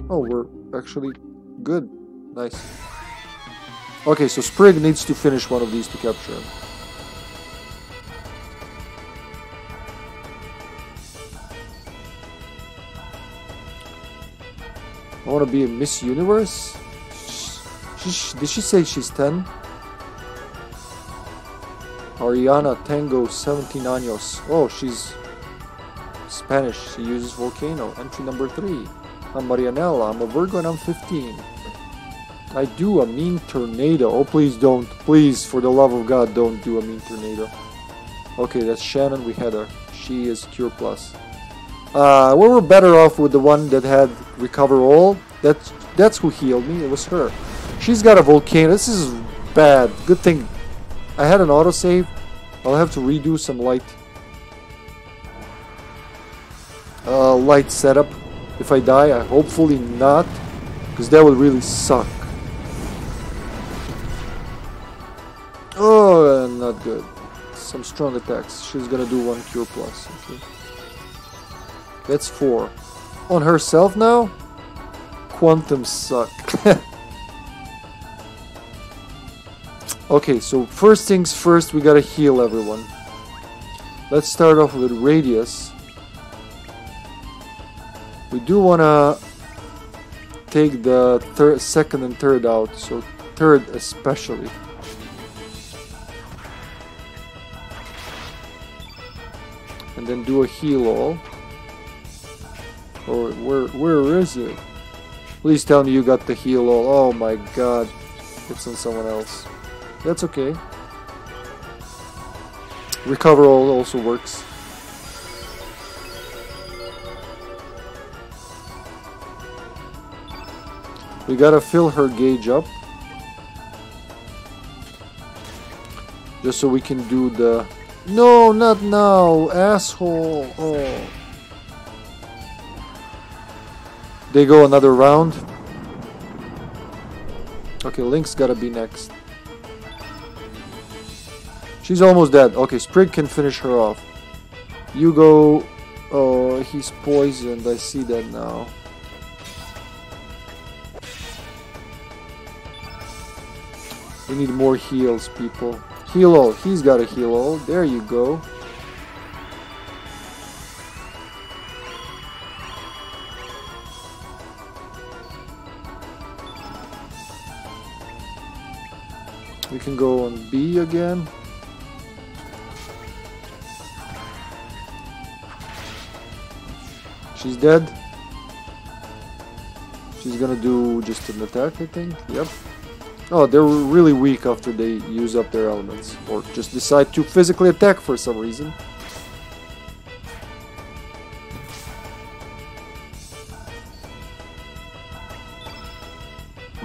A: Oh, we're actually good. Nice. Okay, so Sprigg needs to finish one of these to capture him. I want to be Miss Universe? She, did she say she's 10? Ariana Tango 17 años. Oh, she's Spanish. She uses Volcano. Entry number 3. I'm Marianella. I'm a Virgo and I'm 15. I do a mean tornado. Oh, please don't. Please, for the love of God, don't do a mean tornado. Okay, that's Shannon. We had her. She is Cure Plus. Uh, we were better off with the one that had Recover All. That's, that's who healed me. It was her. She's got a volcano. This is bad. Good thing I had an autosave. I'll have to redo some light. Uh, light setup if I die. I hopefully not, because that would really suck. Oh, not good. Some strong attacks. She's gonna do one cure plus. Okay. That's four. On herself now? Quantum suck. okay, so first things first, we gotta heal everyone. Let's start off with Radius. We do wanna take the third, second and third out, so third especially. And then do a heal all. Or where where is it? Please tell me you got the heal all. Oh my god. It's on someone else. That's okay. Recover all also works. We gotta fill her gauge up. Just so we can do the... No, not now, asshole. Oh. They go another round. Okay, Link's gotta be next. She's almost dead. Okay, Sprigg can finish her off. You go... Oh, he's poisoned. I see that now. We need more heals, people. Heal all. He's got a heal all. There you go. We can go on B again. She's dead. She's gonna do just an attack, I think. Yep. Oh, they're really weak after they use up their elements. Or just decide to physically attack for some reason.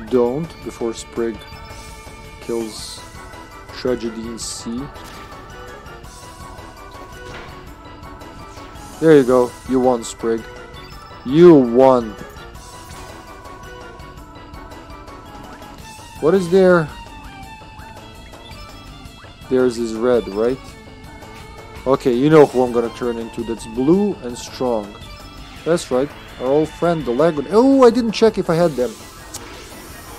A: Don't, before Sprigg kills Tragedy in C. There you go, you won, Sprigg. You won. What is there? There's is red, right? Okay, you know who I'm gonna turn into. That's blue and strong. That's right. Our old friend, the Lagoon. Oh, I didn't check if I had them.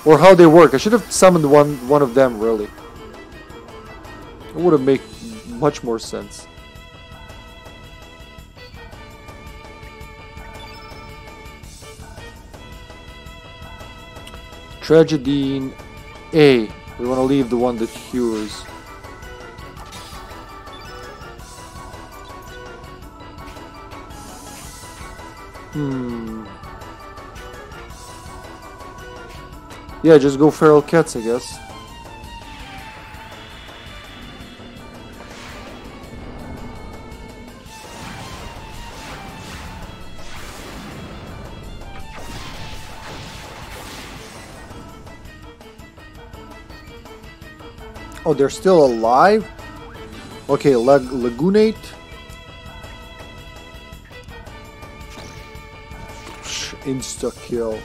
A: Or how they work. I should have summoned one, one of them, really. It would have made much more sense. Tragedy A. We want to leave the one that cures. Hmm. Yeah, just go feral cats, I guess. Oh, they're still alive? Okay, Lag Lagoonate. Insta kill.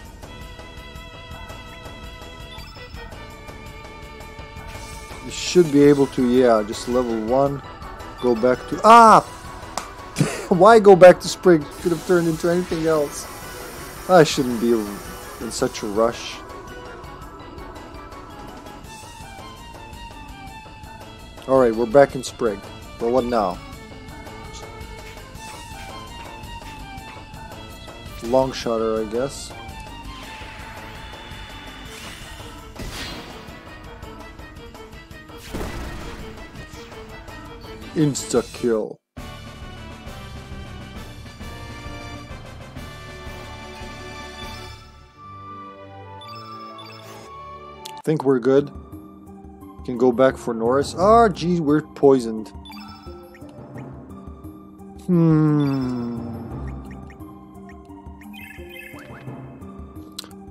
A: Should be able to, yeah, just level one. Go back to. Ah! Why go back to Spring? Could have turned into anything else. I shouldn't be in such a rush. Alright, we're back in Sprigg. But what now? Long shotter, I guess. Insta kill. I think we're good. Can go back for Norris. Ah, oh, geez, we're poisoned. Hmm.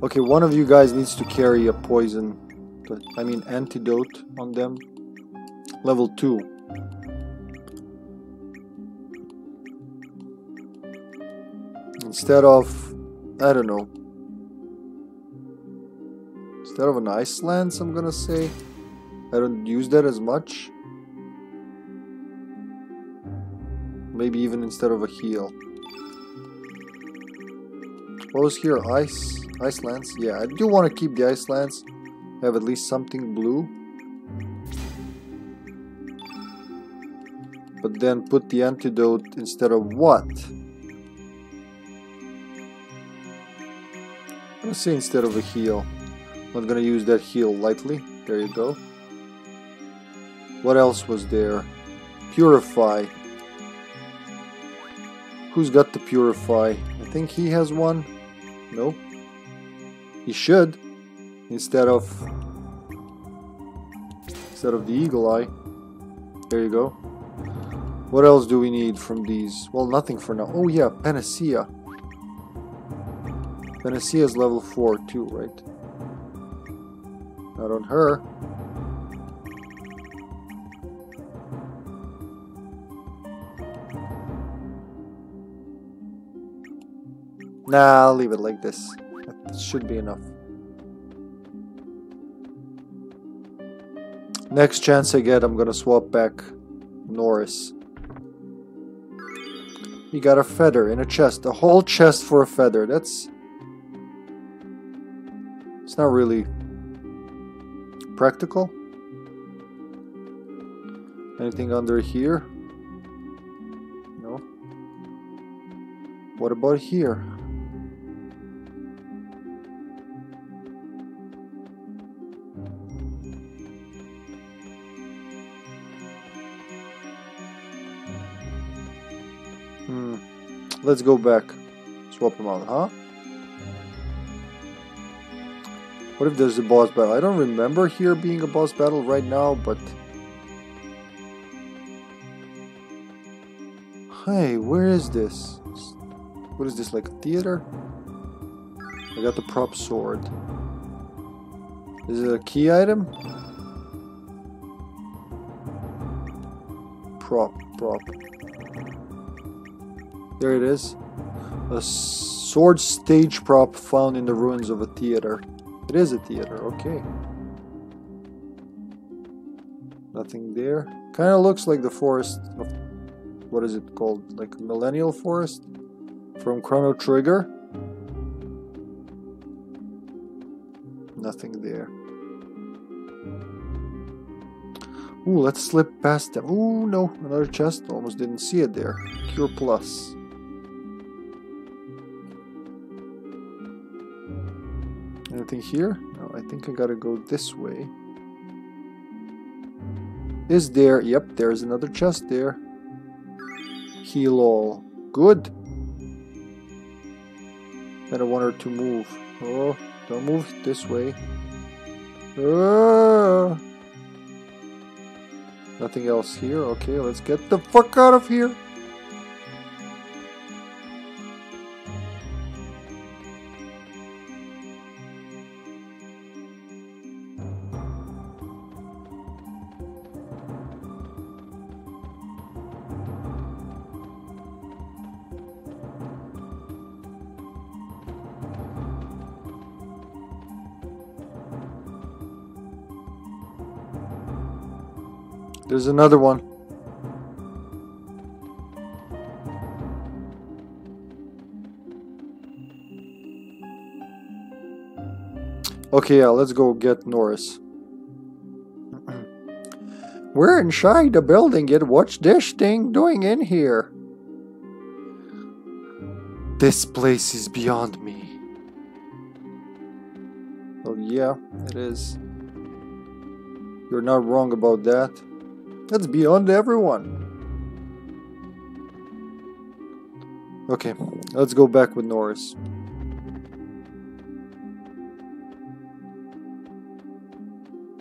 A: Okay, one of you guys needs to carry a poison. I mean antidote on them. Level 2. Instead of... I don't know. Instead of an ice lance, I'm gonna say. I don't use that as much. Maybe even instead of a heal. What was here? Ice? Ice lance? Yeah, I do want to keep the ice lance. Have at least something blue. But then put the antidote instead of what? Gonna say instead of a heal. I'm gonna use that heal lightly. There you go. What else was there? Purify. Who's got the Purify? I think he has one. No. He should. Instead of... Instead of the Eagle Eye. There you go. What else do we need from these? Well, nothing for now. Oh yeah, Panacea. Panacea is level 4 too, right? Not on her. Nah, I'll leave it like this. That should be enough. Next chance I get, I'm gonna swap back Norris. You got a feather in a chest. A whole chest for a feather. That's... It's not really practical. Anything under here? No. What about here? Hmm. Let's go back. Swap them out, huh? What if there's a boss battle? I don't remember here being a boss battle right now, but... Hey, where is this? What is this, like a theater? I got the prop sword. Is it a key item? Prop, prop. There it is. A sword stage prop found in the ruins of a theater. It is a theater, okay. Nothing there. Kind of looks like the forest of what is it called? Like Millennial Forest from Chrono Trigger. Nothing there. Ooh, let's slip past them. Ooh, no, another chest. Almost didn't see it there. Cure Plus. Here? No, I think I gotta go this way. Is there? Yep, there's another chest there. Heal all. Good. And I want her to move. Oh, don't move this way. Ah. Nothing else here. Okay, let's get the fuck out of here. There's another one. Okay, yeah, let's go get Norris. We're inside the building yet what's this thing doing in here? This place is beyond me. Oh yeah, it is. You're not wrong about that. That's beyond everyone. Okay, let's go back with Norris.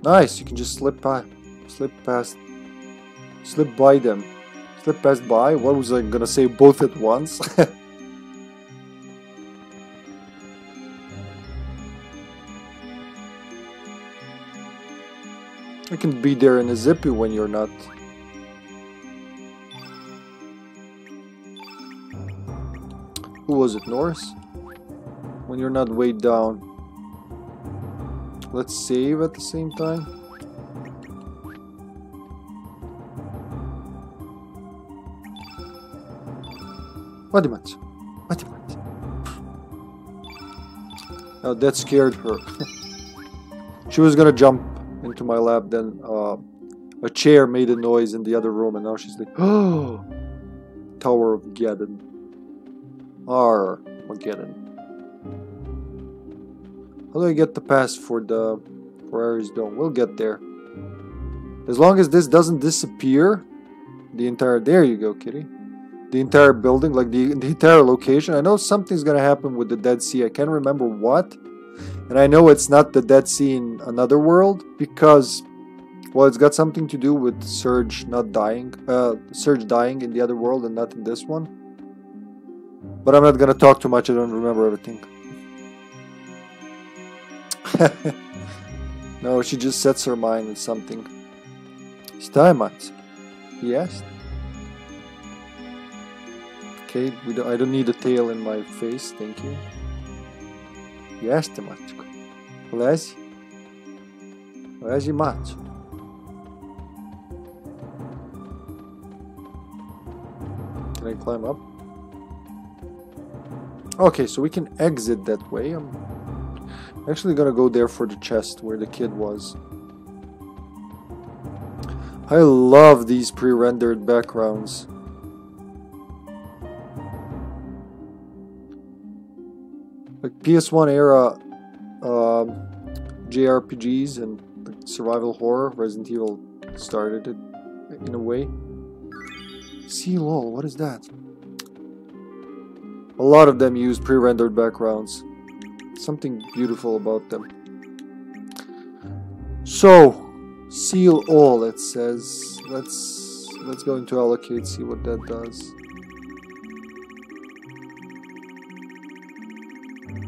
A: Nice, you can just slip by, slip past, slip by them. Slip past by? What was I gonna say both at once? can be there in a zippy when you're not. Who was it, Norris? When you're not weighed down. Let's save at the same time. What much? What much? Oh, that scared her. she was gonna jump into my lap, then uh, a chair made a noise in the other room, and now she's like, oh, Tower of Geddon. Armageddon. How do I get the pass for the for Arris Dome? We'll get there. As long as this doesn't disappear, the entire there you go, kitty. The entire building, like the the entire location. I know something's gonna happen with the Dead Sea. I can't remember what. And I know it's not the Dead Sea in another world because well it's got something to do with Serge not dying uh Serge dying in the other world and not in this one. But I'm not gonna talk too much, I don't remember everything. no, she just sets her mind on something. Steinmetz. Yes. Okay, don't, I don't need a tail in my face, thank you. Yes, Tematiko. Lezi. Lezi macho. Can I climb up? Okay, so we can exit that way. I'm actually gonna go there for the chest where the kid was. I love these pre-rendered backgrounds. Like PS1 era um, JRPGs and survival horror, Resident Evil started it in a way. See lol, what is that? A lot of them use pre-rendered backgrounds. Something beautiful about them. So, seal all it says. Let's let's go into allocate, see what that does.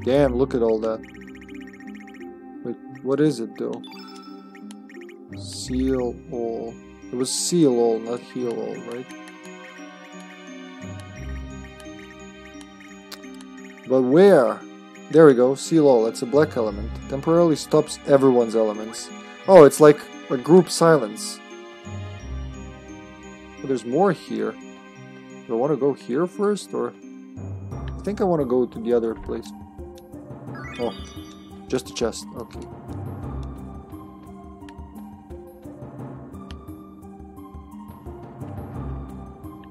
A: Damn, look at all that. What is it though? Seal all. It was seal all, not heal all, right? But where? There we go, seal all. It's a black element. Temporarily stops everyone's elements. Oh, it's like a group silence. But there's more here. Do I want to go here first, or... I think I want to go to the other place. Oh, just a chest. Okay.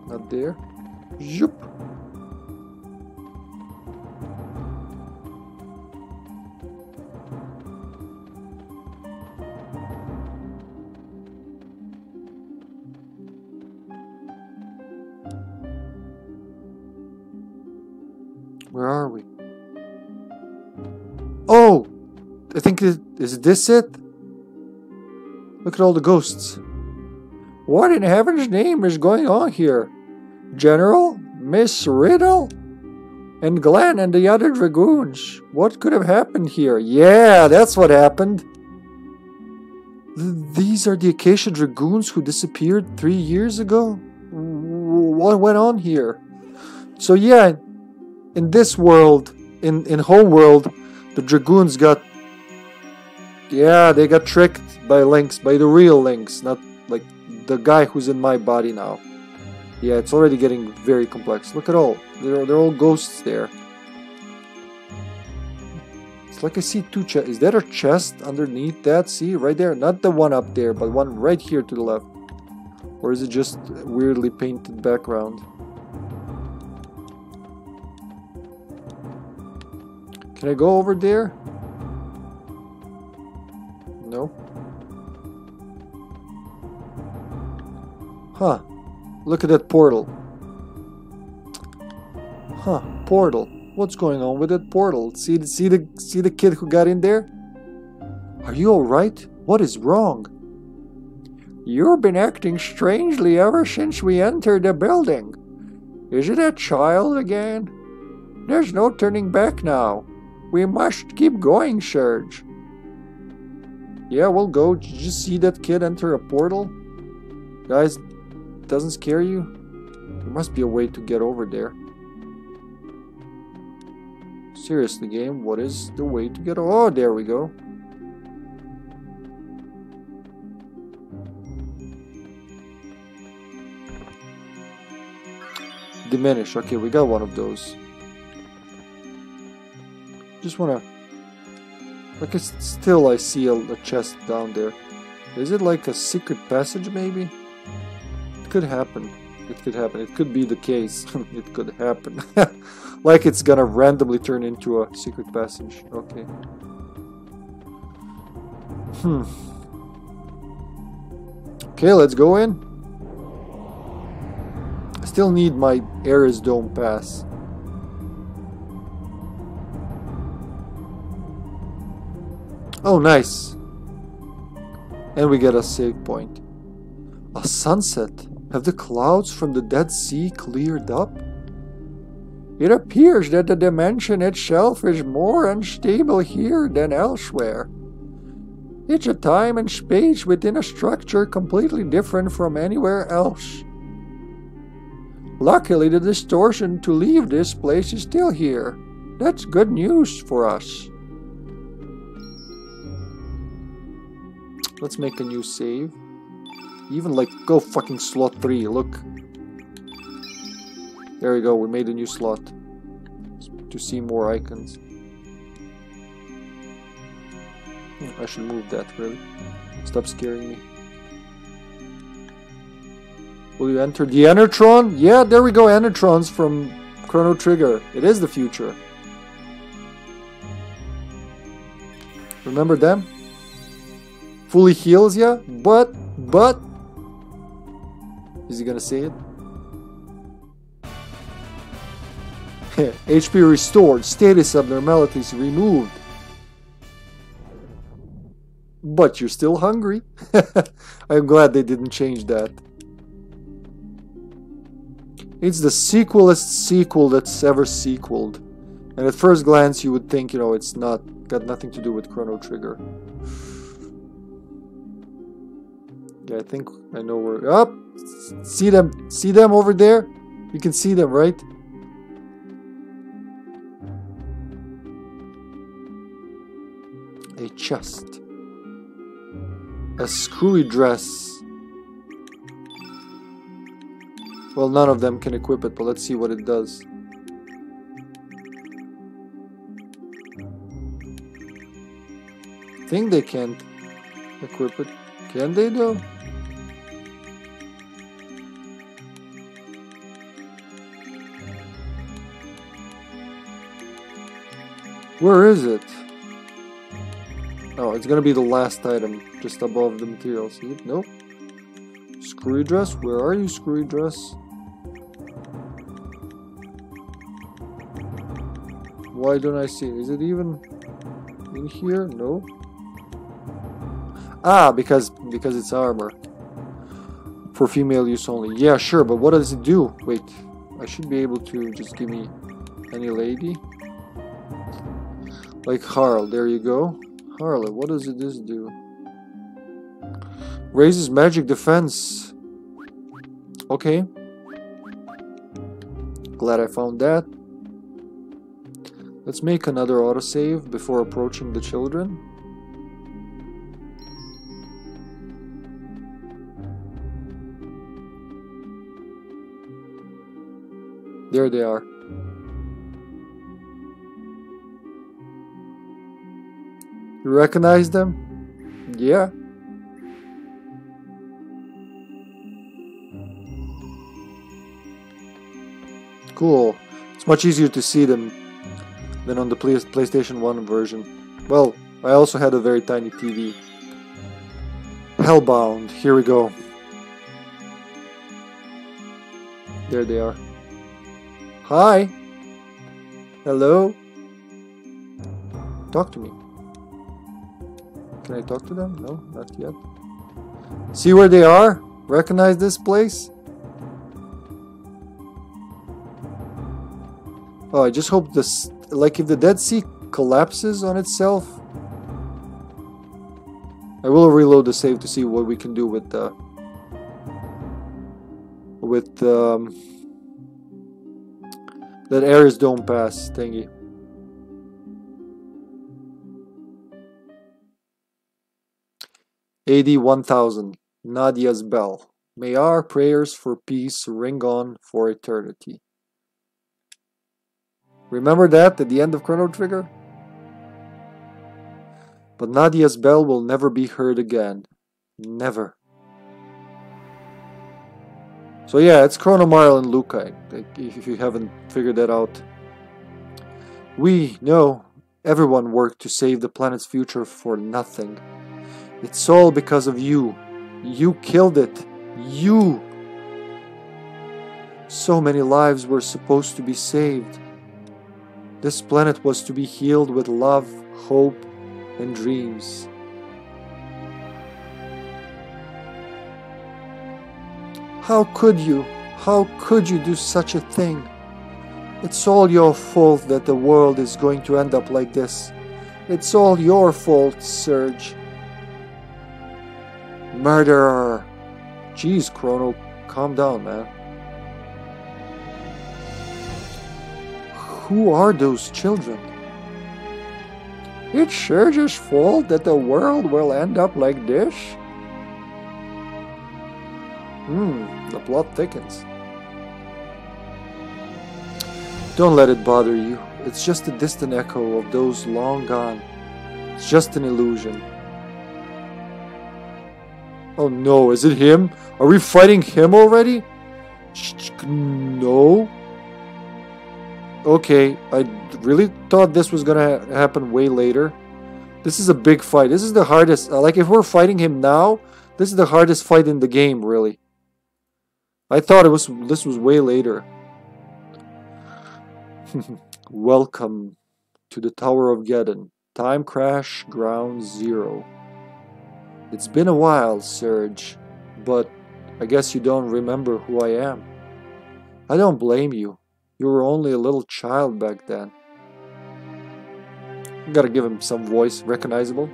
A: Not there. Zoop. Is this it? Look at all the ghosts. What in heaven's name is going on here? General? Miss Riddel? And Glenn and the other dragoons. What could have happened here? Yeah, that's what happened. Th these are the Acacia Dragoons who disappeared three years ago? What went on here? So yeah, in this world, in, in Homeworld, the Dragoons got... Yeah, they got tricked by Lynx, by the real Lynx, not like the guy who's in my body now. Yeah, it's already getting very complex. Look at all. They're, they're all ghosts there. It's like I see two chests. Is that a chest underneath that? See, right there? Not the one up there, but one right here to the left. Or is it just weirdly painted background? Can I go over there? No. Huh. Look at that portal. Huh, portal. What's going on with that portal? See, see the see the kid who got in there? Are you alright? What is wrong? You've been acting strangely ever since we entered the building. Is it a child again? There's no turning back now. We must keep going, Serge. Yeah, we'll go. Did you see that kid enter a portal? Guys, doesn't scare you? There must be a way to get over there. Seriously, game, what is the way to get... Oh, there we go. Diminish. Okay, we got one of those. Just wanna... Like, still I see a, a chest down there. Is it like a secret passage, maybe? It could happen. It could happen. It could be the case. it could happen. like it's gonna randomly turn into a secret passage. Okay. Hmm. Okay, let's go in. I still need my Arris Dome pass. Oh, nice. And we get a save point. A sunset. Have the clouds from the Dead Sea cleared up? It appears that the dimension itself is more unstable here than elsewhere. It's a time and space within a structure completely different from anywhere else. Luckily, the distortion to leave this place is still here. That's good news for us. Let's make a new save. Even like, go fucking slot 3, look. There we go, we made a new slot. To see more icons. I should move that, really. Stop scaring me. Will you enter the Enertron? Yeah, there we go, Enertrons from Chrono Trigger. It is the future. Remember them? Fully heals ya, but, but, is he gonna say it? HP restored, status abnormalities removed. But you're still hungry. I'm glad they didn't change that. It's the sequelest sequel that's ever sequeled. And at first glance you would think, you know, it's not got nothing to do with Chrono Trigger. Yeah, I think I know where. Up, oh, see them, see them over there. You can see them, right? A chest, a screwy dress, Well, none of them can equip it, but let's see what it does. think they can't equip it. Can they though? Where is it? Oh, it's gonna be the last item, just above the materials. Nope. Screwy dress? Where are you, screwy dress? Why don't I see it? Is it even in here? No. Ah, because because it's armor. For female use only. Yeah, sure, but what does it do? Wait, I should be able to just give me any lady. Like Harle, there you go. Harle, what does it, this do? Raises magic defense. Okay. Glad I found that. Let's make another autosave before approaching the children. There they are. You recognize them? Yeah. Cool. It's much easier to see them than on the PlayStation 1 version. Well, I also had a very tiny TV. Hellbound, here we go. There they are. Hi! Hello? Talk to me. Can I talk to them? No, not yet. See where they are? Recognize this place? Oh, I just hope this... Like, if the Dead Sea collapses on itself... I will reload the save to see what we can do with the... With, um... That Arris Dome pass thingy. AD 1000, Nadia's Bell. May our prayers for peace ring on for eternity. Remember that at the end of Chrono Trigger? But Nadia's bell will never be heard again. Never. So yeah, it's Chronomile and Lucca, if you haven't figured that out. We know everyone worked to save the planet's future for nothing. It's all because of you. You killed it. You! So many lives were supposed to be saved. This planet was to be healed with love, hope, and dreams. How could you? How could you do such a thing? It's all your fault that the world is going to end up like this. It's all your fault, Serge. Murderer! Jeez, Chrono, calm down, man. Who are those children? It's Serge's fault that the world will end up like this? Hmm, the plot thickens. Don't let it bother you. It's just a distant echo of those long gone. It's just an illusion. Oh no, is it him? Are we fighting him already? No. Okay, I really thought this was gonna ha happen way later. This is a big fight. This is the hardest. Uh, like, if we're fighting him now, this is the hardest fight in the game, really. I thought it was. This was way later. Welcome to the Tower of Geddon. Time Crash Ground Zero. It's been a while, Serge, but I guess you don't remember who I am. I don't blame you. You were only a little child back then. Gotta give him some voice recognizable.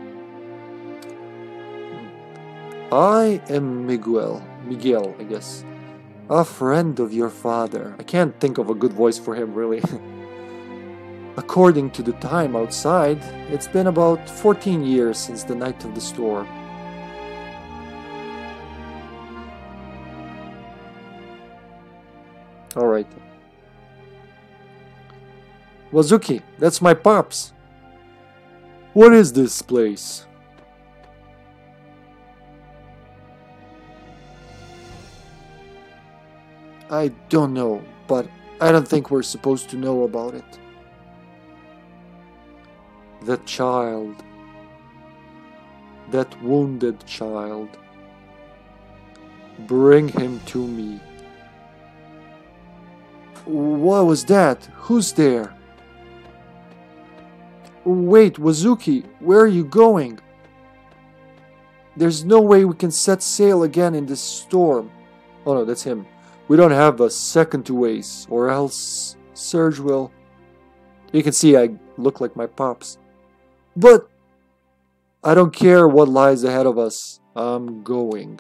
A: I am Miguel. Miguel, I guess. A friend of your father. I can't think of a good voice for him, really. According to the time outside, it's been about 14 years since the night of the storm. Alright. Wazuki, that's my pops. What is this place? I don't know, but I don't think we're supposed to know about it. The child. That wounded child. Bring him to me. What was that? Who's there? Wait, Wazuki, where are you going? There's no way we can set sail again in this storm. Oh no, that's him. We don't have a second to waste, or else Serge will. You can see I look like my pops. But I don't care what lies ahead of us. I'm going.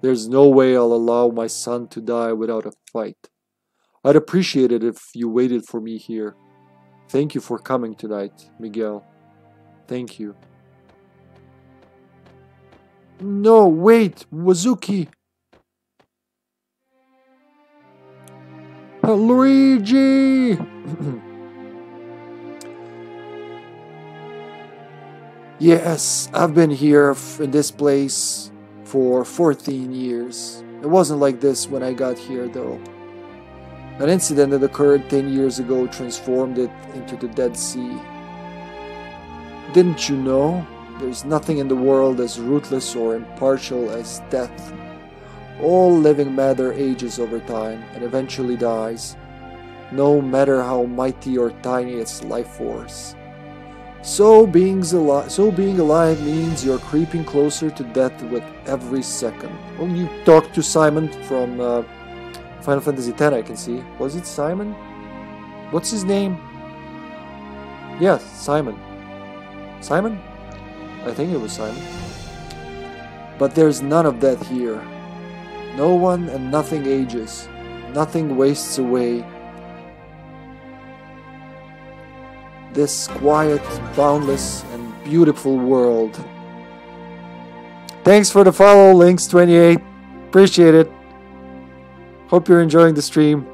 A: There's no way I'll allow my son to die without a fight. I'd appreciate it if you waited for me here. Thank you for coming tonight, Miguel. Thank you. No, wait, Wazuki. Luigi! yes, I've been here in this place for 14 years. It wasn't like this when I got here, though. An incident that occurred 10 years ago transformed it into the Dead Sea. Didn't you know? There's nothing in the world as ruthless or impartial as death. All living matter ages over time and eventually dies, no matter how mighty or tiny its life force. So being, alive, so being alive means you're creeping closer to death with every second. Well, you talked to Simon from uh, Final Fantasy X, I can see. Was it Simon? What's his name? Yes, Simon. Simon? I think it was Simon. But there's none of that here. No one and nothing ages. Nothing wastes away. This quiet, boundless, and beautiful world. Thanks for the follow, Links28. Appreciate it. Hope you're enjoying the stream.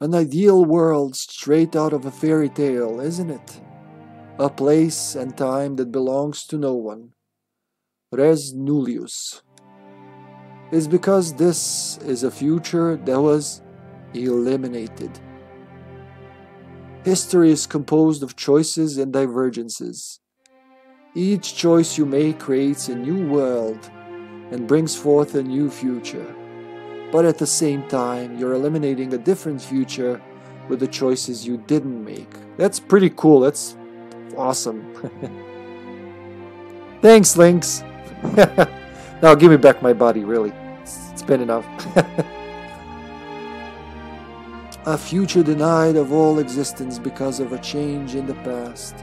A: An ideal world straight out of a fairy tale, isn't it? A place and time that belongs to no one res nullius is because this is a future that was eliminated. History is composed of choices and divergences. Each choice you make creates a new world and brings forth a new future. But at the same time, you're eliminating a different future with the choices you didn't make. That's pretty cool. That's awesome. Thanks, Links. now give me back my body, really. it's been enough. a future denied of all existence because of a change in the past.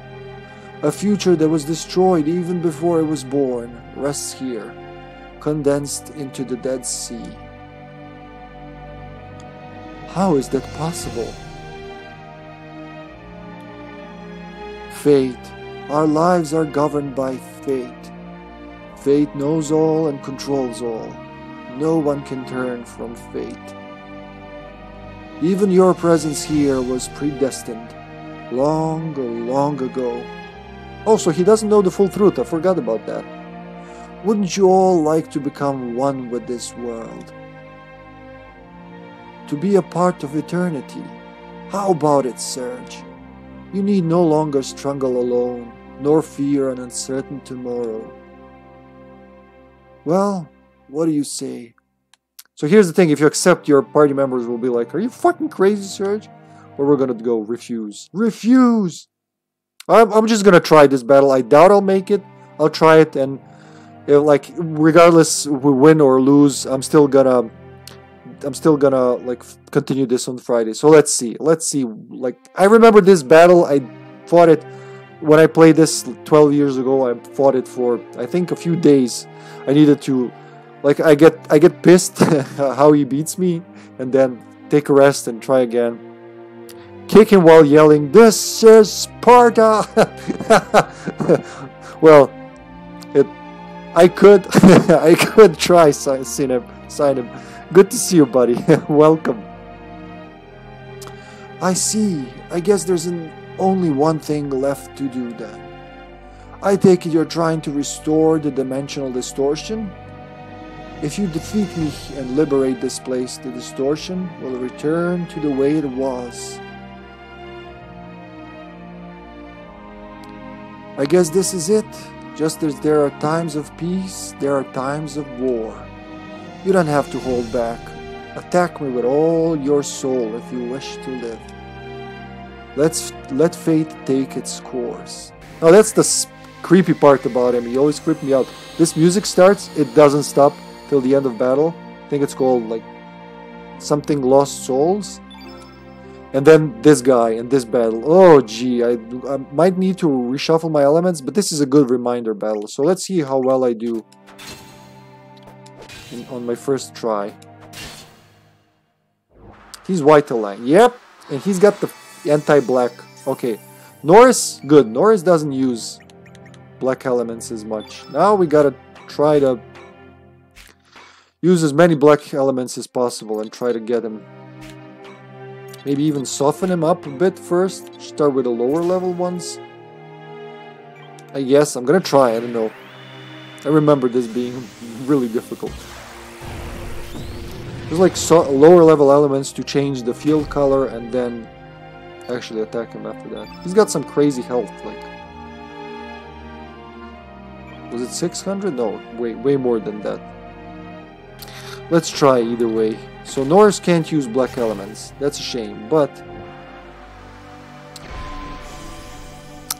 A: A future that was destroyed even before it was born rests here, condensed into the Dead Sea. How is that possible? Fate. Our lives are governed by fate. Fate knows all and controls all. No one can turn from fate. Even your presence here was predestined, long, long ago. Also, he doesn't know the full truth, I forgot about that. Wouldn't you all like to become one with this world? To be a part of eternity? How about it, Serge? You need no longer struggle alone, nor fear an uncertain tomorrow. Well, what do you say? So here's the thing, if you accept, your party members will be like, are you fucking crazy, Serge? Or we're gonna go refuse. Refuse! I'm, I'm just gonna try this battle. I doubt I'll make it. I'll try it, and like, regardless we win or lose, I'm still gonna, I'm still gonna like continue this on Friday. So let's see. Let's see. Like, I remember this battle. I fought it when I played this 12 years ago. I fought it for I think a few days. I needed to like I get I get pissed how he beats me and then take a rest and try again. Kick him while yelling, This is Sparta Well I could I could try Cinnamon Sign him. Good to see you, buddy. Welcome. I see. I guess there's an, only one thing left to do then. I take it you're trying to restore the dimensional distortion? If you defeat me and liberate this place, the distortion will return to the way it was. I guess this is it. Just as there are times of peace, there are times of war. You don't have to hold back. Attack me with all your soul if you wish to live. Let's let fate take its course. Now that's the creepy part about him. He always creeped me out. This music starts, it doesn't stop till the end of battle. I think it's called like something Lost Souls. And then this guy and this battle. Oh, gee, I, I might need to reshuffle my elements, but this is a good reminder battle. So let's see how well I do in, on my first try. He's white Lang. Yep, and he's got the anti-black. Okay, Norris, good. Norris doesn't use black elements as much. Now we gotta try to use as many black elements as possible and try to get him Maybe even soften him up a bit first. Start with the lower level ones. I guess. I'm gonna try. I don't know. I remember this being really difficult. There's like so lower level elements to change the field color and then actually attack him after that. He's got some crazy health, like... Was it 600? No, way, way more than that. Let's try either way. So Norris can't use black elements. That's a shame, but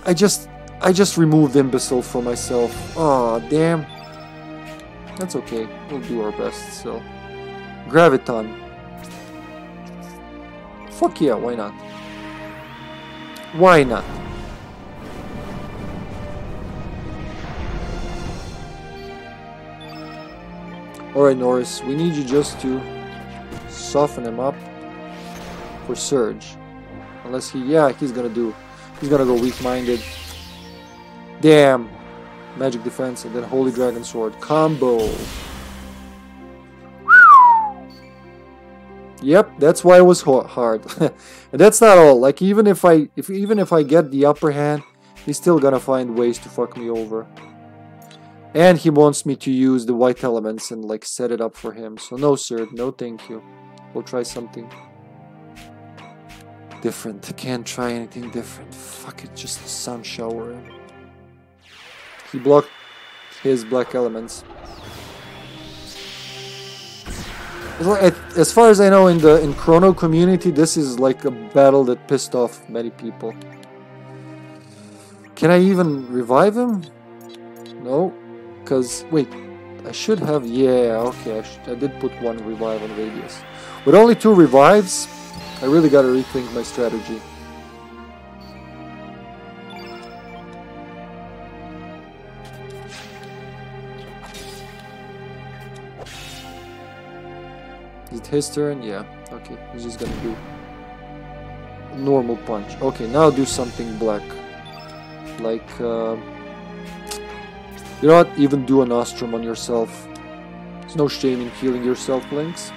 A: I just I just removed imbecile for myself. Aw, damn. That's okay. We'll do our best so... Graviton. Fuck yeah, why not? Why not? Alright Norris, we need you just to soften him up for Serge. Unless he, yeah, he's gonna do, he's gonna go weak-minded. Damn! Magic Defense and then Holy Dragon Sword. Combo! Yep, that's why it was hard. and that's not all. Like even if I if even if I get the upper hand, he's still gonna find ways to fuck me over. And he wants me to use the white elements and like set it up for him. So no sir, no thank you. We'll try something different. Can't try anything different. Fuck it, just a sun shower. He blocked his black elements. As far as I know, in the in Chrono community, this is like a battle that pissed off many people. Can I even revive him? No, because wait, I should have. Yeah, okay, I, I did put one revive on Radius. With only two revives, I really gotta rethink my strategy. Is it his turn? Yeah. Okay, he's just gonna do normal punch. Okay, now do something black. Like, uh, you know what? Even do an Ostrom on yourself. There's no shame in healing yourself, Lynx.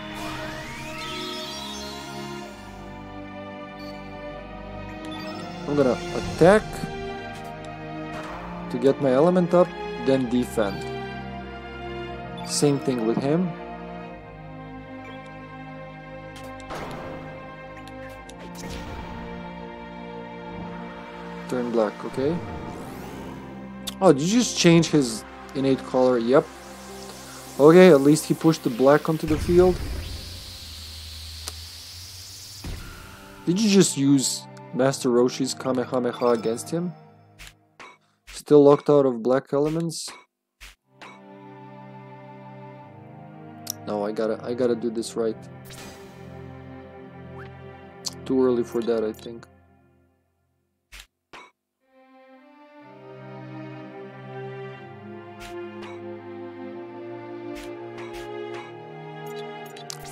A: I'm gonna attack to get my element up, then defend. Same thing with him. Turn black, okay? Oh, did you just change his innate color? Yep. Okay, at least he pushed the black onto the field. Did you just use Master Roshi's Kamehameha against him. Still locked out of black elements. No, I gotta, I gotta do this right. Too early for that, I think.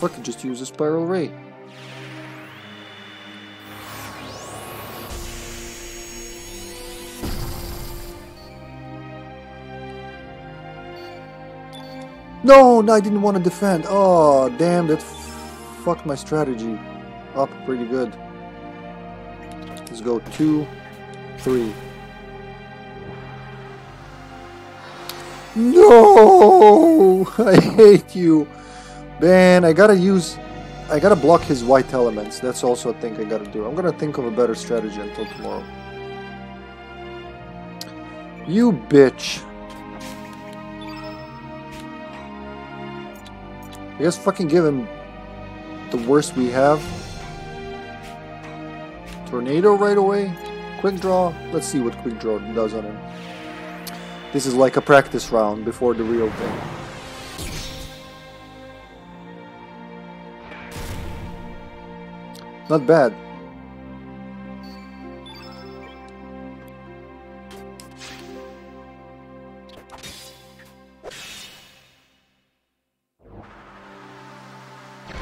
A: Fuck, just use a spiral ray. No, no, I didn't want to defend. Oh, damn, that fucked my strategy up pretty good. Let's go two, three. No! I hate you. Man, I gotta use... I gotta block his white elements. That's also a thing I gotta do. I'm gonna think of a better strategy until tomorrow. You bitch. I guess fucking give him the worst we have. Tornado right away. Quick draw. Let's see what quick draw does on him. This is like a practice round before the real thing. Not bad.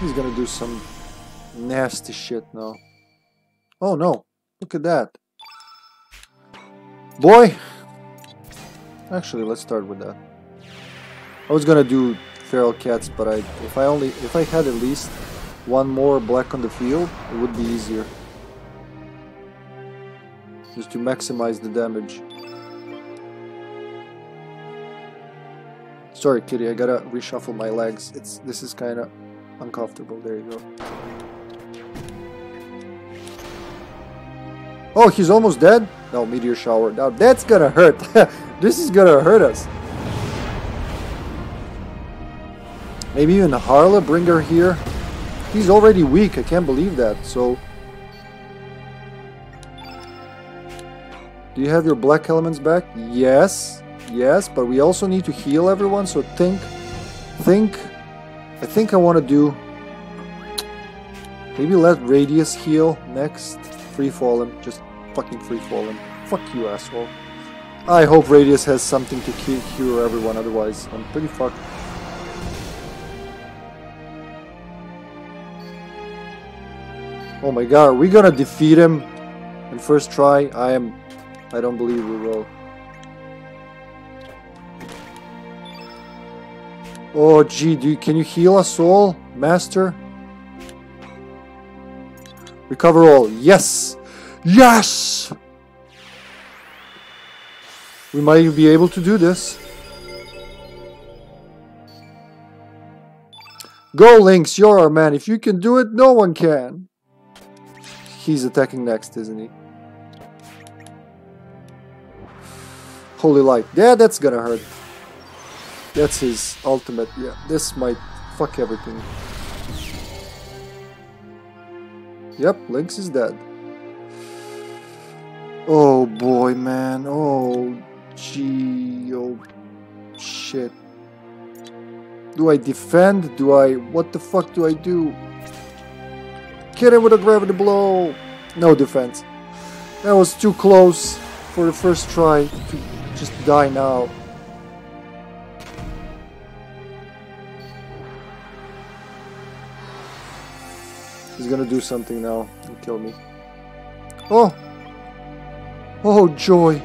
A: He's gonna do some nasty shit now. Oh no, look at that. Boy! Actually, let's start with that. I was gonna do feral cats, but I if I only if I had at least one more black on the field, it would be easier. Just to maximize the damage. Sorry, kitty, I gotta reshuffle my legs. It's this is kind of uncomfortable. There you go. Oh, he's almost dead? No, meteor shower. Now that's gonna hurt. this is gonna hurt us. Maybe even Harla, bring her here. He's already weak, I can't believe that, so... Do you have your black elements back? Yes, yes, but we also need to heal everyone, so think, think I think I want to do... Maybe let Radius heal next. Free fall him. Just fucking free fall him. Fuck you, asshole. I hope Radius has something to cure everyone, otherwise I'm pretty fucked. Oh my god, are we gonna defeat him in first try? I am... I don't believe we will. Oh, gee, do you, can you heal us all, Master? Recover all. Yes! Yes! We might be able to do this. Go, Lynx, you're our man. If you can do it, no one can. He's attacking next, isn't he? Holy light. Yeah, that's gonna hurt. That's his ultimate. Yeah, this might fuck everything. Yep, Lynx is dead. Oh boy, man. Oh, gee. Oh, shit. Do I defend? Do I... What the fuck do I do? Get him with a gravity blow! No defense. That was too close for the first try to just die now. He's gonna do something now and kill me. Oh! Oh, joy!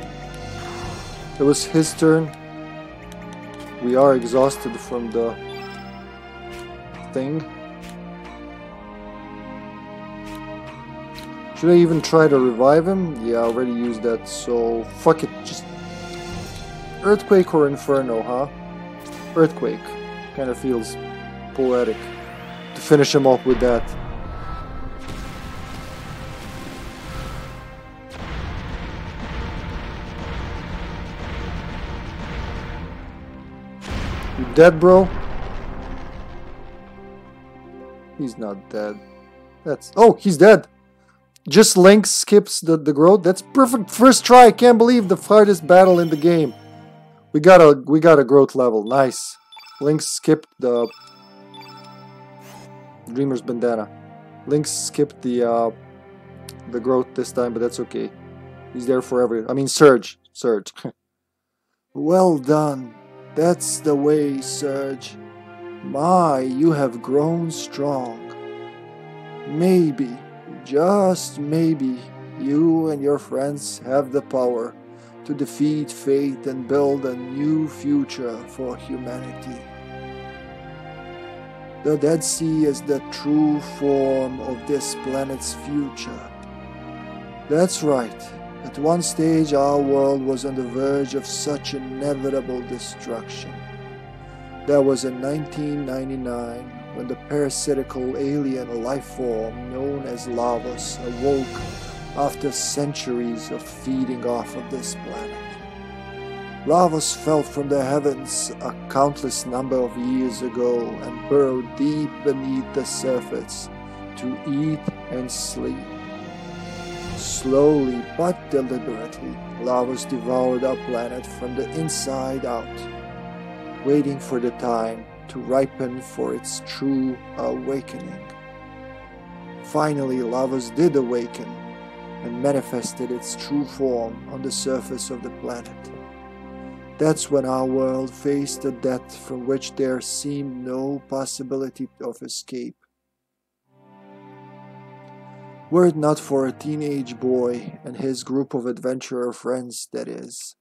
A: It was his turn. We are exhausted from the thing. Should I even try to revive him? Yeah, I already used that, so fuck it. Just Earthquake or Inferno, huh? Earthquake. Kind of feels poetic to finish him off with that. You dead, bro? He's not dead. That's... Oh, he's dead! Just Lynx skips the, the growth. That's perfect first try. I can't believe the hardest battle in the game. We got a we got a growth level. Nice. Lynx skipped the Dreamer's Bandana. Lynx skipped the uh, the growth this time, but that's okay. He's there forever. I mean, Serge, Serge. well done. That's the way, Serge. My, you have grown strong. Maybe, just maybe, you and your friends have the power to defeat fate and build a new future for humanity.
B: The Dead Sea is the true form of this planet's future. That's right. At one stage, our world was on the verge of such inevitable destruction. That was in 1999 when the parasitical alien life form known as Lavos awoke after centuries of feeding off of this planet. Lavos fell from the heavens a countless number of years ago and burrowed deep beneath the surface to eat and sleep. Slowly but deliberately, Lavos devoured our planet from the inside out, waiting for the time to ripen for its true awakening. Finally, Lavos did awaken and manifested its true form on the surface of the planet. That's when our world faced a death from which there seemed no possibility of escape. Were it not for a teenage boy and his group of adventurer friends, that is.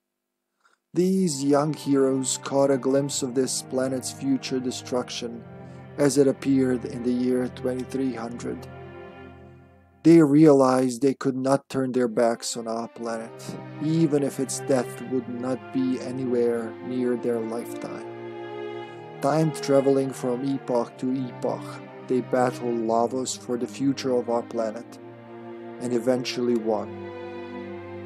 B: These young heroes caught a glimpse of this planet's future destruction as it appeared in the year 2300. They realized they could not turn their backs on our planet, even if its death would not be anywhere near their lifetime. Time traveling from epoch to epoch, they battled Lavos for the future of our planet, and eventually won.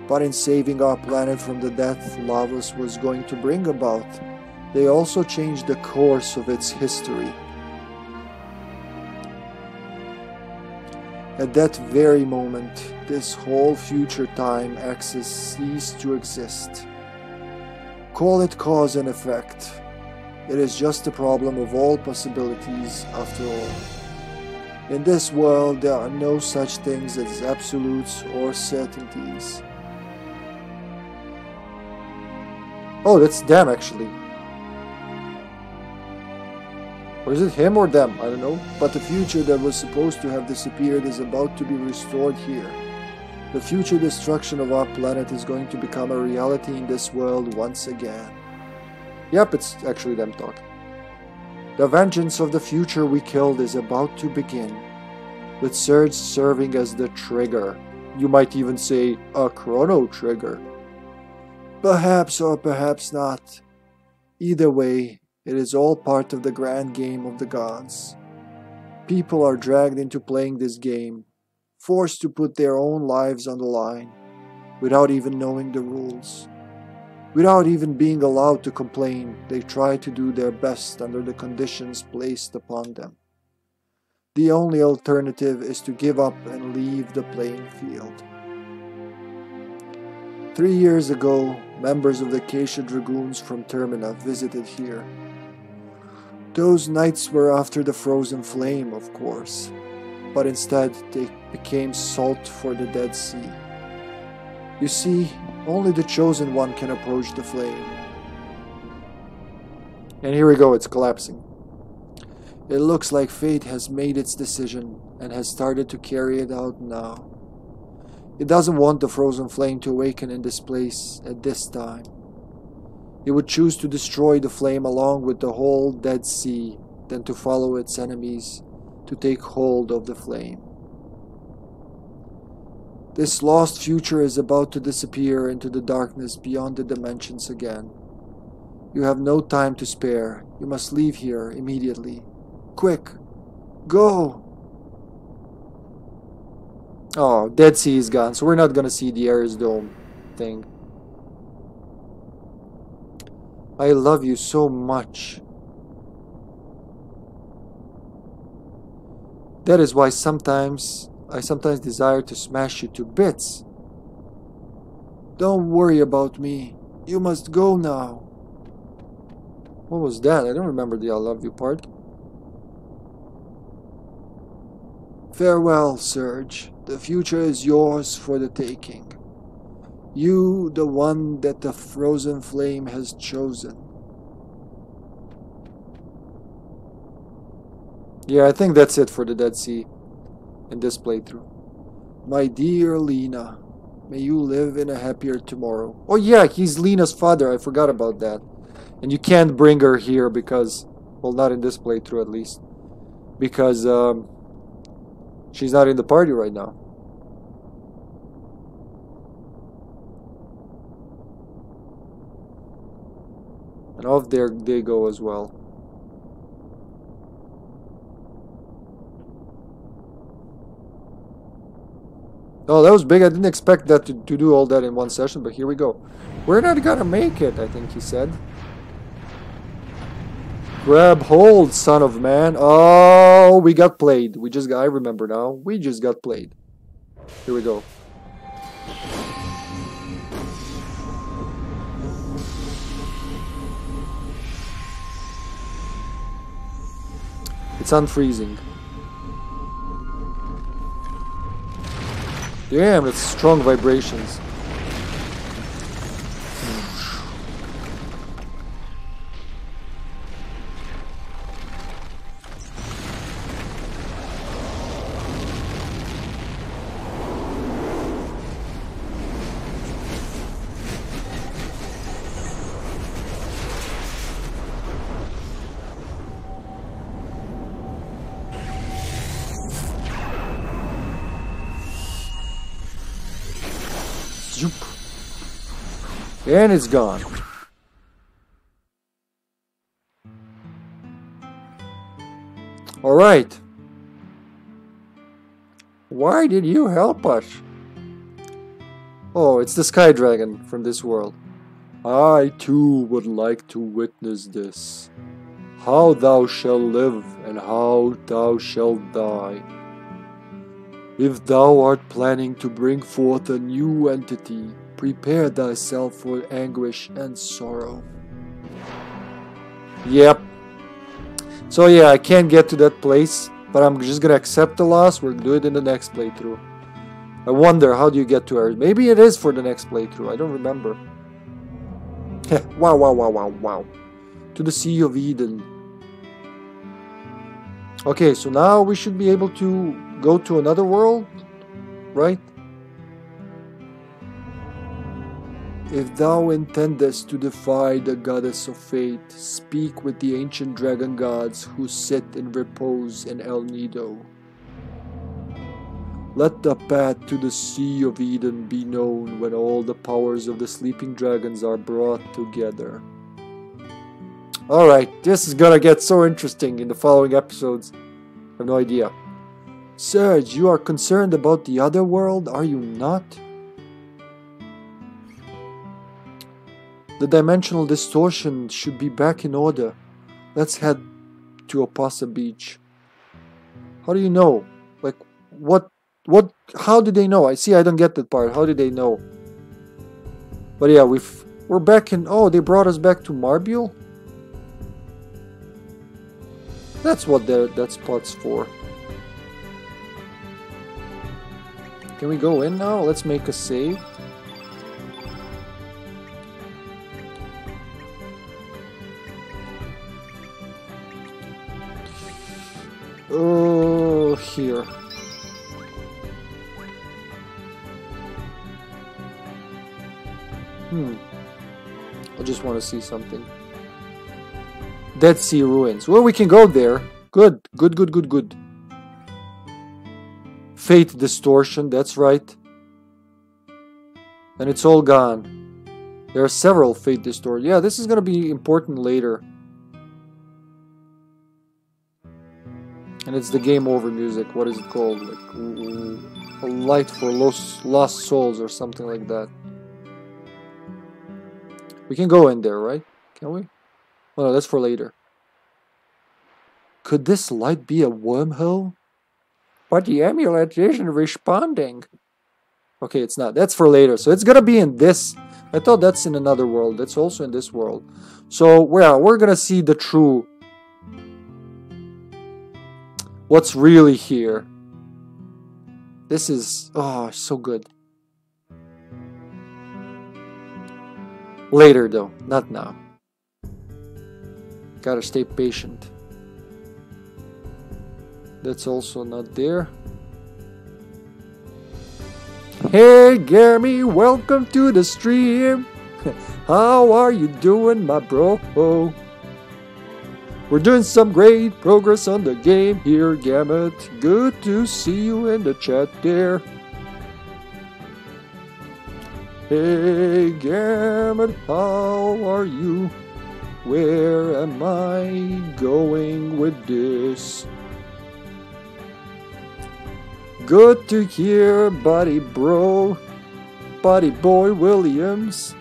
B: But in saving our planet from the death Lavos was going to bring about, they also changed the course of its history At that very moment, this whole future time axis ceased to exist. Call it cause and effect. It is just a problem of all possibilities after all. In this world, there are no such things as absolutes or certainties.
A: Oh, that's them actually. Or is it him or them? I don't know.
B: But the future that was supposed to have disappeared is about to be restored here. The future destruction of our planet is going to become a reality in this world once again.
A: Yep, it's actually them talking.
B: The vengeance of the future we killed is about to begin, with Serge serving as the trigger.
A: You might even say a chrono trigger.
B: Perhaps or perhaps not. Either way, it is all part of the grand game of the gods. People are dragged into playing this game, forced to put their own lives on the line, without even knowing the rules. Without even being allowed to complain, they try to do their best under the conditions placed upon them. The only alternative is to give up and leave the playing field. Three years ago, members of the Acacia Dragoons from Termina visited here. Those knights were after the frozen flame, of course, but instead they became salt for the Dead Sea. You see, only the Chosen One can approach the flame.
A: And here we go, it's collapsing.
B: It looks like fate has made its decision and has started to carry it out now. It doesn't want the frozen flame to awaken in this place at this time. It would choose to destroy the flame along with the whole Dead Sea than to follow its enemies to take hold of the flame. This lost future is about to disappear into the darkness beyond the dimensions again. You have no time to spare. You must leave here immediately. Quick! Go!
A: Oh, Dead Sea is gone, so we're not gonna see the Arris Dome thing. I love you so much. That is why sometimes I sometimes desire to smash you to bits.
B: Don't worry about me. You must go now.
A: What was that? I don't remember the I love you part.
B: Farewell, Serge. The future is yours for the taking. You, the one that the frozen flame has chosen.
A: Yeah, I think that's it for the Dead Sea in this playthrough.
B: My dear Leena, may you live in a happier tomorrow.
A: Oh yeah, he's Leena's father, I forgot about that. And you can't bring her here because, well not in this playthrough at least. because um, she's not in the party right now. And off there they go as well. Oh, that was big. I didn't expect that to, to do all that in one session, but here we go. We're not gonna make it, I think he said. Grab hold, son of man. Oh, we got played. We just got, I remember now. We just got played. Here we go. It's unfreezing. Damn, that's strong vibrations. And it's gone. Alright. Why did you help us? Oh, it's the Sky Dragon from this world. I too would like to witness this. How thou shalt live and how thou shalt die. If thou art planning to bring forth a new entity, prepare thyself for anguish and sorrow. Yep. So yeah, I can't get to that place, but I'm just gonna accept the loss. We'll do it in the next playthrough. I wonder, how do you get to her? Maybe it is for the next playthrough. I don't remember. wow, wow, wow, wow, wow. To the Sea of Eden. Okay, so now we should be able to go to another world, right? If thou intendest to defy the goddess of fate, speak with the ancient dragon gods who sit in repose in El Nido. Let the path to the Sea of Eden be known when all the powers of the sleeping dragons are brought together. Alright, this is gonna get so interesting in the following episodes. I have no idea. Serge, you are concerned about the other world, are you not? The dimensional distortion should be back in order. Let's head to Opassa Beach. How do you know? Like, what, what, how do they know? I see, I don't get that part. How do they know? But yeah, we've, we're back in, oh, they brought us back to Marbule? That's what that spot's for. Can we go in now? Let's make a save. Oh, here. Hmm. I just want to see something. Dead Sea Ruins. Well, we can go there. Good, good, good, good, good. Fate Distortion, that's right. And it's all gone. There are several Fate Distortion. Yeah, this is going to be important later. And it's the game over music. What is it called? Like a light for lost, lost souls or something like that. We can go in there, right? Can we? Oh no, that's for later. Could this light be a wormhole? But the amulet isn't responding. Okay, it's not. That's for later. So it's gonna be in this. I thought that's in another world. That's also in this world. So, well, we're gonna see the true what's really here. This is, oh, so good. Later, though, not now. Gotta stay patient. That's also not there. Hey, Gary, welcome to the stream. How are you doing, my bro? We're doing some great progress on the game here, Gamut. Good to see you in the chat there. Hey, Gamut, how are you? Where am I going with this? Good to hear, buddy bro, buddy boy Williams.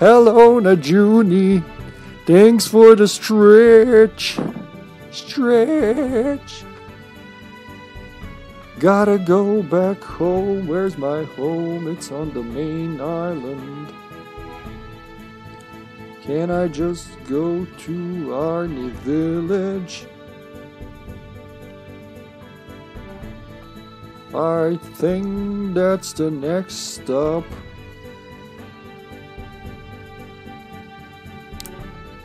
A: Hello, Najuni. Thanks for the stretch. Stretch. Gotta go back home. Where's my home? It's on the main island. Can I just go to Arni Village? I think that's the next stop.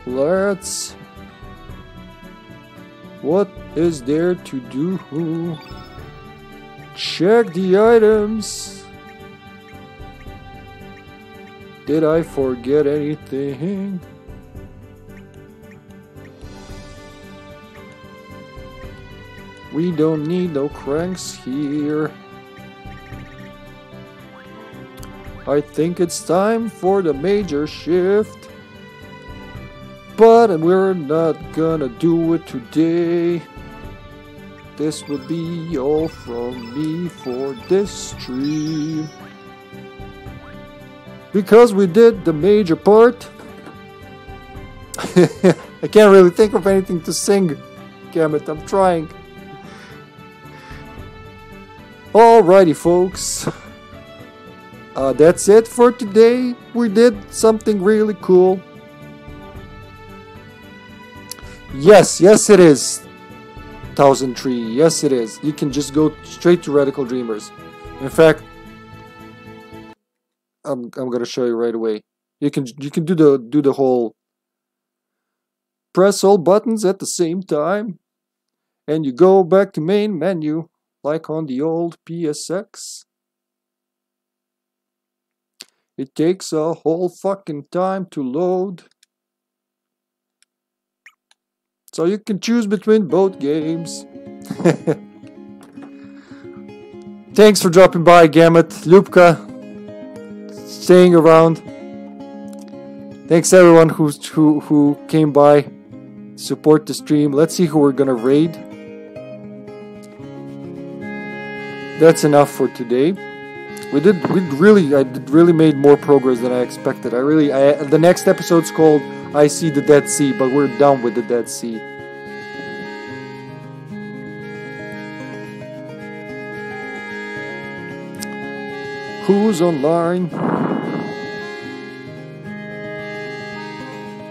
A: Let's. What is there to do? Check the items. Did I forget anything? We don't need no cranks here. I think it's time for the major shift. But we're not gonna do it today. This will be all from me for this stream. Because we did the major part. I can't really think of anything to sing. Damn it, I'm trying. Alrighty, folks. Uh, that's it for today. We did something really cool. Yes, yes it is. Thousand Tree. Yes it is. You can just go straight to Radical Dreamers. In fact, I'm I'm gonna show you right away. You can you can do the do the whole press all buttons at the same time and you go back to main menu like on the old PSX. It takes a whole fucking time to load. So you can choose between both games. Thanks for dropping by, Gamut, Lupka, staying around. Thanks everyone who who who came by, support the stream. Let's see who we're gonna raid. That's enough for today. We did we really I did really made more progress than I expected. I really I, the next episode's called I See the Dead Sea, but we're done with the Dead Sea. Who's online?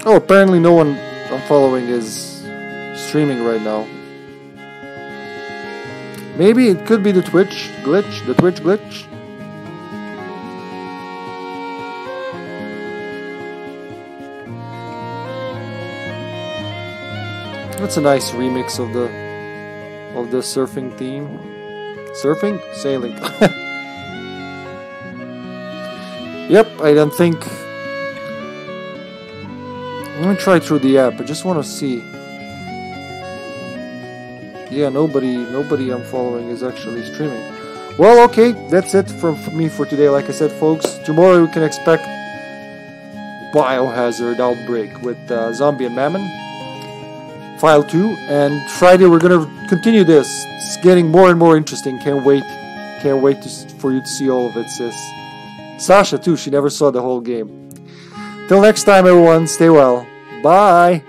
A: Oh, apparently no one I'm following is streaming right now. Maybe it could be the Twitch glitch, the Twitch glitch. That's a nice remix of the of the surfing theme. Surfing? Sailing. yep, I don't think I'm gonna try through the app. I just wanna see. Yeah, nobody nobody I'm following is actually streaming. Well, okay, that's it from me for today. Like I said, folks, tomorrow we can expect Biohazard Outbreak with uh, Zombie and Mammon. File 2 and Friday we're gonna continue this. It's getting more and more interesting. Can't wait. Can't wait to, for you to see all of it, sis. Sasha too, she never saw the whole game. Till next time everyone, stay well. Bye!